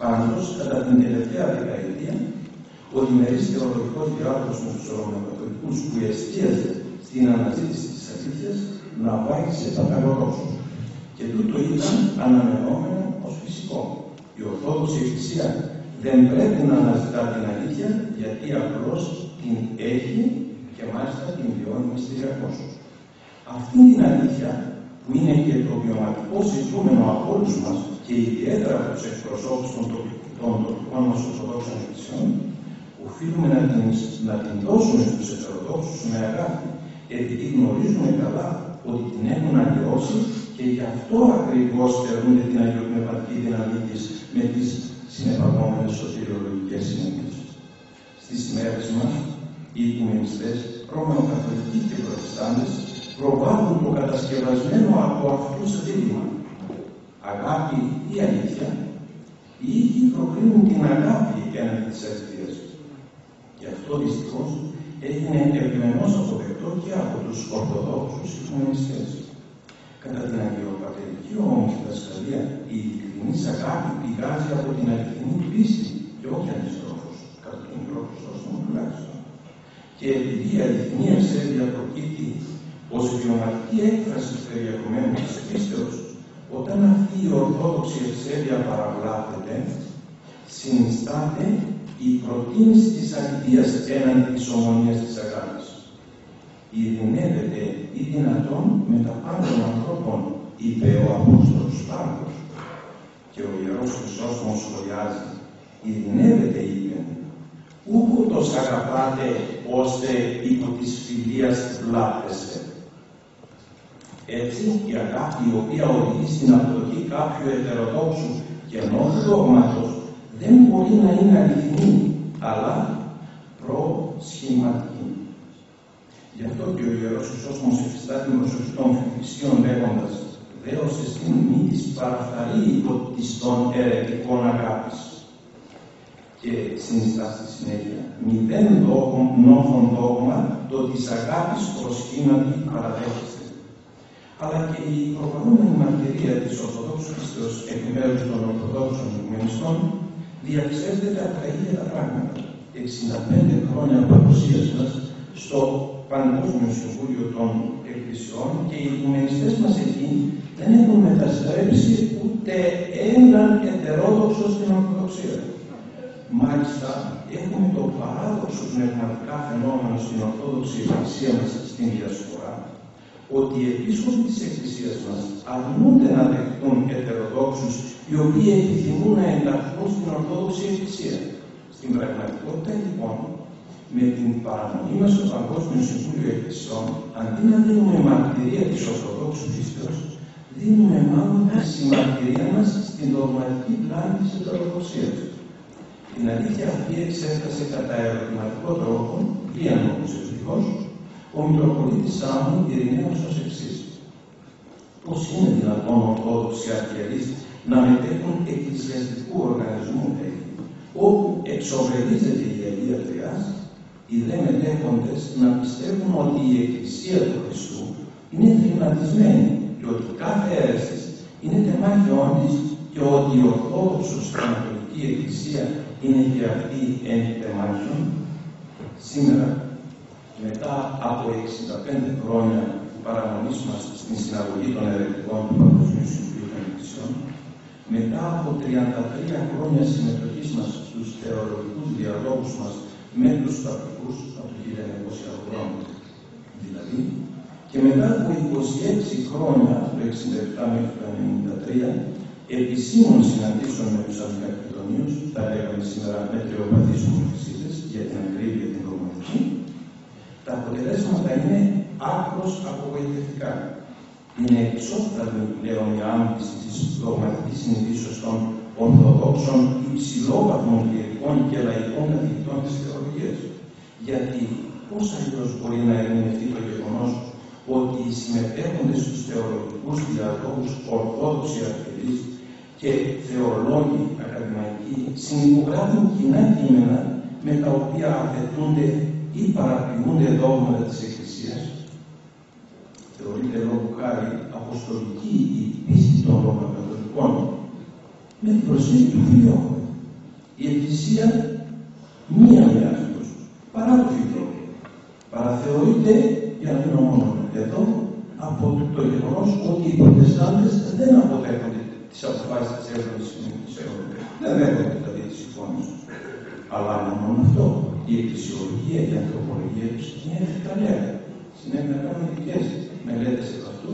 Πάντως, κατά την τελευταία δεκαετία, ο διμερής θεολογικός διάλογος με τους Ρωμαιοκαθολικούς που εστίαζε στην αναζήτηση της αλήθειας να πάει σε παταγωδόσους. Και τούτο ήταν αναμενόμενο ως φυσικό. Η Ορθόδοξη Εκκλησία δεν πρέπει να αναζητά την αλήθεια γιατί απλώς την έχει και μάλιστα την βιώνει μυστηριακώς. Αυτή την αλήθεια που είναι και το βιωματικό ζητούμενο από όλους μας και ιδιαίτερα από τους εκπροσώπους των τοπικών μας Ορθοδόξων Εκκλησιών, οφείλουμε να την, να την δώσουμε στους ετεροδόξους με αγάπη, επειδή γνωρίζουμε καλά ότι την έχουν αλλοιώσει και γι' αυτό ακριβώς θερούνται την αγιοπνευματική δύναμή της με τις συνεπαγόμενες σωτηριολογικές συνέπειες. Στις μέρες μας, οι οικουμενιστές, ρωμαιοκαθολικοί και προτεστάντες, προβάλλουν το κατασκευασμένο από αυτούς δίλημα. Αγάπη ή αλήθεια, οι ίδιοι προκρίνουν την αγάπη έναντι της αληθείας. Γι' αυτό δυστυχώς έγινε ευγενώ αποδεκτό και από τους Ορθοδόξους Οικουμενιστές. Κατά την αγιοπατερική όμω διδασκαλία, η ειλικρινή αγάπη πηγάζει από την αληθινή πίστη και όχι αντιστρόφως, κατά τον μικρό Χρυσόστομο τουλάχιστον. Και επειδή η αληθινή ασέβεια προκύπτει ως βιωματική έκφραση του περιεχομένου της πίστεως, όταν αυτή η ορθόδοξη ευσέβεια παραβλάπτεται, συνιστάται η προτίμηση της αληθείας έναντι της ομονίας της αγάπης. Ειρηνεύεται ή δυνατόν με τα πάντα των ανθρώπων, είπε ο Απόστολος Παύλος. Και ο Ιερός Χρυσόστομος σχολιάζει, ειρηνεύεται είπε, ούκουτος αγαπάτε ώστε υπό της φιλίας βλάπτεστε. Έτσι, η αγάπη η οποία οδηγεί στην αποδοχή κάποιου ετεροδόξου και ενός δόγματος δεν μπορεί να είναι αληθινή, αλλά προσχηματική. Γι' αυτό και ο Ιερός Χρυσόστομος εφιστά την προσοχή των χριστιών λέγοντας «Δέος εστίν μη της παραφθαρεί υπό της των ερετικών αγάπης». Και συνιστά στη συνέχεια «Μηδέν νόθων δόγμα το της αγάπης προσχήματι παραδέχεστε». Αλλά και η προπανούμενη μαρτυρία της Ορθοδόξου Χριστός εκ μέρους των Ορθοδόξων Οικουμενιστών διαψεύδεται από τα ίδια τα πράγματα. 65 χρόνια παρουσίας μας στο Παγκόσμιο Συμβούλιο των Εκκλησιών και οι οικουμενιστές μας εκεί δεν έχουν μεταστρέψει ούτε έναν ετερόδοξο στην Ορθοδοξία. Μάλιστα, έχουμε το παράδοξο πνευματικά φαινόμενο στην Ορθόδοξη Εκκλησία μας στην Διασπορά, ότι οι επίσκοποι της Εκκλησίας μας αρνούνται να δεχτούν ετεροδόξους οι οποίοι επιθυμούν να ενταχθούν στην Ορθόδοξη Εκκλησία. Στην πραγματικότητα λοιπόν, με την παραμονή μας στο Παγκόσμιο Συμβούλιο Εκκλησιών, αντί να δίνουμε μαρτυρία της Ορθοδόξου πίστεως, δίνουμε μάλλον τη συμμαρτυρία μας στην δογματική πλάνη της ετεροδοξίας. Την αλήθεια αυτή εξέφρασε κατά ερωτηματικό τρόπο, πλήρω όμως ευτυχώς, ο Μητροπολίτης Σάμου Ειρηναίος ως εξής. Πώς είναι δυνατόν Ορθόδοξοι αρχιερείς να μετέχουν εκκλησιαστικού οργανισμού όπου εξοβελίζεται η Αγία Θεάς, οι δε μετέχοντες να πιστεύουν ότι η Εκκλησία του Χριστού είναι θρηματισμένη και ότι κάθε αίρεσης είναι τεμάχιόν της και ότι η Ορθόδοξος Ανατολική Εκκλησία είναι και αυτή εν τεμάχιον. Σήμερα, μετά από 65 χρόνια που παραμονής μας στην συναγωγή των ερευνητικών του Παγκοσμίου Συμβουλίου των Εκκλησιών, μετά από 33 χρόνια συμμετοχής μας στους θεολογικούς διαλόγους μας με τους παπικούς από το 1980 δηλαδή, και μετά από 26 χρόνια, το 67 μέχρι το 93, επισήμων συναντήσεων με τους Αμφιακτητονίους, τα λέγαμε σήμερα μετριοπαθείς ομοφυσίτες για την ακρίβεια την κομμουνική, τα αποτελέσματα είναι άκρος απογοητευτικά. Είναι εξώφραγη πλέον η άμφιση της δογματικής συνειδήσεως των Ορθοδόξων υψηλόβαθμων κληρικών και λαϊκών καθηγητών της θεολογίας. Γιατί πώς αλλιώς μπορεί να ερμηνευτεί το γεγονός ότι οι συμμετέχοντες στους θεολογικούς διαλόγους Ορθόδοξοι αρχιερείς και θεολόγοι ακαδημαϊκοί συνυπογράφουν κοινά κείμενα με τα οποία απαιτούνται ή παραποιούνται δόγματα της Εκκλησίας. Θεωρείται λόγω χάρη αποστολική η πίστη των Ρωμακατολικών με την προσέγγιση του φιλιόχου. Η Εκκλησία μία μοιράζεται παρά το φιλιόχου. Παραθεωρείται, για να μην μόνο εδώ, από το γεγονός ότι οι Προτεστάντες δεν αποτέχονται τις αποφάσεις της Εύρωμη Συνήθω. Δεν δέχονται δηλαδή τη συμφώνηση. Αλλά μόνο αυτό, η εκκλησιολογία, η ανθρωπολογία τους είναι ευκαλέα. Συνέβη να κάνουν ειδικέ μελέτες από αυτού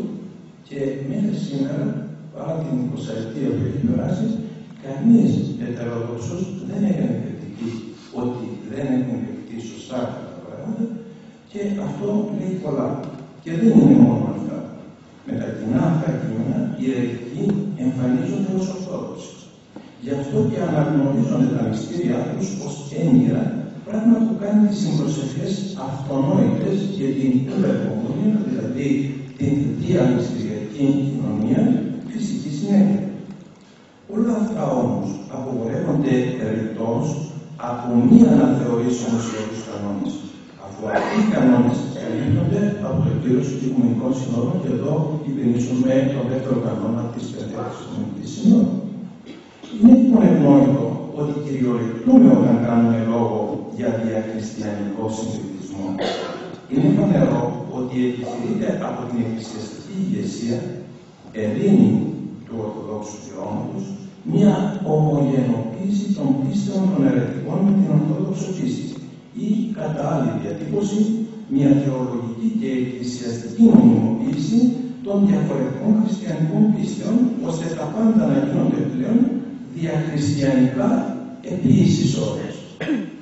και μέχρι σήμερα, παρά την 20 ετία που έχει περάσει, κανείς ετερόδοξο δεν έκανε κριτική ότι δεν έχουν κριτική σωστά τα πράγματα και αυτό λέει πολλά. Και δεν είναι μόνο αυτά. Με τα κοινά αυτά κείμενα, οι ερετικοί εμφανίζονται ως ορθόδοξοι. Γι' αυτό και αναγνωρίζονται τα μυστήριά τους ως έγκυρα, πράγμα που κάνει τις συμπροσευχέ αυτονόητες και την υπερκομούνια, δηλαδή την θετία μυστηριακή κοινωνία, φυσική συνέχεια. Όλα αυτά όμως απογορεύονται ρητός από μία αναθεωρήση ομοσιωτικού κανόνες. Αφού αυτοί οι κανόνες καλύπτονται από το εκπλήρωση του Οικουμενικών Συνόδων και εδώ υπενήσουμε τον δεύτερο κανόνα της Πεντέτη Οικουμενική Συνόδου. Είναι λοιπόν ευνόητο ότι κυριολεκτούμε όταν κάνουμε λόγο για διακριστιανικό συντηρητισμό. Είναι φανερό ότι επιχειρείται από την εκκλησιαστική ηγεσία Ελλήνη του Ορθοδόξου Θεόματος μια ομογενοποίηση των πίστεων των ερετικών με την Ορθόδοξο πίστη ή κατά άλλη διατύπωση μια θεολογική και εκκλησιαστική νομιμοποίηση των διαφορετικών χριστιανικών πίστεων ώστε τα πάντα να γίνονται πλέον διακριστιανικά επί ίσης ώρες.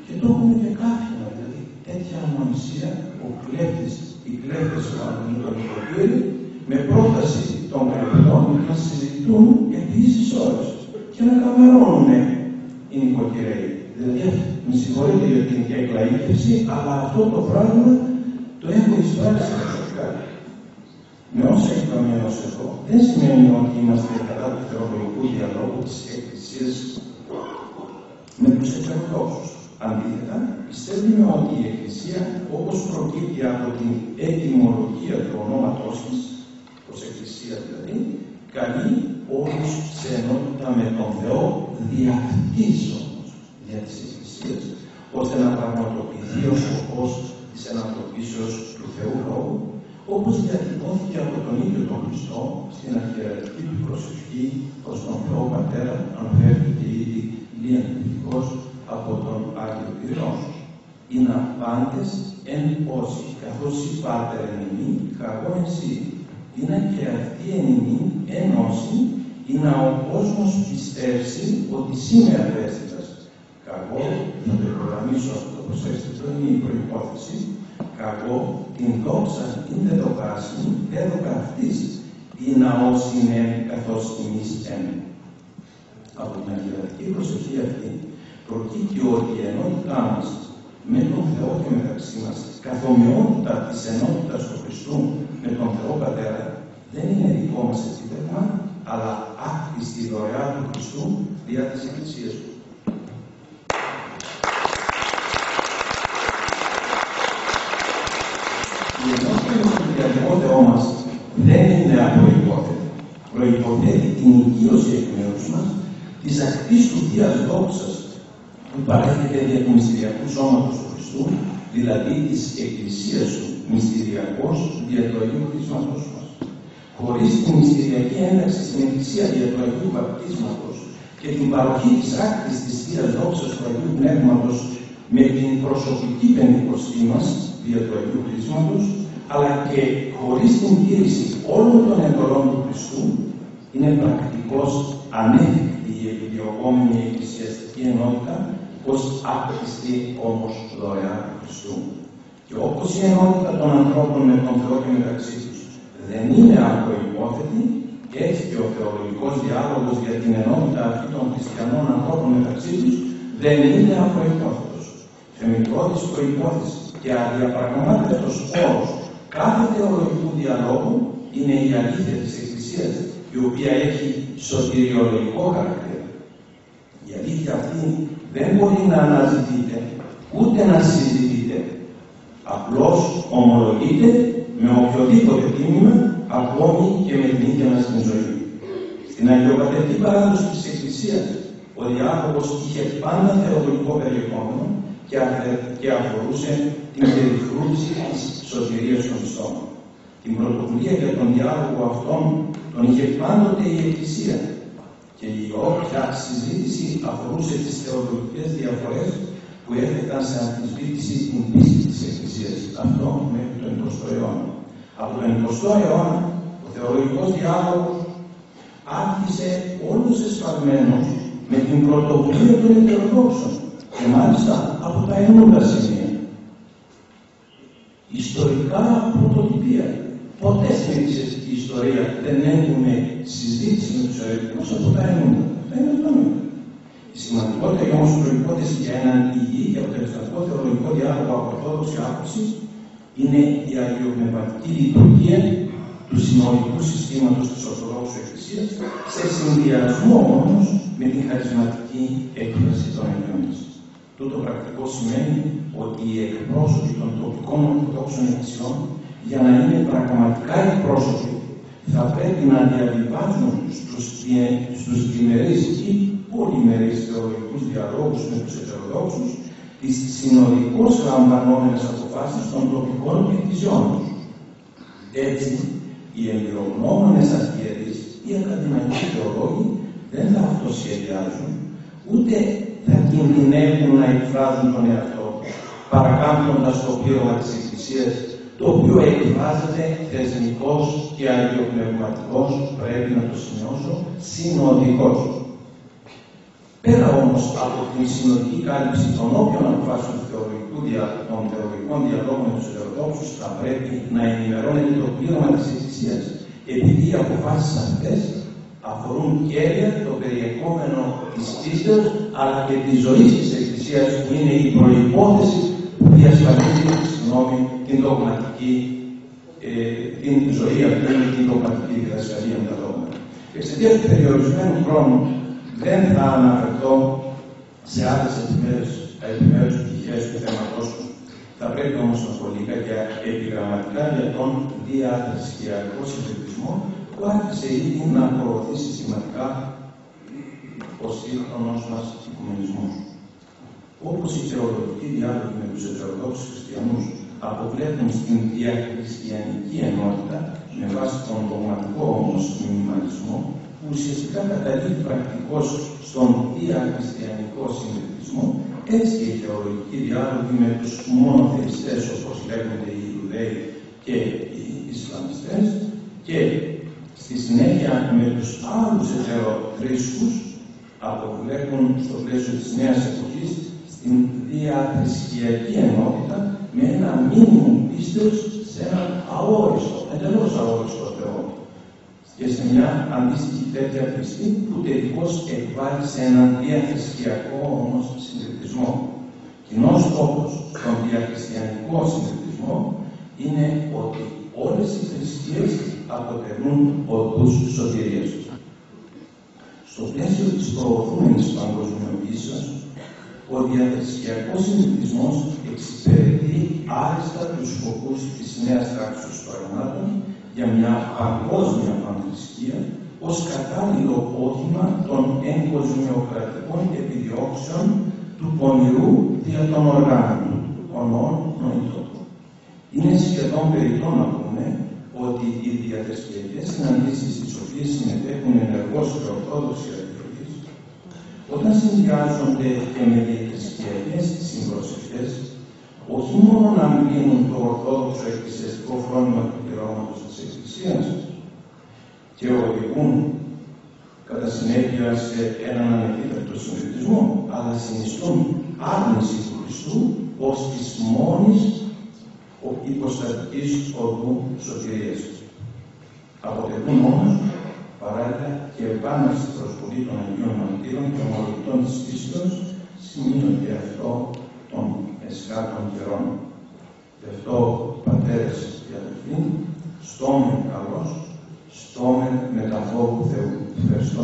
Και το έχουμε και κάποια, δηλαδή τέτοια αμονησία, ο κλέφτης, οι κλέφτες του τον με πρόταση των κλεφτών να συζητούν επί ίσης ώρες και να καμερώνουν οι νοικοκυρέοι. Δηλαδή, με συγχωρείτε για την εκλαΐτευση, αλλά αυτό το πράγμα το έχω εισβάλει στα προσωπικά. Με όσα είπαμε έως εδώ, δεν σημαίνει ότι είμαστε κατά του θεολογικού διαλόγου της Εκκλησίας με τους εξαρτώμενους. Αντίθετα, πιστεύουμε ότι η Εκκλησία, όπως προκύπτει από την ετοιμολογία του ονόματός της, ως Εκκλησία δηλαδή, καλεί όλους σε ενότητα με τον Θεό διακριτής όμως για τις Εκκλησίες, ώστε να πραγματοποιηθεί ο σκοπός της ενανθρωπίσεως του Θεού Λόγου, όπως διατυπώθηκε από τον ίδιο τον Χριστό στην αρχιερατική του προσευχή προς τον Θεό Πατέρα, αναφέρθηκε ήδη διατυπητικός από τον Άγιο Πυρός. Είναι απάντες εν πόση, καθώς η Πάτερ εν ημί, καγώ εσύ. Είναι και αυτή εν ημί ενώση, είναι ο κόσμος πιστεύσει ότι σήμερα ευαίσθητας. Καγώ, θα το υπογραμμίσω αυτό το προσέξτε, είναι η προϋπόθεση, καγώ την δόξα την δεδοκάση, έδωκα αυτής, ή ναός είναι καθώς εμείς έμεινε. Από την αρχαιρατική προσοχή αυτή προκύπτει ότι η ενότητά μας με τον Θεό και μεταξύ μας, καθ' ομοιότητα της ενότητας του Χριστού με τον Θεό Πατέρα, δεν είναι δικό μας επίτευγμα, αλλά άκτιστη δωρεά του Χριστού δια της Εκκλησίας του. Η ενότητα με τον διαδημότερό μας δεν είναι απροϋπόθετη. Προϋποθέτει την οικείωση εκ μέρους μας της ακτής του Θείας Δόξας που παρέχεται δια του μυστηριακού σώματος του Χριστού, δηλαδή της Εκκλησίας του, μυστηριακός δια του Αγίου Χρησματός μας. Χωρίς την μυστηριακή ένταξη στην Εκκλησία δια του Αγίου Βαπτίσματος και την παροχή της άκτης της Θείας Δόξας του Αγίου Πνεύματος με την προσωπική πεντηκοστή μας δια του Αγίου Χρησματός, αλλά και χωρίς την τήρηση όλων των εντολών του Χριστού, είναι πρακτικός ανέφικτη η επιδιωγόμενη εκκλησιαστική ενότητα ως άπτυστη όμως δωρεά του Χριστού. Και όπως η ενότητα των ανθρώπων με τον Θεό και μεταξύ τους δεν είναι αυτοϋπόθετη, έτσι και ο θεολογικός διάλογος για την ενότητα αυτή των χριστιανών ανθρώπων μεταξύ τους δεν είναι αυτοϋπόθετος. Θεμητρότης προϋπόθεσης και αδιαπραγμάτευτος όρος κάθε θεολογικού διαλόγου είναι η αλήθεια της Εκκλησίας, η οποία έχει σωτηριολογικό χαρακτήρα. Η αλήθεια αυτή δεν μπορεί να αναζητείτε, ούτε να συζητείτε. Απλώς ομολογείται με οποιοδήποτε τίμημα, ακόμη και με την ίδια μας την ζωή. Στην αγιοπατευτή παράδοση της Εκκλησίας, ο διάλογος είχε πάντα θεολογικό περιεχόμενο και αφορούσε την περιφρούση της σωτηρίας των πιστών. Την πρωτοβουλία για τον διάλογο αυτόν τον είχε πάντοτε η Εκκλησία και η όποια συζήτηση αφορούσε τις θεολογικές διαφορές που έθεταν σε αμφισβήτηση την πίστη της Εκκλησίας. Αυτό μέχρι τον 20ο αιώνα. Από τον 20ο αιώνα ο θεολογικός διάλογος άρχισε όλους εσφαλμένος με την πρωτοβουλία των Ιντεροδόξων και μάλιστα από τα ενούντα σημεία. Ιστορικά πρωτοτυπία. Ποτέ στην εκκλησιαστική ιστορία δεν έχουμε συζήτηση με τους αιρετικούς από τα ενούντα. Αυτά είναι αυτονόητα. Η σημαντικότερη όμως προϋπόθεση για έναν υγιή και αποτελεσματικό θεολογικό διάλογο από ορθόδοξη άποψη είναι η αγιοπνευματική λειτουργία του συνολικού συστήματος της Ορθοδόξου Εκκλησίας σε συνδυασμό όμως με την χαρισματική έκφραση των ενιών Τούτο πρακτικό σημαίνει ότι οι εκπρόσωποι των τοπικών Ορθοδόξων Εκκλησιών για να είναι πραγματικά εκπρόσωποι θα πρέπει να διαβιβάζουν στους, στους διμερείς ή πολυμερείς θεολογικούς διαλόγους με τους ετεροδόξους τις συνολικώς λαμβανόμενες αποφάσεις των τοπικών εκκλησιών τους. Έτσι, οι εμπειρογνώμονες αρχιερείς ή ακαδημαϊκοί θεολόγοι δεν θα αυτοσχεδιάζουν, ούτε θα κινδυνεύουν να εκφράζουν τον εαυτό τους, παρακάμπτοντας το πλήρωμα της Εκκλησίας, το οποίο εκφράζεται θεσμικός και αγιοπνευματικός, πρέπει να το σημειώσω, συνοδικός. Πέρα όμως από την συνολική κάλυψη των όποιων αποφάσεων του θεολογικού των θεολογικών διαλόγων με τους Ορθόδοξους θα πρέπει να ενημερώνεται το πλήρωμα της Εκκλησίας, επειδή οι αποφάσεις αυτές αφορούν κέρια το περιεχόμενο της πίστεως αλλά και τη ζωή της Εκκλησίας που είναι η προϋπόθεση που διασφαλίζει συγγνώμη, την δογματική ε, την ζωή αυτή με την δογματική διδασκαλία με τα δόγματα. Εξαιτίας του περιορισμένου χρόνου δεν θα αναφερθώ σε άλλες επιμέρους, επιμέρους πτυχές του θέματος μου. Θα πρέπει όμως να πω λίγα και επιγραμματικά για τον διαθρησκιακό συντηρητισμό που άρχισε ήδη να προωθεί συστηματικά ο σύγχρονος μας οικουμενισμός. Όπως οι θεολογικοί διάλογοι με τους ετεροδόξους χριστιανούς αποβλέπουν στην διακριστιανική ενότητα με βάση τον δογματικό όμως μινιμαλισμό που ουσιαστικά καταλήγει πρακτικώς στον διακριστιανικό συνδετισμό έτσι και οι θεολογικοί διάλογοι με τους μονοθεϊστές όπως λέγονται οι Ιουδαίοι και οι Ισλαμιστές και στη συνέχεια με τους άλλους ετεροθρήσκους αποβλέπουν στο πλαίσιο της νέας εποχής στην διαθρησκιακή ενότητα με ένα μήνυμο πίστεως σε έναν αόριστο, εντελώς αόριστο Θεό και σε μια αντίστοιχη τέτοια θρησκή που τελικώς εκβάλλει σε έναν διαθρησκιακό όμως συντηρητισμό. Κοινός στόχος στον διαχριστιανικό συντηρητισμό είναι ότι όλες οι θρησκείες αποτελούν οδούς σωτηρίας. Στο πλαίσιο της προωθούμενης παγκοσμιοποίησης, ο διαθρησκιακός συνειδητισμός εξυπηρετεί άριστα τους σκοπούς της νέας τάξης των πραγμάτων για μια παγκόσμια πανθρησκεία ως κατάλληλο όχημα των εγκοσμιοκρατικών επιδιώξεων του πονηρού δια των οργάνων, ονών νοητών. Είναι σχεδόν περιττό να πούμε ότι οι διαθεσπιακές συναντήσεις στις οποίες συμμετέχουν ενεργώς οι Ορθόδοξοι Αδελφοί, όταν συνδυάζονται και με διαθεσπιακές συμπροσευχές, όχι μόνο να μείνουν το Ορθόδοξο εκκλησιαστικό φρόνημα του κυρώματος της Εκκλησίας και οδηγούν κατά συνέπεια σε έναν ανεπίτρεπτο συνδετισμό, αλλά συνιστούν άρνηση του Χριστού ως της μόνης υποστατικής οδού σωτηρίας. Αποτελούν όμως παράλληλα και επάναση προσβολή των Αγίων Μαρτύρων και ομολογητών της πίστεως, σημείο και αυτό των εσκάτων καιρών. Γι' αυτό, πατέρες και αδελφοί, στόμεν καλός, στόμεν με τα φόβου Θεού. Ευχαριστώ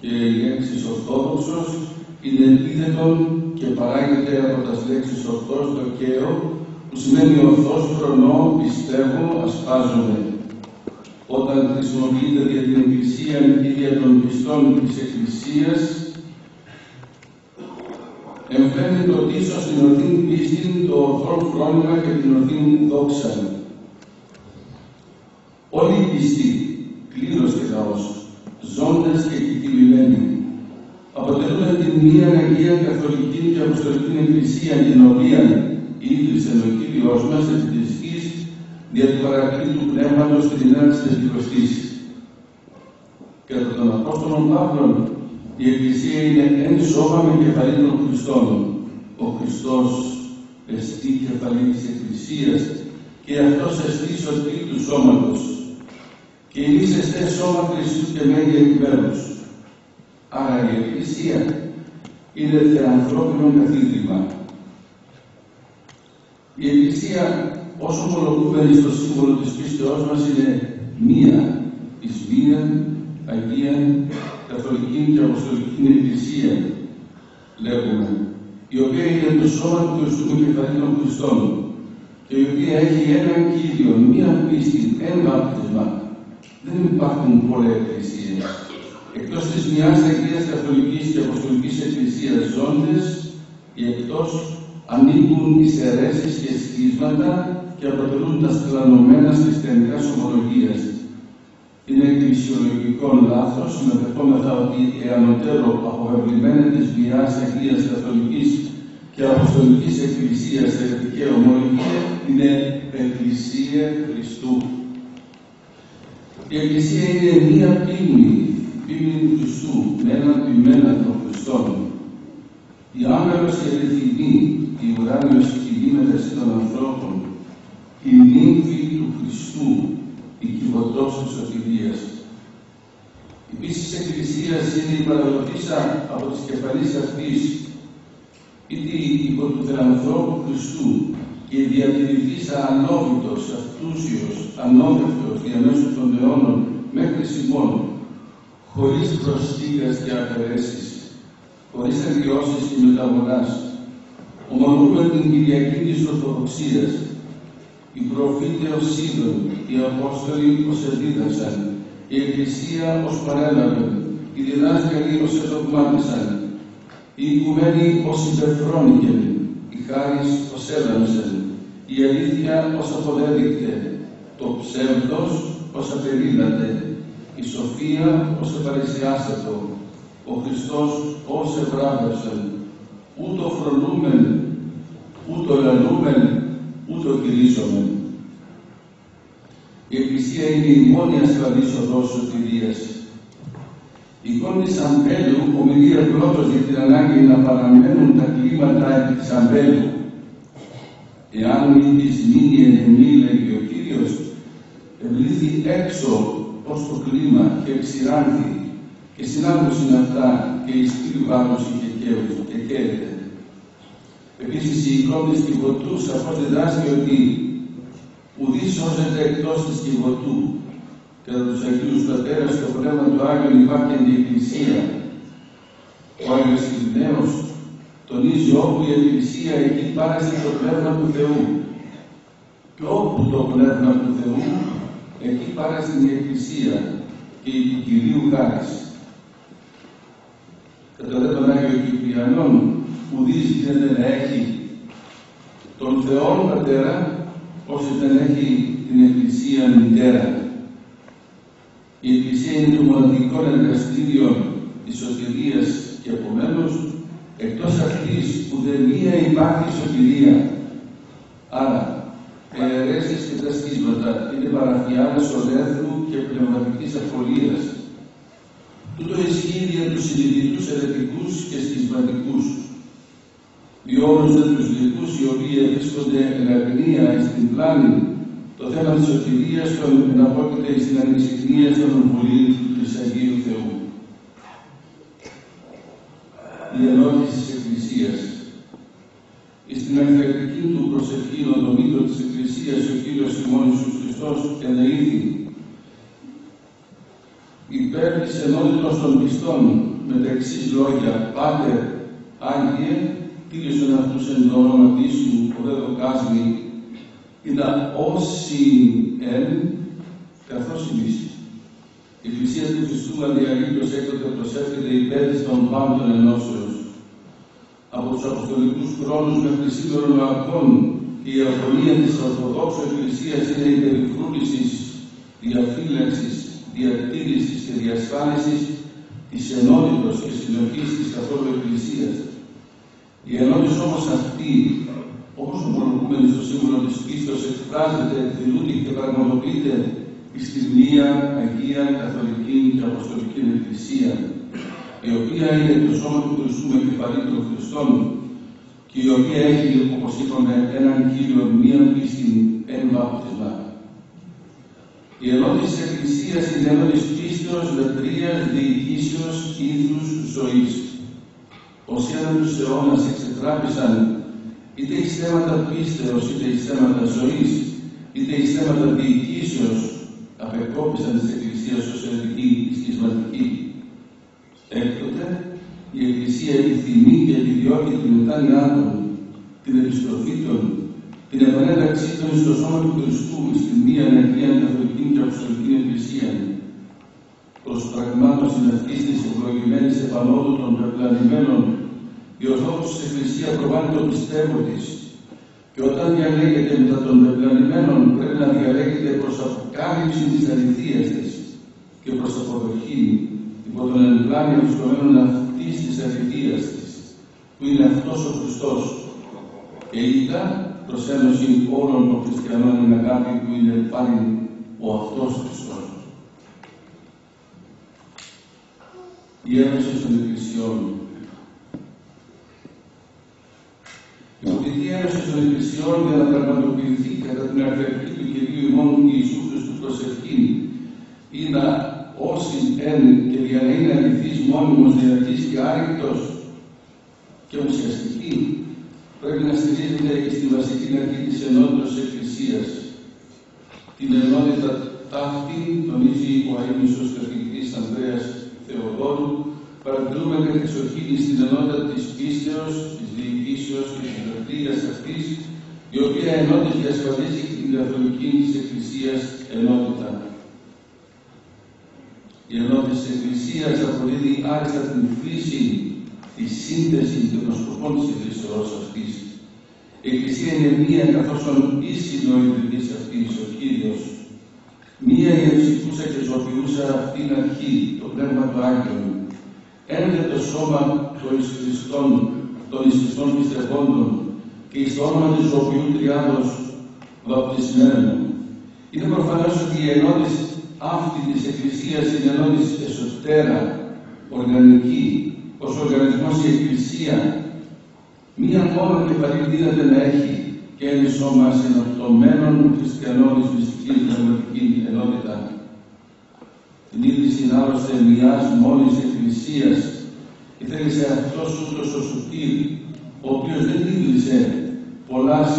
Και η λέξη ορθόδοξος είναι επίθετον και παράγεται από τα λέξεις ορθός δοκαίο που σημαίνει ορθός χρονό, πιστεύω, ασπάζομαι. Όταν χρησιμοποιείται για την Εκκλησία ή για των πιστών της Εκκλησίας, εμφαίνεται το ίσως στην ορθή πίστη, το ορθό φρόνημα και την ορθή δόξα. Όλοι οι πιστοί, κλήρος και λαός, ζώντες και κοιτημημένοι, αποτελούν την μία Αγία Καθολική και Αποστολική Εκκλησία την οποία ίδρυσε ο Κύριος μας επί της γης δια του παρακλή του Πνεύματος στην ημέρα της Πεντηκοστής. Κατά τον Απόστολο Παύλο, η Εκκλησία είναι εν σώμα με κεφαλή των Χριστών. Ο Χριστός εστί κεφαλή της Εκκλησίας και αυτός εστί σωτή του σώματος. Και εμείς εστέ σώμα Χριστού και μέγια εκπέρους. Άρα η Εκκλησία είναι θεανθρώπινο καθίδρυμα. Η Εκκλησία, όσο ομολογούμενη στο σύμβολο της πίστεώς μας, είναι μία εις μία, Αγία, Καθολική και Αποστολική Εκκλησία, λέγουμε, η οποία είναι το σώμα του Χριστού και των Χριστών και η οποία έχει έναν Κύριο, μία πίστη, ένα βάπτισμα. Δεν υπάρχουν πολλές εκκλησίες. Εκτός της μιας Αγίας Καθολικής και Αποστολικής Εκκλησίας ζώντες, οι εκτός ανήκουν τις αιρέσεις και σχίσματα και αποτελούν τα στρανωμένα χριστιανικά ομολογίας. Είναι εκκλησιολογικό λάθος να δεχόμεθα ότι η ανωτέρω αποβεβλημένη της Βιάς Αγίας Καθολικής και Αποστολικής Εκκλησίας Ερετική Ομολογία είναι Εκκλησία Χριστού. Η Εκκλησία είναι μία πίμνη, πίμνη του Χριστού, με έναν ποιμένα των Χριστών. Η άμελος και αληθινή, η ουράνιος σκηνή μεταξύ των ανθρώπων, η νύμφη του Χριστού, η κυβωτός της σωτηρίας. Η πίστη της Εκκλησίας είναι η παραδοτήσα από τις κεφαλής αυτής, είτε υπό του θεανθρώπου Χριστού και η διατηρηθήσα ανόβητος, αυτούσιος, ανώμευτος διαμέσου των αιώνων μέχρι σημών, χωρίς προστίγας και αφαιρέσεις, χωρίς αγριώσεις και μεταβολάς. Ομολογούμε την Κυριακή της Ορθοδοξίας, οι προφήτες ως σύντον, οι Απόστολοι ως εδίδασαν, η Εκκλησία ως παρέλαβε, οι διδάσκαλοι ως εδογμάτισαν, οι οικουμένοι ως υπερφρόνικεν, η χάρις ως έλαμψεν, η αλήθεια ως αποδέδεικτε, το ψεύδος ως απερίδατε, η σοφία ως επαρεσιάσετο, ο Χριστός ως ευράβευσεν, ούτω φρονούμεν, ούτω ελαλούμεν, ούτω κηρύσσομεν. Η Εκκλησία είναι η μόνη ασφαλής οδός σωτηρίας. Η εικόνα της Αμπέλου ομιλεί πρώτος για την ανάγκη να παραμένουν τα κλίματα επί της Αμπέλου. Εάν μη της μείνει ενεμή, λέγει ο Κύριος, ευλήθη έξω ως το κλίμα και εξηράνθη και συνάδουσιν αυτά και εις βάρος και και καίρεται. Επίσης η εικόνα της κυβωτού σαφώς διδάσκει ότι ουδής σώζεται εκτός της κυβωτού. Κατά τους Αγίους Πατέρας το πνεύμα του Άγιου υπάρχει εν Εκκλησία. Ο Άγιος Κυριναίος τονίζει όπου η Εκκλησία εκεί πάρεσε το πνεύμα του Θεού. Και όπου το πνεύμα του Θεού εκεί πάρεσε την Εκκλησία και η Κυρίου χάρης. Κατά δε τον Άγιο Κυπριανόν ουδής δεν έχει τον Θεόν Πατέρα όσο δεν έχει την Εκκλησία μητέρα. Η Εκκλησία είναι το μοναδικό εργαστήριο της σωτηρίας και επομένως εκτός αυτής που δεν μία υπάρχει σωτηρία. Άρα, αιρέσεις και τα σχίσματα είναι παραφιάδες ολέθρου και πνευματικής αφολίας. Τούτο ισχύει για τους συνειδητούς ερετικούς και σχισματικούς, διόριζε τους δικούς οι οποίοι βρίσκονται εν αγνία στην πλάνη το θέμα της σωτηρίας των εναπόκειται στην ανησυχία των βουλή της Αγίου Θεού. Η ενότηση της Εκκλησίας στην ανθεκτική του προς προσευχήν ο Μήτρο της Εκκλησίας ο Κύριος ημών Ιησούς Χριστός εννοήθη υπέρ της ενότητας των πιστών με τα εξής λόγια Πάτερ Άγιε τήρησον αυτούς εν το όνομα Τίσου ο δε δοκάσμη είδα όσοι εν καθώς εμείς. Η Εκκλησία του Χριστού Αντιαγήτως έκτοτε προσεύχεται υπέρ της των πάντων ενώσεως από τους Αποστολικούς χρόνους μέχρι σήμερα ακόμη η αγωνία της Ορθοδόξου Εκκλησίας είναι η περιφρούρησης, διαφύλαξης, διατήρησης και διασφάλισης της ενότητος και συνοχής της καθόλου Εκκλησίας. Η ενότητα όμως αυτή, όπως ομολογούμενη στο σύμβολο της πίστος, εκφράζεται, εκδηλούνται και πραγματοποιείται στη μία Αγία Καθολική και Αποστολική Εκκλησία, η οποία είναι το σώμα του Χριστού με κεφαλή των Χριστών και η οποία έχει, όπως είπαμε, έναν Κύριο, μία πίστη, ένα βάπτισμα. Η ενότηση της Εκκλησίας είναι ενότηση πίστεως, λατρείας, διοικήσεως, ήθους, ζωής. Όσοι έναν τους αιώνας εξετράπησαν είτε εις θέματα πίστεως, είτε εις θέματα ζωής, είτε εις θέματα διοικήσεως, απεκόπησαν της Εκκλησίας ως αιρετική σχισματική. Έκτοτε, η Εκκλησία επιθυμεί και επιδιώκει την μετάνοιά των, την επιστροφή των, την επανένταξή των στο σώμα του Χριστού στην μία Αγία Καθολική και Αποστολική Εκκλησία, προς πραγμάτωση αυτής της ευλογημένης επανόδου των πεπλανημένων, η Ορθόδοξη Εκκλησία προβάλλει το πιστεύω της. Και όταν διαλέγεται μετά των πεπλανημένων πρέπει να διαλέγεται προς αποκάλυψη της αληθείας της και προς αποδοχή υπό τον εμπλάνιο βρισκομένων αυτής της αληθείας της που είναι αυτός ο Χριστός και ήταν προς ένωση όλων των χριστιανών την αγάπη που είναι πάλι ο αυτός Χριστός. Η ένωση των Εκκλησιών Η Οδική Ένωση των Εκκλησιών για να πραγματοποιηθεί κατά την αρχαιοτική του Κυρίου ημών Ιησού Χριστού προσευχή είναι όσοι εν και για να είναι αληθής μόνιμος, διαρκής και άρρηκτος και ουσιαστική πρέπει να στηρίζεται στη βασική αρχή της ενότητας της Εκκλησίας. Την ενότητα ταύτη τονίζει ο αείμνησος καθηγητής Ανδρέας Θεοδόρου παρατηρούμε κατεξοχήν στην ενότητα της πίστεως, της διοικήσεως και της δοκτρίας αυτής, η οποία ενότητα διασφαλίζει την καθολική της Εκκλησίας ενότητα. Η ενότητα της Εκκλησίας αποδίδει άριστα την φύση, τη σύνδεση και των σκοπών της Εκκλησίας αυτής. Η Εκκλησία είναι μία καθώς ίσχυνο ο ιδρυτής αυτής, ο Κύριος, μία ιευσικούσα και ζωοποιούσα αυτήν αρχή, το Πνεύμα του Άγιον, έντε το σώμα των Χριστών, των Χριστών πιστευόντων και εις το όνομα της ζωοποιού τριάδος βαπτισμένου. Είναι προφανώς ότι η ενότηση αυτή της Εκκλησίας είναι ενότηση εσωτέρα, οργανική, ως οργανισμός η Εκκλησία, μία μόνο και δύναται να έχει και ένα σώμα συναυτωμένων χριστιανών της μυστικής πνευματικής ενότητα. Την είδηση άλλωστε μιας μόνης Εκκλησίας ήθελε αυτός ούτως ο Σωτήρ, ο οποίος δεν ίδρυσε πολλάς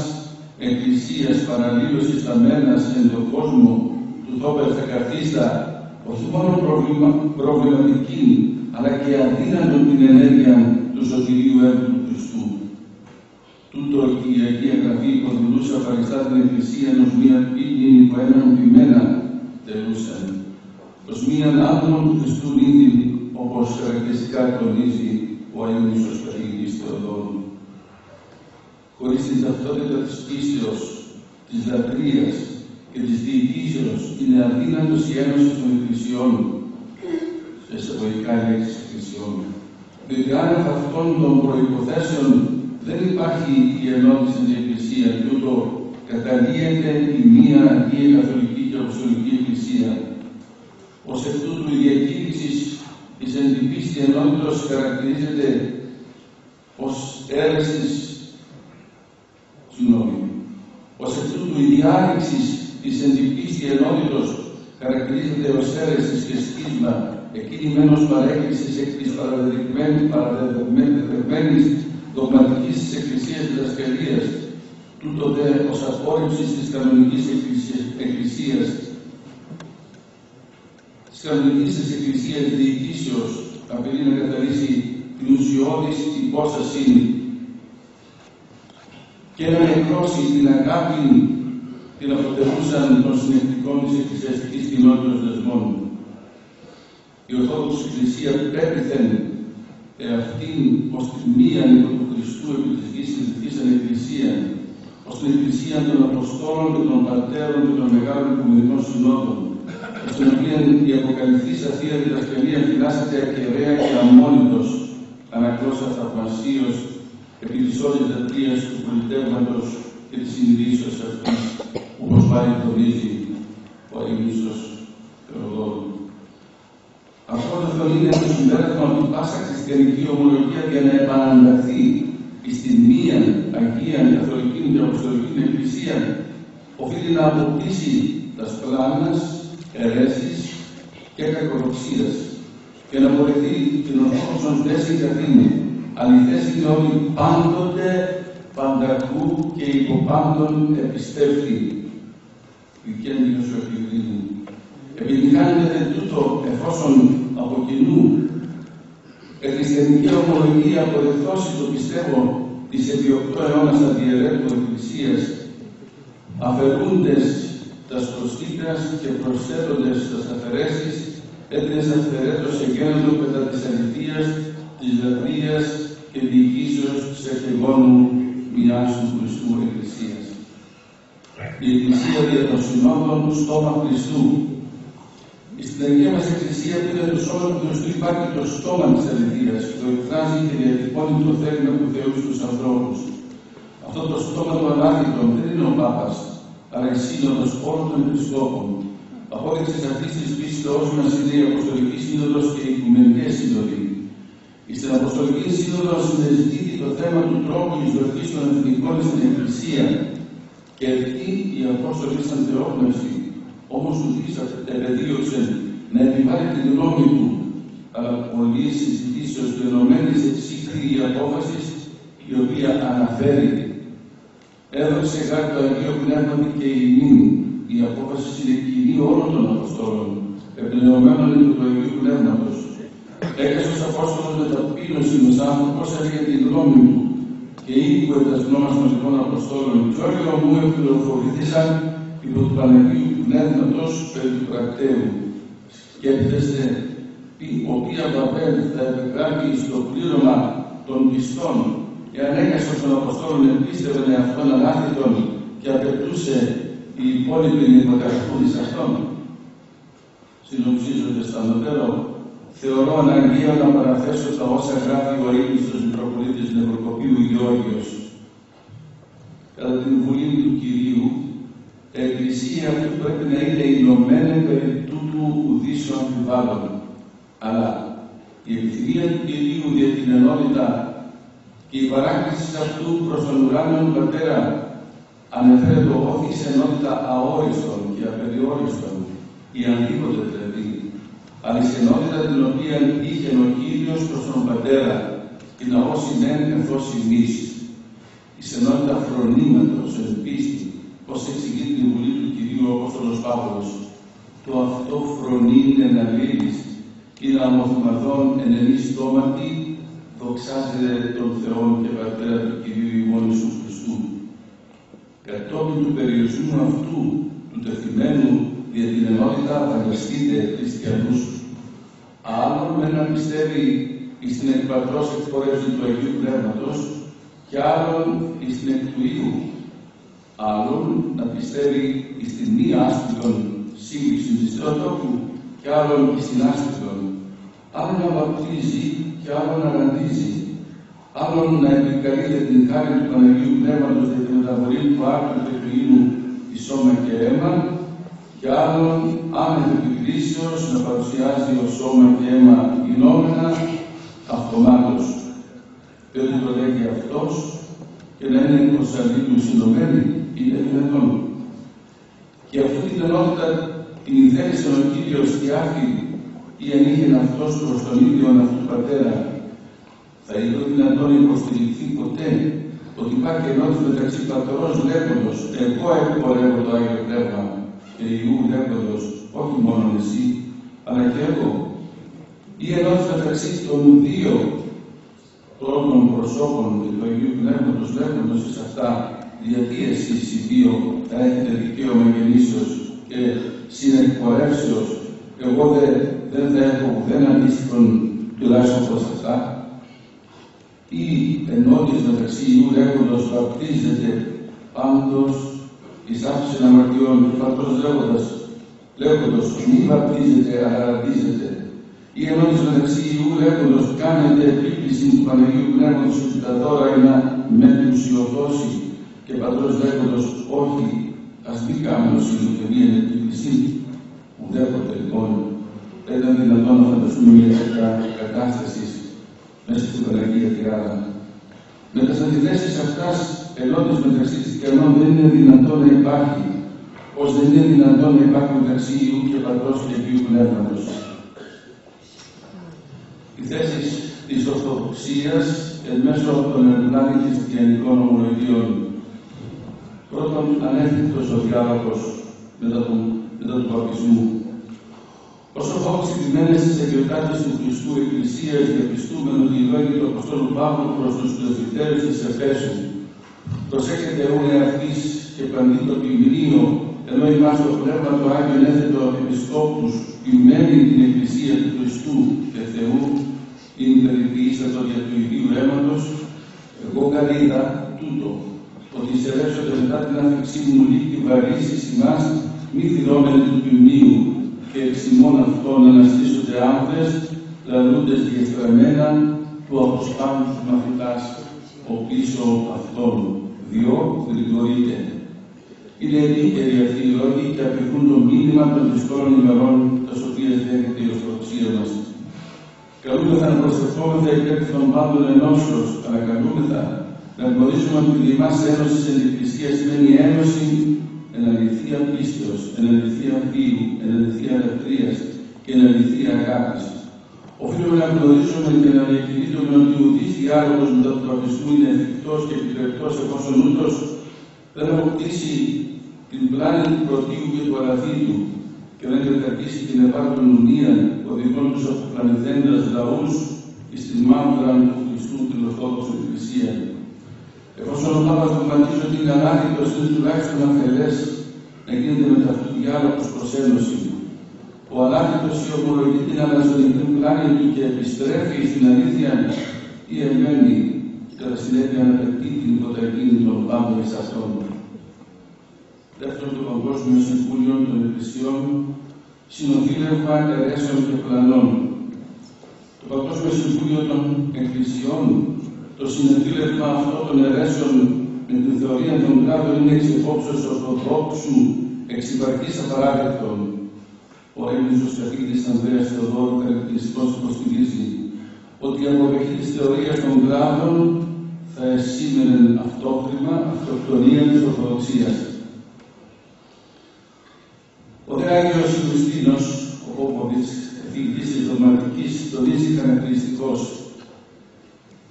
εκκλησίας παραλλήλως ισταμένας εν τον κόσμο του τόπερ καθίστα, όχι μόνο προβλημα, προβληματική, αλλά και αδύνατον την ενέργεια του σωτηρίου έργου του Χριστού. Τούτο η Αγία Γραφή υποδηλούσα παριστά την Εκκλησία ενός μία πήγαινη που έναν ποιμένα τελούσαν. Ως μίαν άτομο του Χριστού νύχτη, όπως χαρακτηριστικά τονίζει ο Αίμνησος καθηγητής Θεοδόρου. Χωρίς την ταυτότητα της πίστεως, της λατρείας και της διοικήσεως είναι αδύνατος η ένωση των εκκλησιών, σε εισαγωγικά λέξεις εκκλησιών. Διότι άνευ αυτών των προϋποθέσεων δεν υπάρχει η ενότηση στην Εκκλησία και ούτω καταλύεται η μία Αγία Καθολική και Αποστολική Εκκλησία. Ως εκ τούτου η διακήρυξης της εντυπίστη ενότητος χαρακτηρίζεται ως αίρεσης συγγνώμη. Ως εκ τούτου η διάρρηξης της εντυπίστη ενότητος χαρακτηρίζεται ως αίρεσης και σχίσμα εκκίνημένος παρέκκλησης εκ της παραδεδειγμένης δογματικής της Εκκλησίας της Ασκελίας τούτο δε ως απόρριψης της κανονικής εκκλησίας, εκκλησίας. Της κανονικής της εκκλησίας διοικήσεως απειλεί να καθαρίσει την ουσιώδης υπόσταση και να εκδώσει την αγάπη την αποτελούσαν των συνεχτικών της εκκλησιαστικής κοινότητας δεσμών. Η Ορθόδοξη Εκκλησίας πέπηθεν εαυτήν ως την μία του Χριστού επί της γης συζητήσαν Εκκλησία, ως την Εκκλησία των Αποστόλων και των Πατέρων και των Μεγάλων Οικουμενικών Συνόδων, ως την οποία η αποκαλυφθήσα Θεία Διδασκαλία φυλάσσεται ακεραία και αμόνιτος, ανακλώσα θαυμασίως επί της όλης δευτρίας του πολιτεύματος και της συνειδήσεως αυτής, όπως πάλι τονίζει ο Αγίος Θεοδόρου. Αυτό το είναι το συμπέρασμα ότι πάσα χριστιανική ομολογία για να επανανταχθεί στην μία Αγία Καθολική και Αποστολική Εκκλησία οφείλει να αποκτήσει τα σπλάνας, αιρέσεις και κακοδοξίας και να μπορεθεί την ορθόδοξον θέση καθήνη. Αληθές είναι ότι πάντοτε παντακού και υποπάντων επιστεύει. Βικέντιος ο Χριστίνου. Επειδή κάνετε τούτο εφόσον από κοινού η χριστιανική ομολογία αποδεχθώσει το πιστεύω της επί οκτώ αιώνας αντιερέτου Εκκλησίας αφαιρούντες τα προστίκας και προσθέτοντες τα αφαιρέσεις έτρες αφαιρέτως εγκαίνοντο κατά της αληθείας, της λατρείας και διοικήσεως της αρχαιγόνου μιας του Χριστού Εκκλησίας. Η Εκκλησία δια των συνόδων του στόμα Χριστού. Στην Αγία μας Εκκλησία που είναι το σώμα του Χριστού υπάρχει το στόμα της αληθείας και το εκφράζει και διατυπώνει το θέλημα του Θεού στους ανθρώπους. Αυτό το στόμα του ανάδειτων δεν είναι ο Πάπας, αλλά η σύνοδος όλων των Χριστόπων. Απόδειξη αυτής της πίστεώ μας είναι η Αποστολική Σύνοδος και οι Οικουμενικέ Σύνοδοι. Στην Αποστολική Σύνοδος συνεζητείται το θέμα του τρόπου εισδοχή των εθνικών στην Εκκλησία και αυτοί οι Απόστολοι σαν θεόπνευση, όμως τους επεδίωξε να επιβάλλει την γνώμη του, αλλά πολλή συζητήσεως και ενωμένη σε ψύχρη η απόφαση η οποία αναφέρει. Έδωσε κάτι το Αγίο Πνεύμα και η μήνυ. Η απόφαση είναι κοινή όλων των Αποστόλων, εμπνεωμένων επί του Αγίου Πνεύματος. Έκασες ως Απόστολος με ταπείνωση με άνθρωπος έλεγε τη γνώμη του και ήδη που των λοιπόν Αποστόλων και όλοι μου επιλοφορήθησαν υπό του Παναγίου Πνεύματος περί του πρακτέου. Σκέφτεστε ο οποία Παπέλ θα επικράτει στο πλήρωμα των πιστών εάν έκασε των Αποστόλων επίστευε αυτόν ανάθετον και απαιτούσε οι υπόλοιποι να υποταχθούν εις αυτόν. Συνοψίζονται στα νοτέλο, θεωρώ αναγκαίο να παραθέσω τα όσα γράφει ο ήλιστος Μητροπολίτης Νευροκοπίου Γεώργιος. Κατά την βουλή του Κυρίου, η Εκκλησία αυτού πρέπει να είναι ενωμένη περί τούτου ουδήσεω αμφιβάλλων. Αλλά η επιθυμία του Κυρίου για την ενότητα και η παράκληση αυτού προς τον ουράνιον Πατέρα ανεφέρετο όχι σε ενότητα αόριστον και απεριόριστον ή αντίποτε δηλαδή, αλλά σε ενότητα την οποία είχε ο Κύριος προς τον Πατέρα, την όσοι μεν καθώς εμείς, η ενότητα φρονήματος, εν πίστη, ως εξηγεί την Βουλή του Κυρίου ο Απόστολος Παύλος, το αυτό φρονήν εν αλήθης, είναι αμοθυμαδόν εν ενή στόματι, δοξάζεται τον Θεό και Πατέρα του Κυρίου ημών Ιησούς Χριστού, κατόπιν του περιορισμού αυτού του τεθειμένου δια την ενότητα φανταστείτε χριστιανούς, άλλον με να πιστεύει στην εκπατρός εκπορεύση του Αγίου Πνεύματος και άλλον στην εκ του Υιού, άλλον να πιστεύει στην μη άσπιτον σύγκληση της Θεοτόκου και άλλον στην άσπιτον, άλλον να βαπτίζει και άλλον να ραντίζει, άλλον να επικαλείται την χάρη του Παναγίου Πνεύματος για την μεταβολή του άρθρου και του ίνου της σώμα και αίμα. Και άλλον άνευ επικρίσεως να παρουσιάζει ο σώμα και αίμα γινόμενα αυτομάτως. Δεν το λέγει αυτός και να είναι προς αλλήλου συνδομένη, είναι δυνατόν. Και αυτή την ενότητα την ιδέησε ο Κύριος Τιάφη ή αν είχε αυτός προς τον ίδιο αυτού πατέρα θα είναι δυνατόν υποστηριχθεί ποτέ ότι υπάρχει ενότητα μεταξύ πατρός λέγοντος, εγώ εκπορεύω το Άγιο Πνεύμα και Ιού λέγοντος, όχι μόνο εσύ, αλλά και εγώ. Ή ενότητα μεταξύ των δύο πρώτων προσώπων του Αγίου Πνεύματος λέγοντος εις αυτά, γιατί εσείς οι δύο έχετε δικαίωμα γεννήσεως και συνεκπορεύσεως, εγώ δεν, δεν θα έχω δεν αντίστοιχον τουλάχιστον προς αυτά, ή ενότητες μεταξύ Ιού λέγοντος βαπτίζεται πάντως εις άφηση αμαρτιών και πατρός λέγοντας, λέγοντος μη βαπτίζεται αλλά ραντίζεται ή ενότητες μεταξύ Ιού λέγοντος κάνετε επίκληση του Παναγίου Πνεύματος ότι τα δώρα είναι με ουσιοδόση και πατρός λέγοντος όχι ας μην κάνουμε και μία επίκληση ουδέποτε λοιπόν δεν ήταν δυνατόν να φανταστούμε μια τέτοια κατάσταση μέσα στην Παναγία Τριάδα. Με τι αντιθέσει αυτά ενότητε μεταξύ κενών δεν είναι δυνατόν να υπάρχει, ω δεν είναι δυνατόν να υπάρχει μεταξύ Ιού και Πατρός και Αγίου Πνεύματος. Οι θέσεις της Ορθοδοξίας εν μέσω των ευλάβων χριστιανικών ομολογίων. Πρώτον, ανέφικτο ο διάλογος μετά τον, μετά τον παπισμό Όσο φόβος συγκεκριμένες στις εγκαιοτάτες του Χριστού Εκκλησίας διαπιστούμε ότι η λόγια του Αποστόλου Παύλου προς τους πρεσβυτέρους της Εφέσου προσέχετε ούνε αυτής και παντή το ποιμνίο ενώ ημάς το Πνεύμα του Άγιον έθετο επισκόπους ποιμένη την Εκκλησία του Χριστού και Θεού είναι περιποιήσατο για του Ιδίου αίματος εγώ καλύδα τούτο ότι εισερεύσονται μετά την άφηξή μου λίγη βαρύσεις ημάς μη θυρώμενοι του ποιμνίου και εξ ημών αυτών αναστήσονται άνδρες, λαλούντες διεστραμμένα του αποσκάμου του μαθητάς, ο πίσω αυτών, διό γρηγορείται. Είναι επίκαιροι αυτοί οι λόγοι και απηχούν το μήνυμα των δύσκολων ημερών, τα οποία δέχεται η Ορθοδοξία μας. Καλούμεθα να προσευχόμεθα υπέρ των πάντων ενώσεως, αλλά καλούμεθα να γνωρίζουμε ότι η μας ένωση της Εκκλησίας σημαίνει ένωση εν αληθεία πίστεως, εν αληθεία βίου, εν αληθεία ελευθερίας και εν αληθεία αγάπης. Οφείλουμε να γνωρίζουμε και να διακηρύττουμε ότι ουδής διάλογος μετά του βαπτισμού είναι εφικτός και επιτρεπτός εφόσον ούτως δεν αποκτήσει την πλάνη του πρωτείου και του αλαθήτου και δεν καταρτήσει την επάρτων ουνία οδηγών τους αποπλανηθέντας λαούς εις την μάμπρα του Χριστού την Ορθόδοξη Εκκλησία Εφόσον ο Πάπας δογματίζει ότι είναι ανάδεικτος, είναι τουλάχιστον αφελές να γίνεται με αυτού του διάλογου προς ένωση. Ο ανάδεικτος ή ομολογεί την αναζωογική πλάνη του και επιστρέφει στην αλήθεια ή εμένει και κατά συνέπεια αναπαιτεί την υποταγήνη των πάντων εις αυτών. Δεύτερον, το Παγκόσμιο Συμβούλιο των Εκκλησιών συνοδήλευμα ερέσεων και πλανών. Το Παγκόσμιο Συμβούλιο των Εκκλησιών το συνεδρίλευμα αυτό των αιρέσεων με την θεωρία των κράτων είναι εξ επόψεως ορθοδόξου εξυπαρκής απαράδεκτων. Ο Έλληνος καθηγητής Ανδρέας Θεοδόρου χαρακτηριστικός υποστηρίζει ότι η αποδοχή της θεωρίας των κράτων θα εσήμενε αυτόχρημα αυτοκτονία της Ορθοδοξίας. Ο δε Άγιος Ιουστίνος, ο Πόποβιτς, καθηγητής της δογματικής, τονίζει χαρακτηριστικός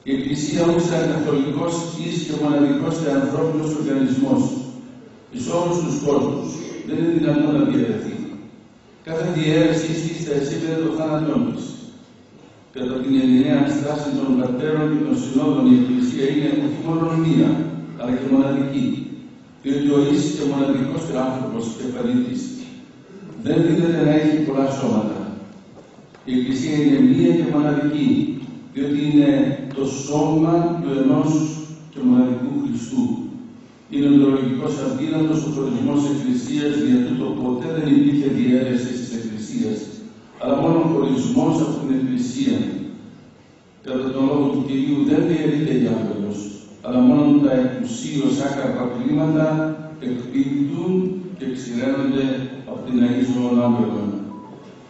η Εκκλησία όμως ήταν καθολικός εις και μοναδικός και ανθρώπινος οργανισμός εις όλους τους κόσμους. Δεν είναι δυνατόν να διαιρεθεί. Κάθε διαίρεση εις τα εσύπεδα των θάνατών της. Κατά την ενιαία στάση των πατέρων και των συνόδων η Εκκλησία είναι όχι μόνο μία, αλλά και μοναδική. Διότι ο εις και μοναδικός και άνθρωπος κεφαλίτης δεν δίνεται να έχει πολλά σώματα. Η Εκκλησία είναι μία και μοναδική, διότι είναι το σώμα του ενός και μοναδικού Χριστού. Είναι οντολογικός αδύνατος ο χωρισμός της Εκκλησίας, δια τούτο ποτέ δεν υπήρχε διαίρεση της Εκκλησίας, αλλά μόνο ο χωρισμός από την Εκκλησία. Κατά τον λόγο του Κυρίου δεν διαιρείται η άγγελος, αλλά μόνο τα εκουσίως άκαρπα κλίματα εκπίπτουν και ξηραίνονται από την Αγίου των άγγελων.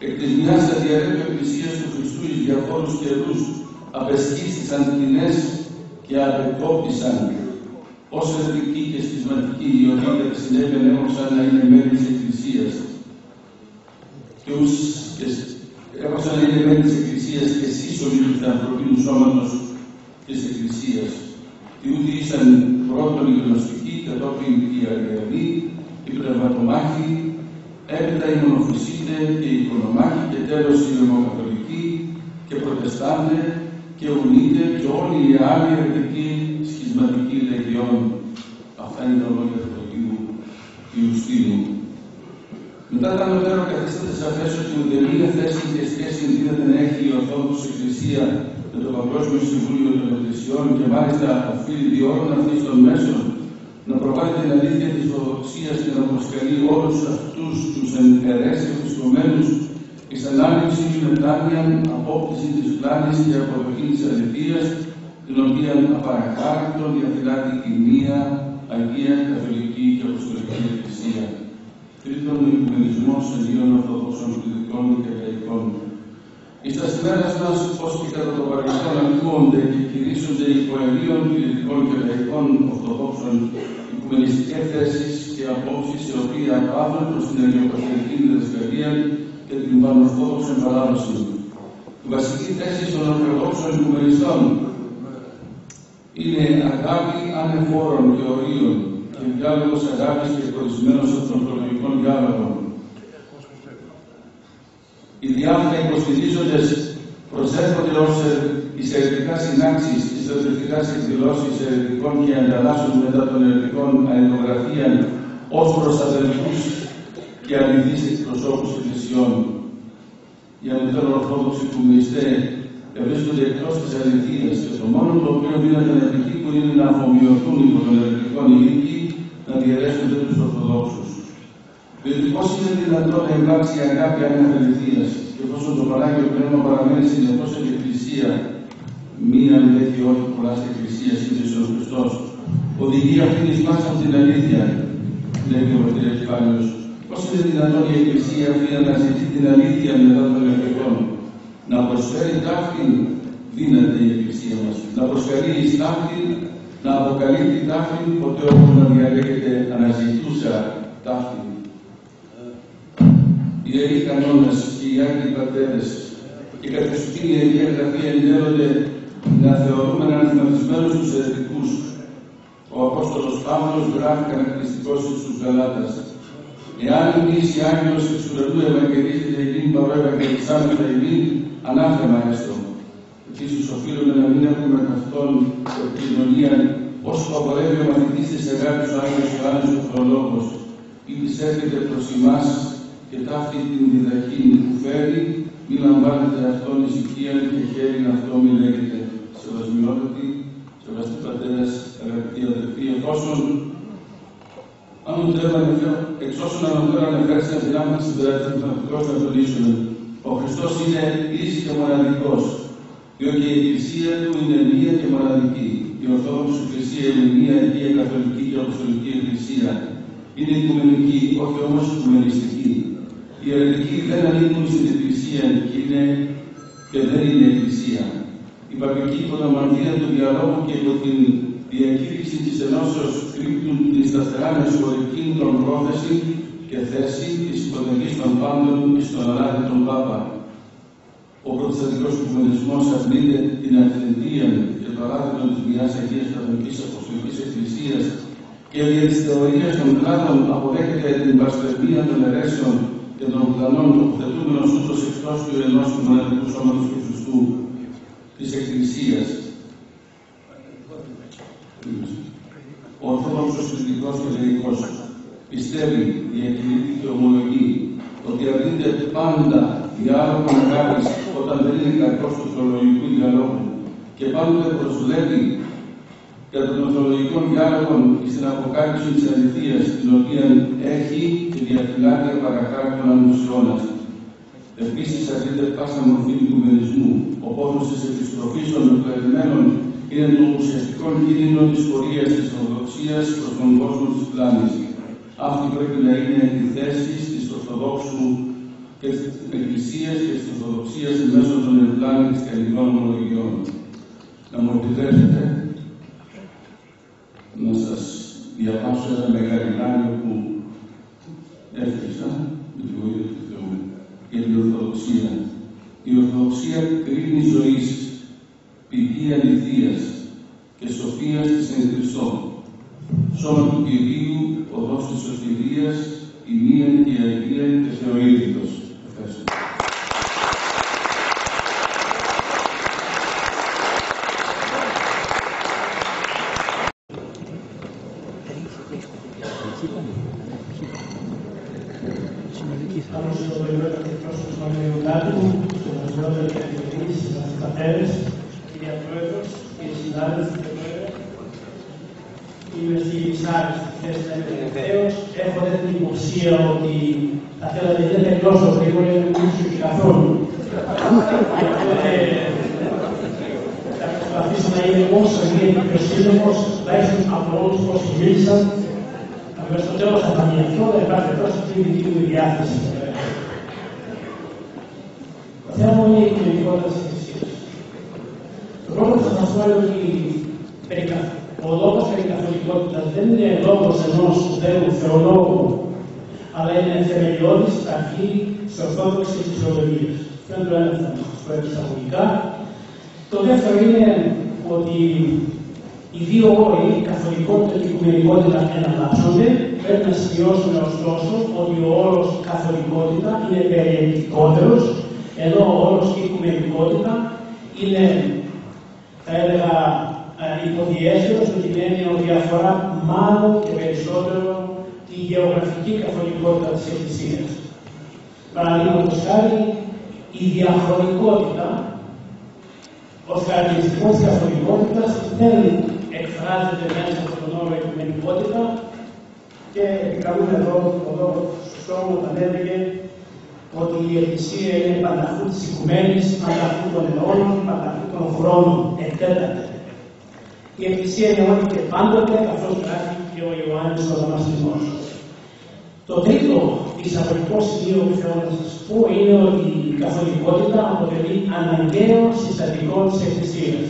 Εκ της μιας θα διαρρέπει ο Εκκλησίας του Χριστού εις διαφόρους καιρούς απεσκίστησαν κοινές και απεκόπησαν ως εθνική και σχισματική ιδιότητα συνέβαινε σαν να είναι μέλη της Εκκλησίας. Και ούς έπασαν να είναι μέλη της Εκκλησίας και σύσσωμοι του ανθρωπίνου σώματος της Εκκλησίας. διότι ήσαν πρώτον οι γνωστικοί, κατόπιν οι αργιανοί, οι πνευματομάχοι, έπειτα οι μονοφυσίτες και οι οικονομάχοι και τέλος οι νομοκατολικοί και προτεστάντε και ουνίτε και όλοι οι άλλοι ερετικοί σχισματικοί λεγιών. Αυτά είναι τα λόγια του Αγίου Ιουστίνου. Μετά τα ανωτέρω καθίσταται σαφές ότι ουδέμια θέση και σχέση δίνεται να έχει η Ορθόδοξη Εκκλησία με το Παγκόσμιο Συμβούλιο των Εκκλησιών και μάλιστα οφείλει διόρων αυτής των μέσων να προβάλλει την αλήθεια της Ορθοδοξίας και να προσκαλεί όλους αυτούς τους εντερές ευρισκομένους εις ανάληψης και μετάνοια, απόκτησης της πλάνης και αποδοχής της αληθείας, την οποία απαραχάρακτον διαφυλάτει η μία Αγία Καθολική και Αποστολική Εκκλησία. Τρίτον, ο Οικουμενισμός Αγίων Ορθοδόξων Πληθυντικών και Λαϊκών. Εις τα σημέρας μας, ως και κατά το παρελθόν ακούονται και κηρύσσονται υποελίων πληθυντικών και λαϊκών Ορθοδόξων οικουμενιστικές θέσεις και απόψεις οι οποίοι απάβουν προς την Αγιοκαθολική διδασκαλία και την Πανορθόδοξη παράδοση. Η βασική θέση των Ορθοδόξων οικουμενιστών είναι αγάπη ανεφόρων και ορίων και διάλογος αγάπης και χωρισμένος από των προλογικών διάλογων. Οι διάφορα υποστηρίζοντες προσέρχονται ως εισαιρετικά συνάξεις και στρατευτικές εκδηλώσεις ερετικών και ανταλλάσσουν μετά των ερετικών αλληλογραφίαν ως προστατευτικούς και αληθείς εκπροσώπους εκκλησιών. Οι ανωτέρω ορθόδοξοι κομμουνιστέ βρίσκονται εκτός της αληθείας και το μόνο το οποίο δίνεται να επιτύχουν είναι να αφομοιωθούν υπό των ερετικών ήλικοι να διαιρέσουν τους Ορθοδόξους. Διότι πώς είναι δυνατόν να υπάρξει αγάπη ανεφεληθείας και εφόσον το Πανάγιο Πνεύμα παραμένει συνεχώς στην Εκκλησία, μία αντέχει όχι πολλά στην Εκκλησία σύνδεση ο Χριστός. Οδηγεί αυτήν εις μας την αλήθεια, λέει ο Βατήριος Πάλιος. Πώς είναι δυνατόν η Εκκλησία αυτή να αναζητεί την αλήθεια μετά των ερωτικών. Να προσφέρει τάφη δύναται η Εκκλησία μας. Να προσφέρει εις τάφη, να αποκαλύπτει τάφη, ποτέ όμως να διαλέγεται αναζητούσα τάφη. Οι Ιεροί κανόνες και οι Άγιοι Πατέρες και κατεξοχήν η Ιερή Γραφή ενδιαφέρονται να θεωρούμε αναθυματισμένους τους αιρετικούς. Ο Απόστολος Παύλος γράφει χαρακτηριστικός στους Γαλάτας. Εάν εμείς οι Άγιος εξ ουρανού ευαγγελίζεται εκείνη παρό ευαγγελισάμεθα εμείς, ανάθεμα έστω. Επίσης οφείλουμε να μην έχουμε καθόλου επικοινωνία όσο απορρεύει ο μαθητής της αγάπης ο Άγιος Ιωάννης ο Θεολόγος ή της έρχεται προς εμάς και ταύτη την διδαχή που φέρει, μη λαμβάνετε αυτόν ησυχία και χέρι αυτό μη λέγεται σεβασμιότατη, σεβαστή πατέρας, αγαπητοί αδελφοί, εφόσον εξ όσων ανωτέρω ανεφέρθη να δυνάμει συμπερασματικός να τονίσουμε. Ο Χριστός είναι εις και μοναδικός, διότι η Εκκλησία του είναι μία και μοναδική. Η Ορθόδοξη Εκκλησία είναι μία Αγία Καθολική και Αποστολική Εκκλησία. Είναι οικουμενική, όχι όμως οικουμενιστική. Οι αιρετικοί δεν ανήκουν στην Εκκλησία και, είναι, και δεν είναι Εκκλησία. Η παπική υποδομαντία του διαλόγου και υπό την διακήρυξη της ενώσεως κρύπτουν την σταθερά μεσχωρική των πρόθεση και θέση της υποδοχής των πάντων στον αλάτι των Πάπα. Ο προτεσταντικός οικουμενισμός αρνείται την αυθεντία και παράδειγμα της μιας Αγίας Καθολικής Αποστολικής Εκκλησίας και δια της θεωρίας των κράτων αποδέχεται την πασπερμία των αιρέσεων και των ουδανών τοποθετούμενος ούτως εκτός του ενός του μοναδικού σώματος του Χριστού της Εκκλησίας. Ο Ορθόδοξος Χριστικός και Λαϊκός πιστεύει, διακηρύττει και ομολογεί ότι αρνείται πάντα διάλογο αγάπης όταν δεν είναι κακός του θεολογικού διαλόγου και πάντοτε προσβλέπει κατά των θεολογικών διάλογων στην αποκάλυψη της αληθείας την οποία έχει και διαφυλάτει παρακάτω τους αιώνας. Επίσης αρνείται πάσα μορφή του οικουμενισμού. Ο πόθος της επιστροφής των εκλεγμένων είναι το ουσιαστικό κίνδυνο της πορείας της Ορθοδοξίας προς τον κόσμο της πλάνης. Αυτή πρέπει να είναι η θέση της Ορθοδόξου και της Εκκλησίας και της Ορθοδοξίας μέσω των ευλάνων της καλλιτικών ομολογιών. Να μου επιτρέψετε να σας διαβάσω ένα μεγαλύτερο που έφτιαξα με τη βοήθεια του Θεού για την Ορθοδοξία. Η Ορθοδοξία κρίνει ζωής, πηγή αληθείας, και σοφίας της εν Χριστώ. Σώμα του Κυρίου, οδός της σωτηρίας, η μία και η Αγία και Θεοίδητος. Ευχαριστώ. Πάμε στο περιβάλλον και πρόσωπο του Μαγνητάτου, στον Βασιλόπουλο και Αντιογενή, στου πατέρε, κυρία Πρόεδρο, κύριε συνάδελφοι, κύριε Πρόεδρε. Είμαι στη Σάρη, στη θέση να είμαι τελευταίο. Έχω την υποψία ότι θα θέλατε δεν τελειώσω γρήγορα, δεν μιλήσω και καθόλου. Οπότε θα προσπαθήσω να είμαι όσο γίνεται πιο σύντομο, τουλάχιστον από όλου όσοι μίλησαν. Αλλά στο τέλο θα πανιαθώ, δεν υπάρχει τόσο αυτή η δική μου διάθεση. Το θέμα είναι η κοινωνικότητα τη Εκκλησία. Το πρώτο που θα σα πω είναι ότι ο λόγο περί καθολικότητα δεν είναι λόγο ενό Θεού θεολόγου, αλλά είναι θεμελιώδη αρχή τη Ορθόδοξη Θεολογία. Αυτό είναι το ένα θέμα, το εισαγωγικά. Το δεύτερο είναι ότι οι δύο όροι, η καθολικότητα και η οικουμενικότητα, εναλλάσσονται. Πρέπει να σημειώσουμε ωστόσο ότι ο όρο καθολικότητα είναι περιεκτικότερο, ενώ ο όρο οικουμενικότητα είναι, θα έλεγα, υποδιέστερο με την έννοια ότι αφορά μάλλον και περισσότερο τη γεωγραφική καθολικότητα της Εκκλησίας. Παραδείγματο χάρη, η διαχρονικότητα ω χαρακτηριστικό της καθολικότητας δεν εκφράζεται μέσα από τον όρο οικουμενικότητα και επικαλούμε εδώ τον λόγο του Σώμου όταν έλεγε ότι η Εκκλησία είναι πανταχού της οικουμένης, πανταχού των αιώνων, πανταχού των χρόνων, εκτέταται. Η Εκκλησία είναι όλη και πάντοτε, καθώς γράφει και ο Ιωάννης ο Δαμασχημό. Το τρίτο εισαγωγικό σημείο που θέλω να σα πω είναι ότι η καθολικότητα αποτελεί αναγκαίο συστατικό της Εκκλησίας.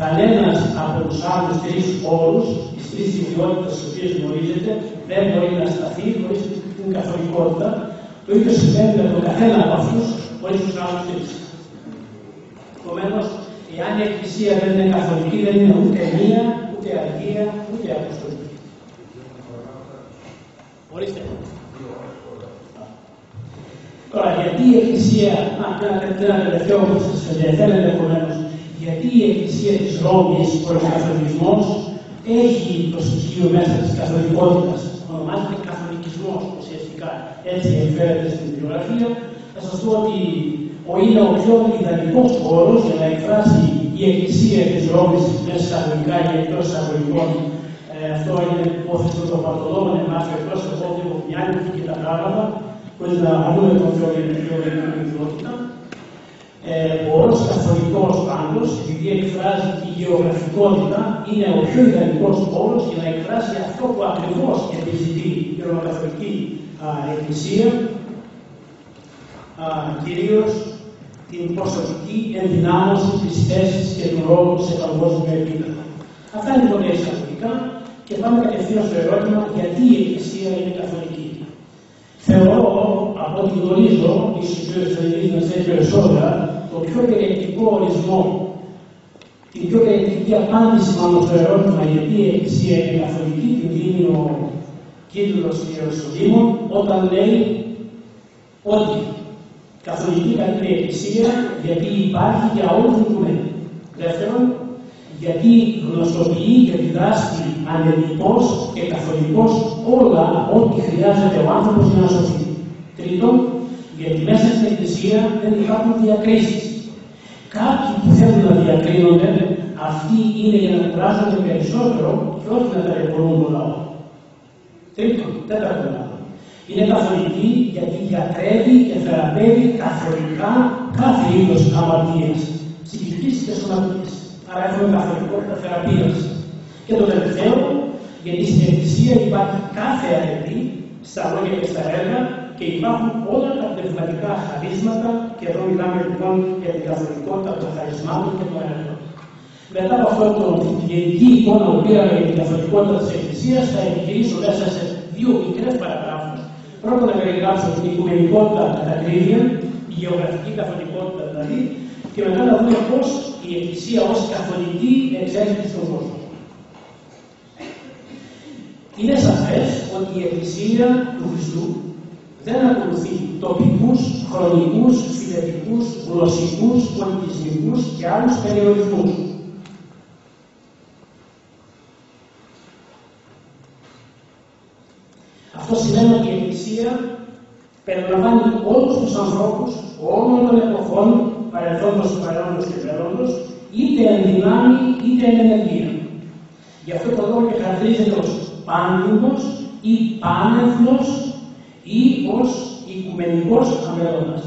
Κανένας από τους άλλους τρεις όρους, τι τρεις ιδιότητες τις οποίες γνωρίζετε, δεν μπορεί να σταθεί χωρίς την καθολικότητα. Το ίδιο συμβαίνει με τον καθένα από αυτούς χωρίς τους άλλους τρεις. Επομένως, εάν η Εκκλησία δεν είναι καθολική, δεν είναι ούτε μία, ούτε αγία, ούτε αποστολική. Ορίστε. Τώρα, γιατί η Εκκλησία, να ένα τελευταίο που σα ενδιαφέρει ενδεχομένω, γιατί η Εκκλησία της Ρώμης, ο καθολισμό, έχει το στοιχείο μέσα της καθολικότητας. Ονομάζεται καθολικισμός ουσιαστικά. Έτσι εμφαίνεται στην βιβλιογραφία. Θα σας πω ότι ο είναι ο πιο ιδανικό όρο για να εκφράσει η Εκκλησία της Ρώμης μέσα εισαγωγικά ή εκτός εισαγωγικών. Ε, αυτό είναι υπόθεση των παρτολόγων εμά και εκτός από ό,τι μοιάζει και τα πράγματα, χωρίς να αγνοούμε τον Θεό για την πιο ιδιότητα. Ε, ο όρος καθολικός πάντως, επειδή εκφράζει τη γεωγραφικότητα, είναι ο πιο ιδανικός όρος για να εκφράσει αυτό που ακριβώς επιζητεί η Ρωμακαθολική Εκκλησία, κυρίως την προσωπική ενδυνάμωση της θέσης και του ρόλου σε παγκόσμιο επίπεδο. Αυτά είναι πολύ εισαγωγικά και πάμε κατευθείαν στο ερώτημα γιατί η Εκκλησία είναι καθολική. Θεωρώ, από ό,τι γνωρίζω, ίσως ο κ. Θελίδη μας έχει περισσότερα, το πιο περιεκτικό ορισμό, την πιο περιεκτική απάντηση μάλλον στο ερώτημα γιατί η Εκκλησία είναι καθολική, την δίνει ο κύριο Ιεροσολύμων, όταν λέει ότι καθολική καλή εκκλησία γιατί υπάρχει για όλους τους οικουμένους. Δεύτερον, γιατί γνωστοποιεί και διδάσκει ανελειτός και καθολικός όλα ό,τι χρειάζεται ο άνθρωπος για να σωθεί. Τρίτον, γιατί μέσα στην Εκκλησία δεν υπάρχουν διακρίσεις. Κάποιοι που θέλουν να διακρίνονται, αυτοί είναι για να κουράζονται περισσότερο και όχι να ταλαιπωρούν τον λαό. Τρίτον, τέταρτον, είναι καθολική γιατί γιατρεύει και θεραπεύει καθολικά κάθε είδος αμαρτίας, ψυχικής και σωματικής. Άρα έχουμε καθολικότητα θεραπείας. Και το τελευταίο, γιατί στην Εκκλησία υπάρχει κάθε αρετή στα λόγια και στα έργα και υπάρχουν όλα τα πνευματικά χαρίσματα και εδώ μιλάμε λοιπόν για την καθολικότητα των χαρισμάτων και των έργων. Μετά από αυτό το γενική εικόνα που πήραμε για την καθολικότητα της Εκκλησίας, θα επιχειρήσω μέσα σε δύο μικρές παραγράφους Πρώτον, να περιγράψω την οικουμενικότητα κατά κρίνια, η γεωγραφική καθολικότητα δηλαδή, και μετά να δούμε πώς η Εκκλησία ως καθολική εξέρχεται στον κόσμο. Είναι σαφές ότι η Εκκλησία του Χριστού δεν ακολουθεί τοπικούς, χρονικούς, φιλετικούς, γλωσσικούς, πολιτισμικούς και άλλους περιορισμούς. Αυτό σημαίνει ότι η Εκκλησία περιλαμβάνει όλους τους ανθρώπους όλων των εποχών, παρελθόντος, παρελθόντος και μέλλοντος, είτε εν δυνάμει είτε εν ενεργεία. Γι' αυτό το λόγο και χαρακτηρίζεται ως πάντουμος ή πάνεθνος ή ως οικουμενικός αμερώνας.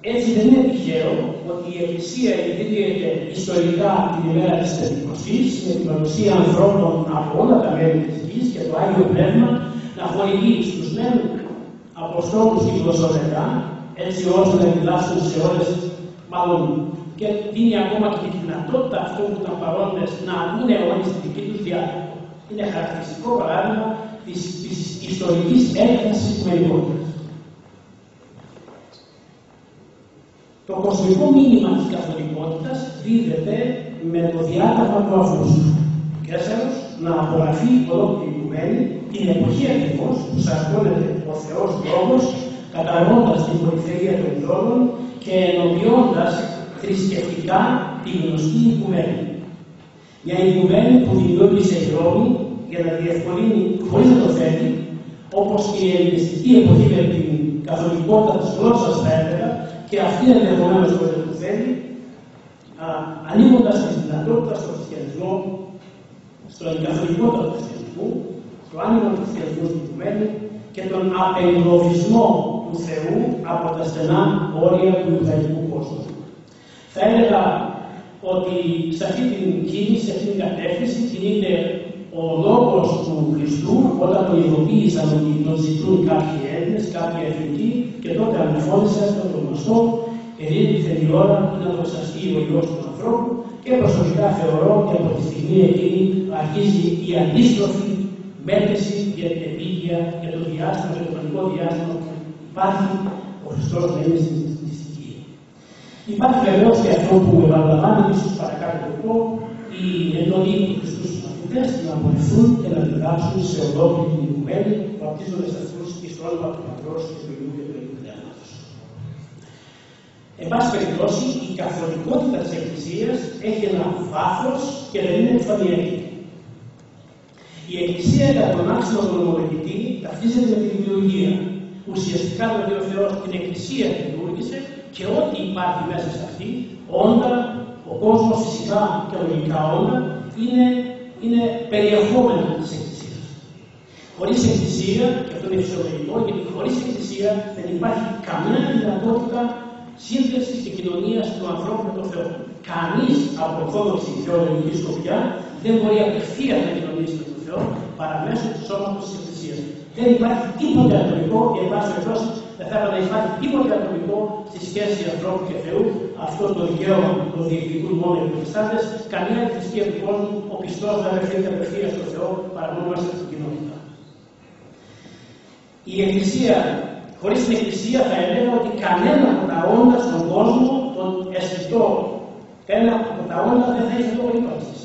Έτσι δεν είναι τυχαίο ότι η Εκκλησία ιδρύεται ιστορικά την ημέρα της Πεντηκοστής με την παρουσία ανθρώπων από όλα τα μέρη της γης και το Άγιο Πνεύμα να χορηγεί στους μεν Αποστόλους την προσωπικά έτσι ώστε να επιδάσουν σε όλες, μάλλον και δίνει ακόμα και τη δυνατότητα αυτών που ήταν παρόντες να ακούνε όλοι στη δική τους διάρκεια. Είναι χαρακτηριστικό παράδειγμα της, της ιστορικής έκφρασης της μερικότητας. Το κοσμικό μήνυμα της καθολικότητας δίδεται με το διάταγμα του Αυγούστου. Τέσσερος, να απογραφεί ολόκληρη οικουμένη την εποχή ακριβώς που σαρκώνεται ο Θεός Λόγος, καταργώντας την πολυθερία των ειδών και ενοποιώντας θρησκευτικά τη γνωστή οικουμένη. Μια οικουμένη που δημιούργησε η Ρώμη για να διευκολύνει χωρίς να το θέλει, όπως και η ελληνιστική εποχή με την καθολικότητα της γλώσσας θα έλεγα, και αυτή ενδεχομένως χωρίς να το θέλει, ανοίγοντας τη δυνατότητα στον χριστιανισμό, στον καθολικότητα του χριστιανισμού, στο άνοιγμα του χριστιανισμού στην οικουμένη και τον απεγκλωβισμό του Θεού από τα στενά όρια του Ιουδαϊκού κόσμου. Θα έλεγα ότι σε αυτή την κίνηση, σε αυτή την κατεύθυνση κινείται ο λόγος του Χριστού όταν το ειδοποίησαν ότι τον ζητούν κάποιοι Έλληνες, κάποιοι εθνικοί και τότε ανεφώνησε στο το γνωστό ερήφθη η ώρα που να δοξαστεί ο Υιός του ανθρώπου και προσωπικά θεωρώ ότι από τη στιγμή εκείνη αρχίζει η αντίστροφη μέτρηση για την επίγεια, για το διάστημα, για το χρονικό διάστημα που υπάρχει ο Χριστός να είναι στην μυστική. Υπάρχει βεβαίως και αυτό που επαναλαμβάνει ίσω παρακάτω το πω, η εντολή του Χριστούς στου μαθητέ να βοηθούν και να διδάξουν σε ολόκληρη την οικουμένη, βαπτίζοντα αυτούς και στο όνομα του Πατρό και του Ιού και του Αγίου Πνεύματο. Εν πάση περιπτώσει, η καθολικότητα της Εκκλησίας έχει ένα βάθος και δεν είναι εμφανιακή. Η Εκκλησία κατά τον άξονα του νομολογητή ταυτίζεται με την δημιουργία. Ουσιαστικά δηλαδή ο Θεός την Εκκλησία δημιούργησε και ό,τι υπάρχει μέσα σε αυτή, όντα, ο κόσμος φυσικά και λογικά όντα, είναι, είναι περιεχόμενα της Εκκλησίας. Χωρίς Εκκλησία, και αυτό είναι φυσιολογικό, γιατί χωρίς Εκκλησία δεν υπάρχει καμία δυνατότητα σύνθεση και κοινωνίας του ανθρώπου με τον Θεό. Κανείς από ορθόδοξη θεολογική σκοπιά δεν μπορεί απευθεία να κοινωνήσει με τον Θεό παρά μέσω του σώματος της Εκκλησίας. Δεν υπάρχει τίποτε ατομικό, και εν πάση περιπτώσει δεν θα έπρεπε να υπάρχει τίποτε ατομικό στη σχέση ανθρώπου και Θεού. Αυτό το δικαίωμα το διεκδικούν μόνο οι προτεστάτε. Καμία θρησκεία του κόσμου, ο πιστός δεν απευθύνεται απευθείας στον Θεό παρά μόνο μέσα στην κοινότητα. Η Εκκλησία, χωρίς την Εκκλησία θα έλεγα ότι κανένα από τα όντα στον κόσμο, τον αισθητό, ένα από τα όντα δεν θα έχει λόγο ύπαρξης.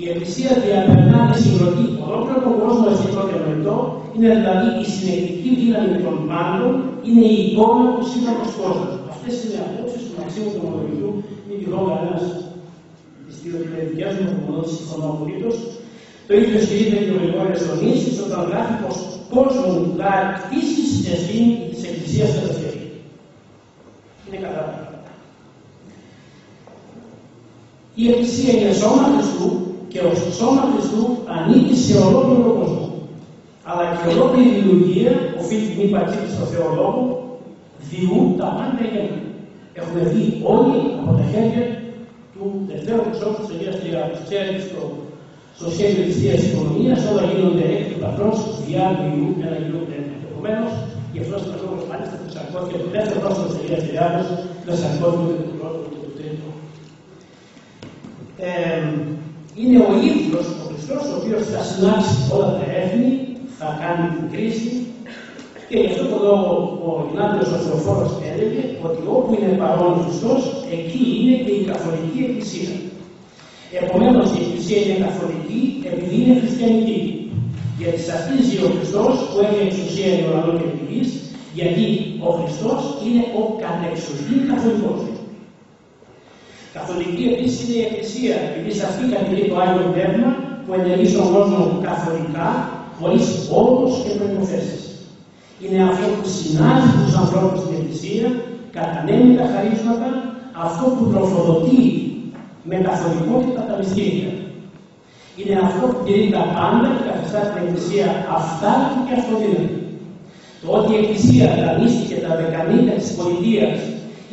Η Εκκλησία διαπερνά τη συγκροτή ολόκληρο τον κόσμο αισθητό και νοητό, είναι δηλαδή η συνεχτική δύναμη των πάντων, είναι η εικόνα του σύντομου κόσμου. Αυτές είναι οι απόψεις του Μαξίμου του Μοδοβιτού, μην τυχόν κανένας τη δικέ μου απομονώσει συμφωνώ απολύτω. Το ίδιο στηρίζεται και ο Γρηγόρη Ονίση όταν γράφει πω κόσμο λάρ κτίσει ευθύνη της Εκκλησίας Ελευθερία. Είναι κατάλαβα. Η Εκκλησία είναι σώμα Χριστού και ω σώμα Χριστού ανήκει σε ολόκληρο τον κόσμο. Αλλά και ολόκληρη η λειτουργία οφείλει την ύπαρξή τη στο Θεολόγο, διού τα πάντα γέννα. Έχουμε δει όλοι από τα χέρια του τελευταίου προσώπου της Αγίας Τριάδο. Ξέρετε στο, στο σχέδιο της Θεία Οικονομία όλα γίνονται εκ του πατρό, του διάλογου Ιού, ένα γύρω Επομένως, γι' αυτό στο λόγο μάλιστα του σαρκώθηκε το δεύτερο πρόσωπο της Αγίας Τριάδο, το σαρκώθηκε το πρώτο και το τρίτο. Ε, είναι ο ίδιος ο Χριστός ο οποίος θα συνάξει όλα τα έθνη, θα κάνει την κρίση Και γι' αυτό το λόγο ο Ινάντιος ο Θεοφόρος έλεγε ότι όπου είναι παρόν ο Χριστός, εκεί είναι και η Καθολική Εκκλησία. Επομένως η Εκκλησία είναι καθολική επειδή είναι χριστιανική. Γιατί σαφίζει ο Χριστός που έχει εξουσία εν ουρανό και γης, γιατί ο Χριστός είναι ο κατεξουσία καθολικός. Καθολική επίσης είναι η Εκκλησία, επειδή σε αυτή κατηγορεί το Άγιο Πνεύμα που ενεργεί στον κόσμο καθολικά, χωρίς όρου και προποθέσει. Είναι αυτό που συνάζει τους ανθρώπους στην Εκκλησία, κατανέμει τα χαρίσματα, αυτό που τροφοδοτεί με καθολικότητα τα μυστήρια. Είναι αυτό που τηρεί τα πάντα και καθιστά την Εκκλησία αυτάρκη και αυτοδύναμη. Το ότι η Εκκλησία δανείστηκε τα δεκανίκια της πολιτείας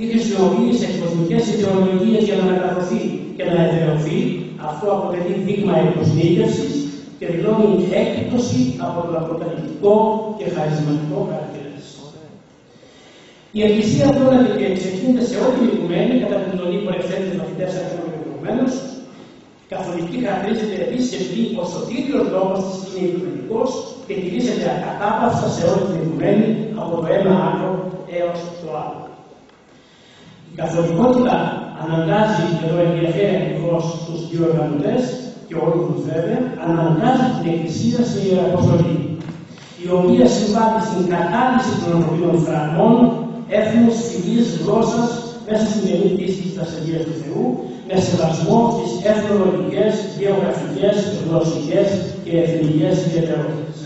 ή χρησιμοποίησε κοσμικέ ιδεολογίε για να μεταδοθεί και να εδραιωθεί, αυτό αποτελεί δείγμα εκπροσνίκευση και δηλώνει έκπτωση από τον αποκαλυπτικό και χαρισματικό χαρακτήρα της. Η Εκκλησία πρόλαβε και εξελίσσεται σε ό,τι οικουμένη κατά την εντολή που εξέλιξε μαθητέ ακόμα προηγουμένω. Καθολική χαρακτηρίζεται επίσης επειδή ο σωτήριο λόγο τη είναι οικουμενικός και κηρύσσεται ακατάπαυστα σε όλη την οικουμένη από το ένα άκρο έως το άλλο. Η καθολικότητα αναγκάζει, και εδώ ενδιαφέρει ακριβώς τους δύο οργανωτές και όλους τους βέβαια, αναγκάζει την Εκκλησία σε ιεραποστολή, η οποία συμβάλλει στην κατάλυση των ανθρωπίνων φραγμών, έθνους, φυλής, γλώσσας, μέσα στην ενή πίστη της ασθενείας του Θεού, με σεβασμό στις εθνολογικές, γεωγραφικές, γλωσσικές και εθνικές ιδιαιτερότητες.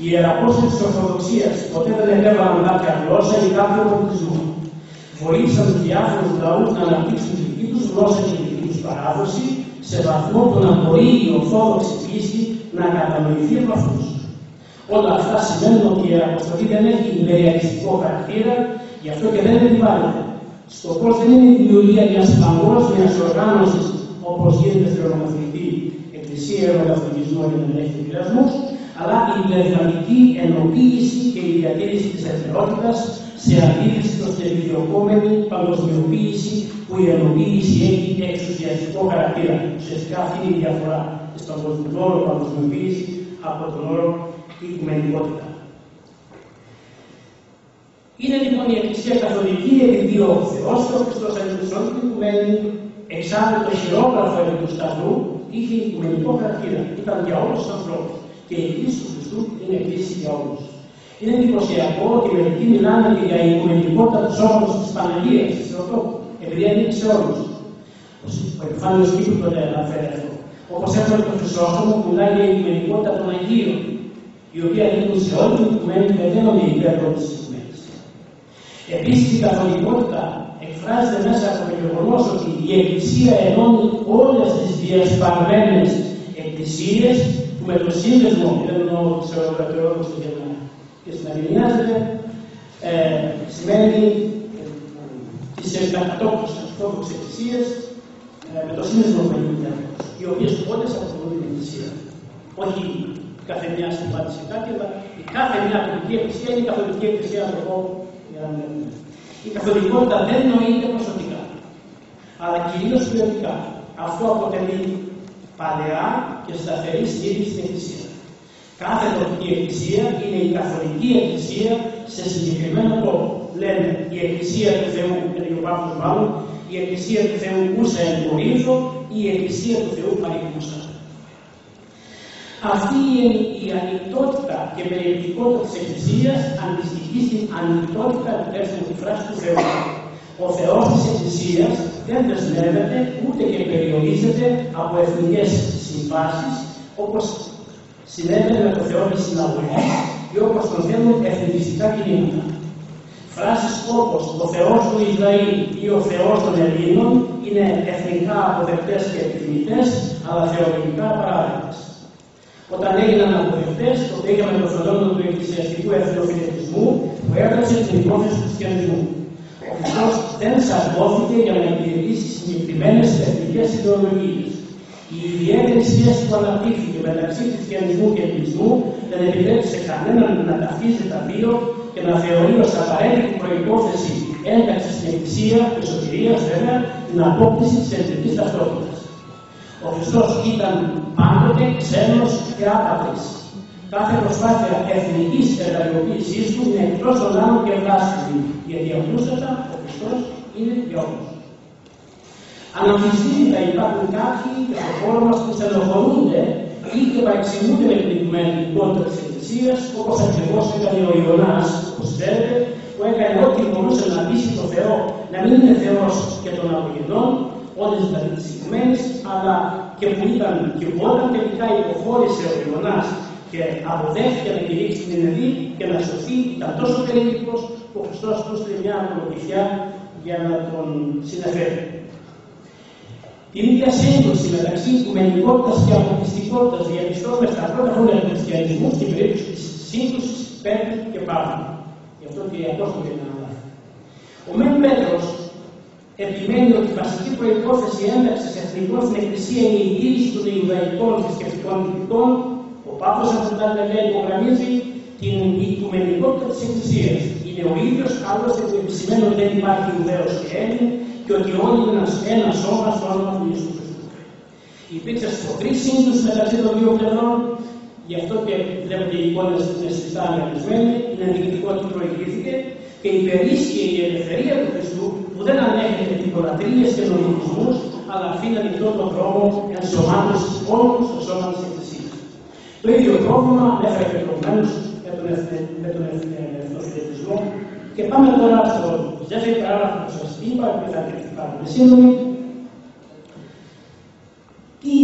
Οι ιεραπόστολοι της Ορθοδοξίας ποτέ δεν επέβαλαν κάποια γλώσσα ή κάποιο πολιτισμό. Βοήθησαν τους διάφορους λαούς να αναπτύξουν τη δική τους γλώσσα και τη δική τους παράδοση σε βαθμό που να μπορεί η Ορθόδοξη πίστη να κατανοηθεί από αυτούς. Όλα αυτά σημαίνουν ότι η Ιεραποστολή δεν έχει υπεριαλιστικό χαρακτήρα, γι' αυτό και δεν επιβάλλεται. Σκοπό δεν είναι η δημιουργία μιας παγκόσμιας οργάνωσης όπως γίνεται στην Ρωμαθητή Εκκλησία Ευρωκαθολικού για να έχει πειρασμού, αλλά η πνευματική ενοποίηση και η διατήρηση της ελευθερότητας σε αντίθεση προ την επιδιωκόμενη παγκοσμιοποίηση που η ενοποίηση έχει εξουσιαστικό χαρακτήρα. Ουσιαστικά αυτή είναι η διαφορά στον όρο παγκοσμιοποίηση από τον όρο οικουμενικότητα. Είναι λοιπόν η Εκκλησία Καθολική επειδή ο Θεό και ο Χριστός αντιμετωπίζουν την οικουμένη, εξάλλου το χειρόγραφο επί του Σταυρού είχε οικουμενικό χαρακτήρα. Ήταν για όλους τους ανθρώπους. Και η Εκκλησία του Χριστού είναι Εκκλησία για όλους. Είναι εντυπωσιακό ότι μερικοί μιλάνε και για οικουμενικότητα του σώματος της Παναγίας, της Θεοτόπου, επειδή ανήκει σε όλους. Ο επιφάνειο Κύπρου το αναφέρει αυτό. Όπως έφερε το Χρυσόστομο που μιλάει για οικουμενικότητα των Αγίων, οι οποίοι ανήκουν σε όλη την οικουμένη και δεν είναι υπέρ τη Επίσης η καθολικότητα εκφράζεται μέσα από το γεγονός ότι η Εκκλησία ενώνει όλες τις διασπαρμένες εκκλησίες που με το σύνδεσμο, δεν εννοώ του Ευρωπαϊκού για να και συναντηνιάζεται, ε, σημαίνει ε, τις εκατόπου ορθόδοξε εκκλησίες ε, με το σύνδεσμο που είναι οι οποίες όλε αποτελούν την εκκλησία. Όχι κάθε μια συμβάτηση κάτι, αλλά η κάθε μια τοπική εκκλησία είναι η καθολική εκκλησία ανθρωπών η καθολικότητα δεν νοείται προσωπικά, αλλά κυρίως ποιοτικά. Αυτό αποτελεί παλαιά και σταθερή στήριξη στην Εκκλησία. Κάθε τοπική εκκλησία είναι η καθολική εκκλησία σε συγκεκριμένο τόπο. Λένε η εκκλησία του Θεού, και ο Πάπος μάλλον, η εκκλησία του Θεού ούσα εν Κορίνθο ή η εκκλησία του Θεού παρικούσα. Αυτή η ανοιχτότητα και περιεκτικότητα της Εκκλησίας αντιστοιχεί στην ανοιχτότητα του φράσης του Θεού. Ο Θεός της Εκκλησίας δεν δεσμεύεται ούτε και περιορίζεται από εθνικές συμβάσεις όπως συνέβαινε με το Θεό της Συναγωγής ή όπως τον θέλουν εθνικιστικά κινήματα. Φράσεις όπως ο Θεός του Ισραήλ ή ο Θεός των Ελλήνων είναι εθνικά αποδεκτές και επιθυμητές, αλλά θεολογικά παράδειγμα. Όταν έγιναν αποδεκτές, τότε είχαμε το φαινόμενο του εκκλησιαστικού εθνοφιλετισμού που έγραψε την υπόθεση του χριστιανισμού. Ο Χριστό δεν σαρκώθηκε για να υπηρετήσει συγκεκριμένες εθνικές ιδεολογίες. Η ιδιαίτερη σχέση που αναπτύχθηκε μεταξύ χριστιανισμού και ελληνισμού δεν επιτρέπει σε κανέναν να ταυτίζει τα δύο και να θεωρεί ως απαραίτητη προπόθεση ένταξης στην Εκκλησία και σωτηρία βέβαια την απόκτηση της εθνικής ταυτότητας. Ο Χριστός ήταν πάντοτε ξένος και άπατρης. Κάθε προσπάθεια εθνικής υλοποίησή τους είναι εκτός των άλλων και βλάσιμη, γιατί απλούστατα ο Χριστός είναι για όλους. Αναμφισβήτητα υπάρχουν κάποιοι και στον χώρο μας που στενοχωρούνται ή και παρεξηγούνται με την οικουμενικότητα της Εκκλησίας, όπως ακριβώς έκανε ο Ιωνάς, όπως ξέρετε, που έκανε ό,τι μπορούσε να πείσει το Θεό να μην είναι Θεός και των απογενών, όλες δηλαδή τις οικουμένε, αλλά και που ήταν και που όταν τελικά υποχώρησε ο Ιωνάς και αποδέχτηκε να κηρύξει την Ενεδή και να σωθεί, ήταν τόσο περίπλοκος που ο Χριστός του μια ακολουθιά για να τον συνεφέρει. Την ίδια σύγκρουση μεταξύ οικουμενικότητα και αποκλειστικότητα διαπιστώνουμε στα πρώτα χρόνια του χριστιανισμού στην περίπτωση της σύγκρουσης Πέτρου και Παύλου. Γι' αυτό και η Απόστολη είναι αναλάβει. Ο Μέν Πέτρος επιμένει ότι η βασική προπόθεση ένταξης εθνικών στην Εκκλησία είναι η τήρηση των Ιουδαϊκών θρησκευτικών τυπικών. Ο Πάπο λέει υπογραμμίζει την οικουμενικότητα της Εκκλησίας. Είναι ο ίδιος άλλωστε που επισημαίνει ότι δεν υπάρχει Ιουδαίο και Έλληνε και ότι όλοι είναι ένας σώμα στο όνομα του Ιησού Χριστού. Υπήρξε σφοδρή σύγκρουση μεταξύ των δύο πλευρών, γι' αυτό και βλέπετε οι εικόνες που είναι σφιστά αναγνωσμένοι, είναι ενδεικτικό ότι προηγήθηκε και υπερίσχυε η ελευθερία του Χριστού που δεν ανέχεται τυπολατρίε και νομιμισμούς, αλλά αφήνει ανοιχτό τον δρόμο ενσωμάτωσης όλων στο σώμα της Εκκλησίας. Το ίδιο πρόβλημα έφερε και προηγουμένω με τον εθνοφιλετισμό και πάμε τώρα στο δεύτερο παράγραφο που σας είπα, που θα πάρουμε σύντομη. Τι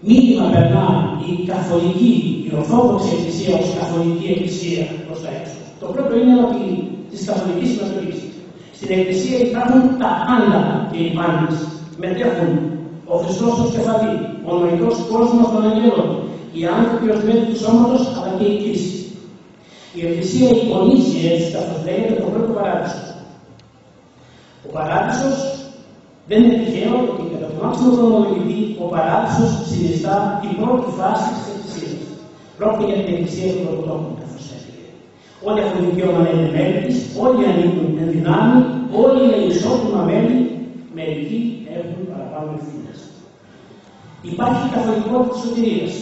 μήνυμα περνά η καθολική, η ορθόδοξη εκκλησία ως καθολική εκκλησία προς τα έξω. Το πρώτο είναι ότι της καθολικής συμμετοχή. Στην εκκλησία υπάρχουν τα άλλα και οι πάντε. Μετέχουν ο Χριστός ως κεφαλή, ο νοητός κόσμος των αγγέλων, οι άνθρωποι ως μέλη του σώματος αλλά και η κρίση. Η Εκκλησία εικονίζει έτσι, καθώ λέγεται, το πρώτο παράδεισος. Ο παράδεισος δεν είναι τυχαίο ότι κατά τον άξιο χρονολογητή ο παράδεισος συνιστά την πρώτη φάση της Εκκλησίας. Πρόκειται για την Εκκλησία των Πρωτοτόπων, καθώς έλεγε. Όλοι έχουν δικαίωμα να είναι μέλη της, όλοι ανήκουν εν δυνάμει, όλοι είναι ισότιμα μέλη, μερικοί έχουν παραπάνω ευθύνε. Υπάρχει καθολικότητα της σωτηρίας.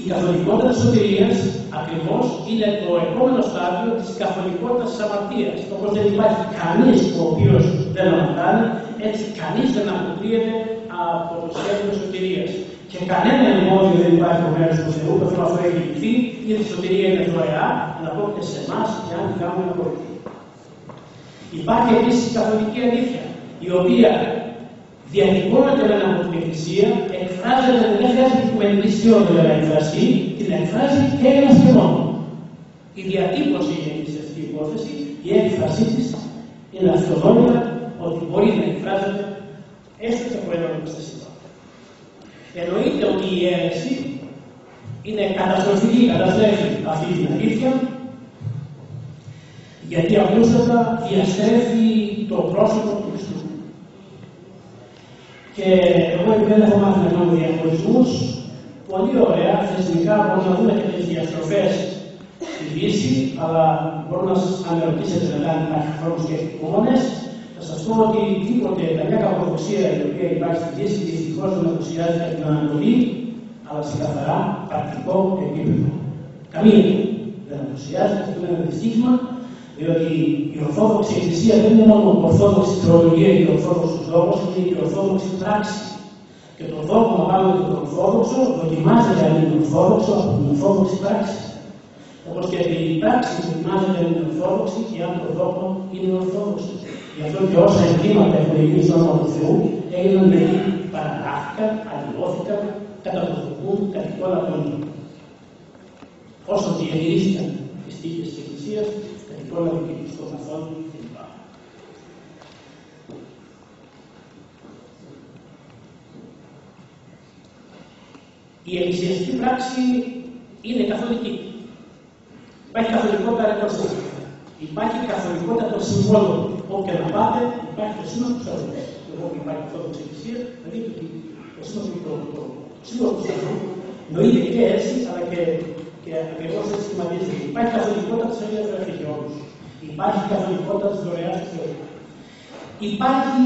Η καθολικότητα της σωτηρίας ακριβώς είναι το επόμενο στάδιο της καθολικότητας της αμαρτίας. Όπως δεν υπάρχει κανείς ο οποίος δεν αμαρτάνει, έτσι κανείς δεν αποκλείεται από το σχέδιο της σωτηρίας. Και κανένα εμπόδιο δεν υπάρχει ο μέρος του Θεού, το θέμα αυτό έχει λυθεί, γιατί η σωτηρία είναι δωρεά, αναπόκειται σε εμάς και αν την κάνουμε απολύτω. Υπάρχει επίσης η καθολική αλήθεια, η οποία διατυπώνεται με από την Εκκλησία, εκφράζεται, δεν χρειάζεται που για να εκφραστεί, την εκφράζει και ένα και μόνο. Η διατύπωση είναι σε αυτή η υπόθεση, η έκφρασή της είναι αυτοδόνια ότι μπορεί να εκφράζεται έστω και από ένα προστασία. Εννοείται ότι η αίρεση είναι καταστροφική, καταστρέφει αυτή την αλήθεια, γιατί απλούστατα διαστρέφει το πρόσωπο του Χριστού. Και εγώ επειδή δεν έχω μάθει να κάνω διαχωρισμούς, πολύ ωραία, θεσμικά μπορούμε να δούμε και τις διαστροφές στη Δύση, αλλά μπορώ να σας αν με ρωτήσετε μετά αν υπάρχει χρόνος και εικόνες, θα σας πω ότι τίποτε, καμιά καποδοξία η οποία υπάρχει στη Δύση δυστυχώς δεν απουσιάζει την Ανατολή, αλλά σε καθαρά πρακτικό επίπεδο. Καμία. Δεν απουσιάζει, αυτό είναι ένα δυστύχημα, διότι η Ορθόδοξη Εκκλησία δεν είναι μόνο η Ορθόδοξη Θεολογία και ο Ορθόδοξος λόγος, είναι η Ορθόδοξη πράξη. Και το δόγμα πάνω από τον Ορθόδοξο δοκιμάζεται αν είναι Ορθόδοξο από την Ορθόδοξη πράξη. Όπως και η πράξη δοκιμάζεται αν είναι Ορθόδοξη και αν το δόγμα είναι Ορθόδοξο. Γι' αυτό και όσα εγκλήματα έχουν γίνει στο όνομα του Θεού έγιναν μερικοί παραγράφηκαν, αλλοιώθηκαν, καταδοχούν κατ' εικόνα των Όσο διατηρήθηκαν οι στήλε της Εκκλησίας, εικόνα του Κύριου στον καθόν κλπ. Η εκκλησιαστική πράξη είναι καθολική. Υπάρχει καθολικότητα ρεκόρ Υπάρχει καθολικότητα των συμβόλων. Όποια να πάτε, υπάρχει το σύνολο του Θεού. Εγώ που υπάρχει αυτό το εκκλησίας, δηλαδή το σύνολο του το, σύνολο του Θεού. Νοείται και έτσι, αλλά και, και ακριβώς έτσι σχηματίζεται. Υπάρχει καθολικότητα της Αγία Γραφή για όλου. Υπάρχει καθολικότητα της δωρεάς του Θεού. Υπάρχει,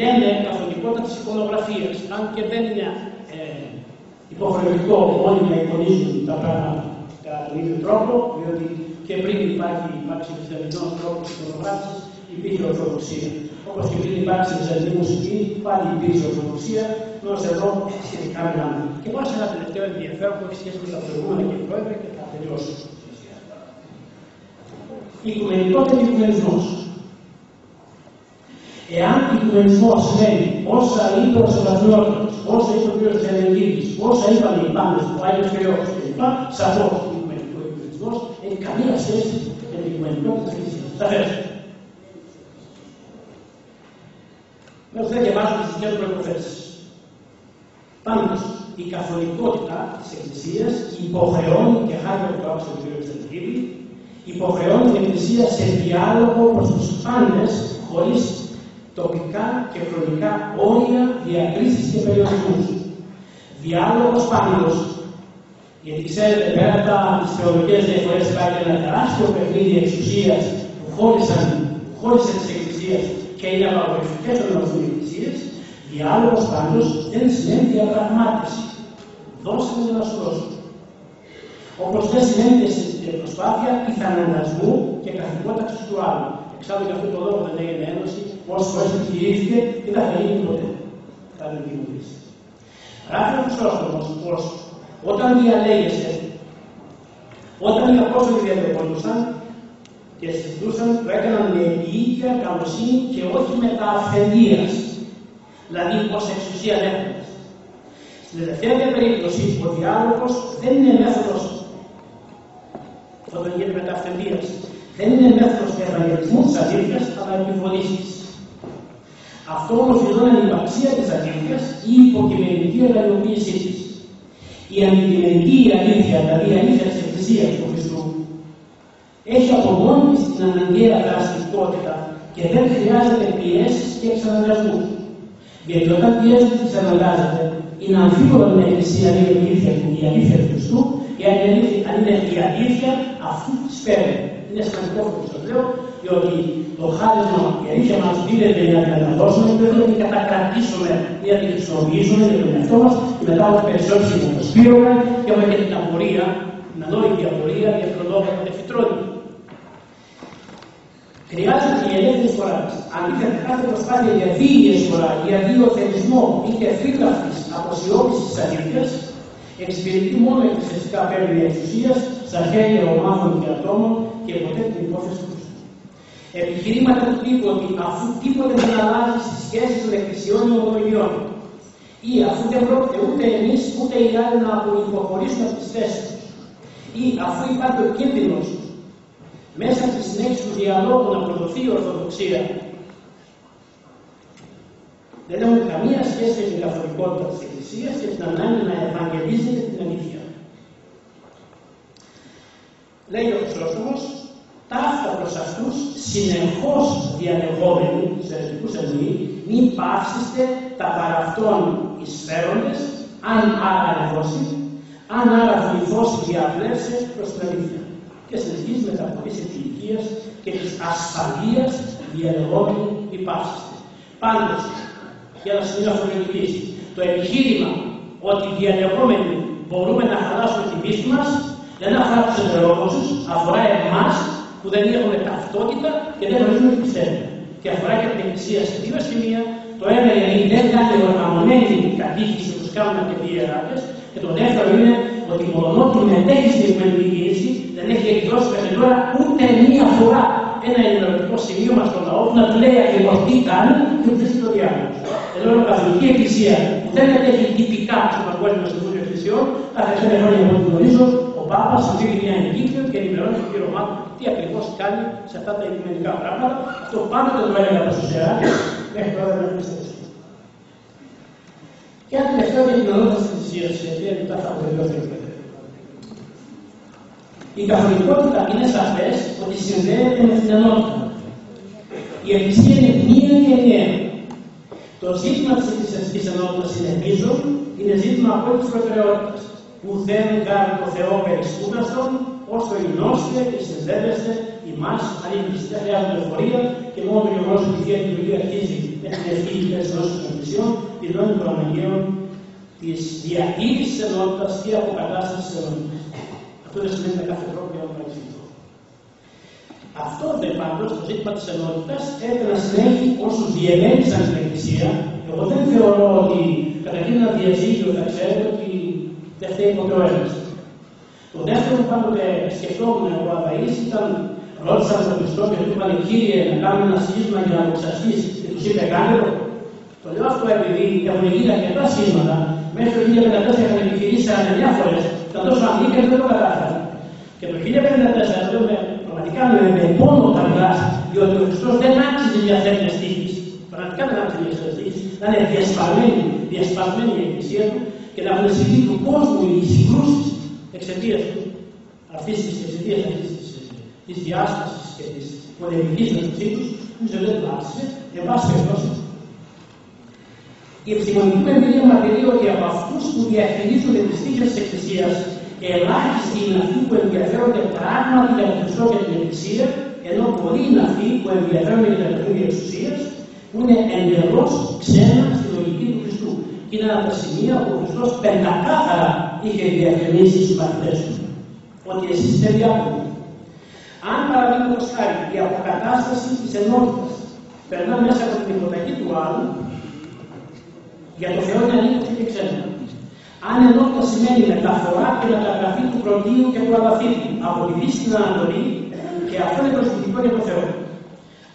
λέμε, καθολικότητα της εικονογραφίας. Αν και δεν είναι ε, υποχρεωτικό όλοι να εικονίζουν τα πράγματα κατά τον ίδιο τρόπο, διότι και πριν υπάρχει, υπάρξει χριστιανικό τρόπο εικονογράφησης, υπήρχε ορθοδοξία. Όπως και πριν υπάρξει βυζαντινή μουσική, πάλι υπήρξε ορθοδοξία, ενώ εδώ σχετικά μιλάμε. Και πάω σε ένα τελευταίο ενδιαφέρον που έχει σχέση με τα προηγούμενα και πρόεδρε και θα τελειώσω. Οικουμενικότητα και οικουμενισμό. Εάν οικουμενισμός σημαίνει όσα είπε ο Σεβασμιότητα, όσα είπε ο κ. Θελεγγύη, όσα είπαν οι πάντες, ο Άγιος Θεό κλπ., σαφώς ο οικουμενισμό έχει καμία σχέση με την οικουμενικότητα της Εκκλησία. Σαφέ. Μέχρι δεν διαβάζω τις δικές του προποθέσεις. Πάντω, η καθολικότητα της Εκκλησίας υποχρεώνει και χάρη από το άκουσα του κ. Θελεγγύη, υποχρεώνει την Εκκλησία σε διάλογο προς τους πάντες χωρίς τοπικά και χρονικά όρια, διακρίσεις και περιορισμούς. Διάλογος πάντως, γιατί ξέρετε πέρα από τις θεολογικές διαφορές υπάρχει ένα τεράστιο παιχνίδι εξουσίας που χώρισαν, που χώρισαν τις εκκλησίες και είναι απαγορευτικές των ορθούν εκκλησίες, διάλογος πάντως δεν σημαίνει διαπραγμάτευση. Δώστε μου να σου δώσω. Όπως δεν σημαίνει και προσπάθεια πιθανανασμού και καθηκότητα του άλλου. Εξάλλου για αυτό το λόγο δεν έγινε ένωση, όσε φορέ επιχειρήθηκε και δεν θα γίνει ποτέ. Θα είναι δημιουργήσει. Γράφει ο Χρυσόστομος πως όταν διαλέγεσαι, όταν οι Απόστολοι διαδεχόντουσαν και συζητούσαν, το έκαναν με ίδια καλοσύνη και όχι με τα αυθεντία. Δηλαδή, ως εξουσία λέγοντας. Στην τελευταία περίπτωση, ο διάλογο δεν είναι μέθοδος. Αυτό δεν γίνεται με τα αυθεντία δεν είναι μέθοδος ευαγγελισμού της αλήθεια, αλλά επιβολή τη. Αυτό όμως είναι η ανυπαρξία της αλήθεια ή η υποκειμενική εργαλειοποίησή της. Η αντικειμενική αλήθεια, δηλαδή η αλήθεια της Εκκλησίας του Χριστού, έχει από μόνη τη την αναγκαία δραστικότητα και δεν χρειάζεται πιέσεις και εξαναγκασμούς. Γιατί όταν πιέζεται και εξαναγκάζεται, είναι αμφίβολο με Εκκλησία είναι η αλήθεια του, η αλήθεια του Χριστού, ή αν είναι η αλήθεια αυτού της παίρνει είναι σημαντικό αυτό που σας λέω, διότι το χάρισμα, η αλήθεια μας δίνεται για να την ανταδώσουμε, δεν να την κατακρατήσουμε ή να την χρησιμοποιήσουμε για τον εαυτό μας και μετά όσο περισσότερο να το σπείρουμε και έχουμε και την απορία, την ανόρυτη απορία για τον λόγο που δεν φυτρώνει. Χρειάζεται η ελεύθερη φορά. Αντίθετα, κάθε προσπάθεια για δίαιη εισφορά, για διοθελισμό ή και φύλαξη αποσιώπησης της αλήθειας, εξυπηρετεί μόνο εκκλησιαστικά παίρνει εξουσίας στα χέρια ομάδων και ατόμων και ποτέ την υπόθεση του Χριστού. Επιχειρήματα του τύπου ότι αφού τίποτε δεν αλλάζει στις σχέσεις των εκκλησιών και ομολογιών, ή αφού δεν πρόκειται ούτε εμείς ούτε οι άλλοι να απολυποχωρήσουμε από τις θέσεις τους, ή αφού υπάρχει ο κίνδυνος μέσα στη συνέχιση του διαλόγου να προδοθεί η Ορθοδοξία, δεν έχουν καμία σχέση με την καθολικότητα της Εκκλησίας και την ανάγκη να ευαγγελίζεται την αλήθεια. Λέει ο Χρυσόστομος, ταύτα προς αυτούς συνεχώς διαλεγόμενοι στους ερετικούς εννοεί, μην πάυσιστε τα παραυτών εισφέροντες, αν άρα ανεβώσει, αν άρα βοηθώσει διαπλέψε προς την αλήθεια. Και συνεχίζει με τα ποδής επιλικίας και της ασφαλείας διαλεγόμενοι μη πάυσιστε. Πάντως, για να σημείο αυτολογικής, το επιχείρημα ότι διαλεγόμενοι μπορούμε να χαλάσουμε την πίστη μας δεν αφορά τους ετερόδοξου, αφορά εμάς που δεν έχουμε ταυτότητα και δεν γνωρίζουμε τι πιστεύουμε. Και αφορά και την Εκκλησία σε δύο σημεία. Το ένα είναι ότι δεν κάνει οργανωμένη κατήχηση όπω κάνουν και οι ιεράρχες. Και το δεύτερο είναι ότι μόνο που μετέχει στην οικουμενική κίνηση δεν έχει εκδώσει μέχρι τώρα ούτε μία φορά ένα ενημερωτικό σημείωμα στον λαό που να του λέει ακριβώ τι κάνει και τι το διάλογο. Ενώ η Καθολική Εκκλησία που δεν μετέχει τυπικά στο Παγκόσμιο Συμβούλιο Εκκλησιών, τα τελευταία χρόνια που γνωρίζω, Πάπας δίνει μια εγκύκλιο και ενημερώνει τον κύριος Μάκο τι ακριβώς κάνει σε αυτά τα οικουμενικά πράγματα. Αυτό πάντοτε το έλεγα από τους Ιεράρχες, μέχρι τώρα δεν έχει Και αν τελευταίο για την ονότητα της Εκκλησία, γιατί μετά θα αποδηλώσει η καθολικότητα είναι σαφές ότι συνδέεται με την ενότητα. Η Εκκλησία είναι μία και ενιαία. Το ζήτημα της εκκλησιαστική ενότητας είναι μείζον, είναι ζήτημα απόλυτη προτεραιότητα ουδέν γάρ το Θεό περισπούταστον, όσο το γνώστε και συνδέεστε ημάς αλήθεις. Δεν χρειάζεται εφορία και μόνο το γεγονός ότι η Θεία Λειτουργίας αρχίζει με την ευχή της γνώσης των Εκκλησιών, δηλώνει των αναγκαίων της διατήρησης της ενότητας και αποκατάστασης της ενότητας. Αυτό δεν σημαίνει με κάθε τρόπο για να παρεξηγηθώ. Αυτό δε πάντως το ζήτημα της ενότητας έπρεπε να συνέχει όσου διεμένησαν στην Εκκλησία. Εγώ δεν θεωρώ ότι καταρχήν ένα διαζύγιο θα ξέρετε ότι δεν φταίει ποτέ ο ένας. Το δεύτερο που πάντοτε σκεφτόμουν εγώ αδαή ήταν ρώτησαν τον Χριστό και του είπαν κύριε να κάνουμε ένα σχίσμα για να αποξαστήσει και τους είπε κάνε το. Το λέω αυτό επειδή έχουν γίνει αρκετά σχίσματα μέχρι το 1954 είχαν επιχειρήσει 49 φορές. Ήταν τόσο ανήκε και δεν το κατάφεραν. Και το 1954 λέω με πραγματικά με, με πόνο τα μιλάς, διότι ο Χριστός δεν άξιζε για τέτοιες τύχες. Πραγματικά δεν άξιζε για τέτοιες τύχες. Να είναι διασπαρμένη, διασπασμένη η Εκκλησία του και να έχουν συμβεί του κόσμου οι συγκρούσεις εξαιτίας του αυτής της εξαιτίας αυτής της, της διάστασης και της πολεμικής μεταξύ τους, νομίζω δεν το άξιζε, εν πάση περιπτώσει. Η επιστημονική μου εμπειρία μαρτυρεί ότι από αυτούς που διαχειρίζονται τις τύχες της Εκκλησίας, ελάχιστοι είναι αυτοί που ενδιαφέρονται πράγματι για τον Χριστό και την Εκκλησία, ενώ πολλοί είναι αυτοί που ενδιαφέρονται για τα λειτουργία εξουσία, που είναι εντελώς ξένα στη λογική του Χριστού. Και είναι ένα από τα σημεία που ο Χριστός πεντακάθαρα είχε διευκρινίσει στους μαθητές του. Ότι εσείς είστε διάκονοι. Αν παραδείγματο χάρη η αποκατάσταση της ενότητας περνά μέσα από την υποταγή του άλλου, για το Θεό είναι αλήθεια και ξένα. Αν ενότητα σημαίνει μεταφορά και μεταγραφή του πρωτείου και του αλαφίτη από τη Δύση στην Ανατολή, και αυτό είναι προσβλητικό για το Θεό.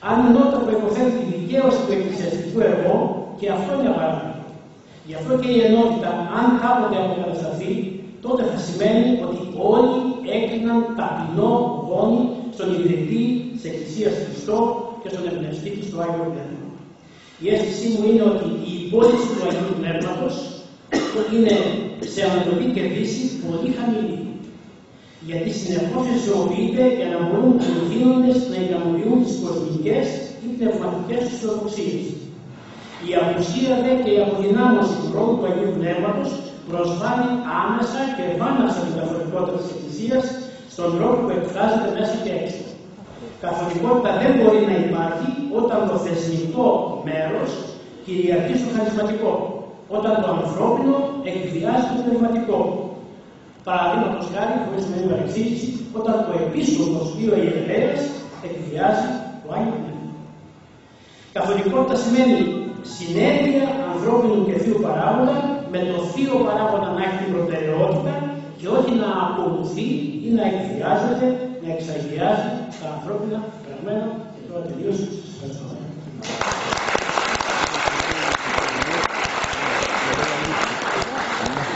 Αν ενότητα προποθέτει τη δικαίωση του εκκλησιαστικού εργό, και αυτό είναι απαραίτητο. Γι' αυτό και η ενότητα, αν κάποτε αποκατασταθεί, τότε θα σημαίνει ότι όλοι έκριναν ταπεινό γόνι στον ιδρυτή της Εκκλησίας Χριστό και στον εμπνευστή της του Άγιο Πνεύμα. Η αίσθησή μου είναι ότι η υπόθεση του Αγίου Πνεύματος είναι σε Ανατολή και Δύση πολύ χαμηλή. Γιατί συνεχώς χρησιμοποιείται για να μπορούν οι οδύνοντες να ικανοποιούν τις κοσμικές ή πνευματικές τους ορθοξίες. Η απουσία δε και η αποδυνάμωση του ρόλου του Αγίου Πνεύματος προσβάλλει άμεσα και βάνασα την καθολικότητα της Εκκλησίας στον τρόπο που εκφράζεται μέσα και έξω. Καθολικότητα δεν μπορεί να υπάρχει όταν το θεσμικό μέρος κυριαρχεί στο χαρισματικό, όταν το ανθρώπινο εκβιάζει το πνευματικό. Παραδείγματος χάρη, χωρίς να είναι παρεξήγηση, όταν το επίσκοπος ή ο ιερέας εκβιάζει το Άγιο Πνεύμα. Καθολικότητα σημαίνει συνέργεια ανθρώπινου και θείου παράγοντα με το θείο παράγοντα να έχει την προτεραιότητα και όχι να ακολουθεί ή να εκβιάζεται, να εξαγιάζει τα ανθρώπινα, πραγμένα και τώρα τελείωσε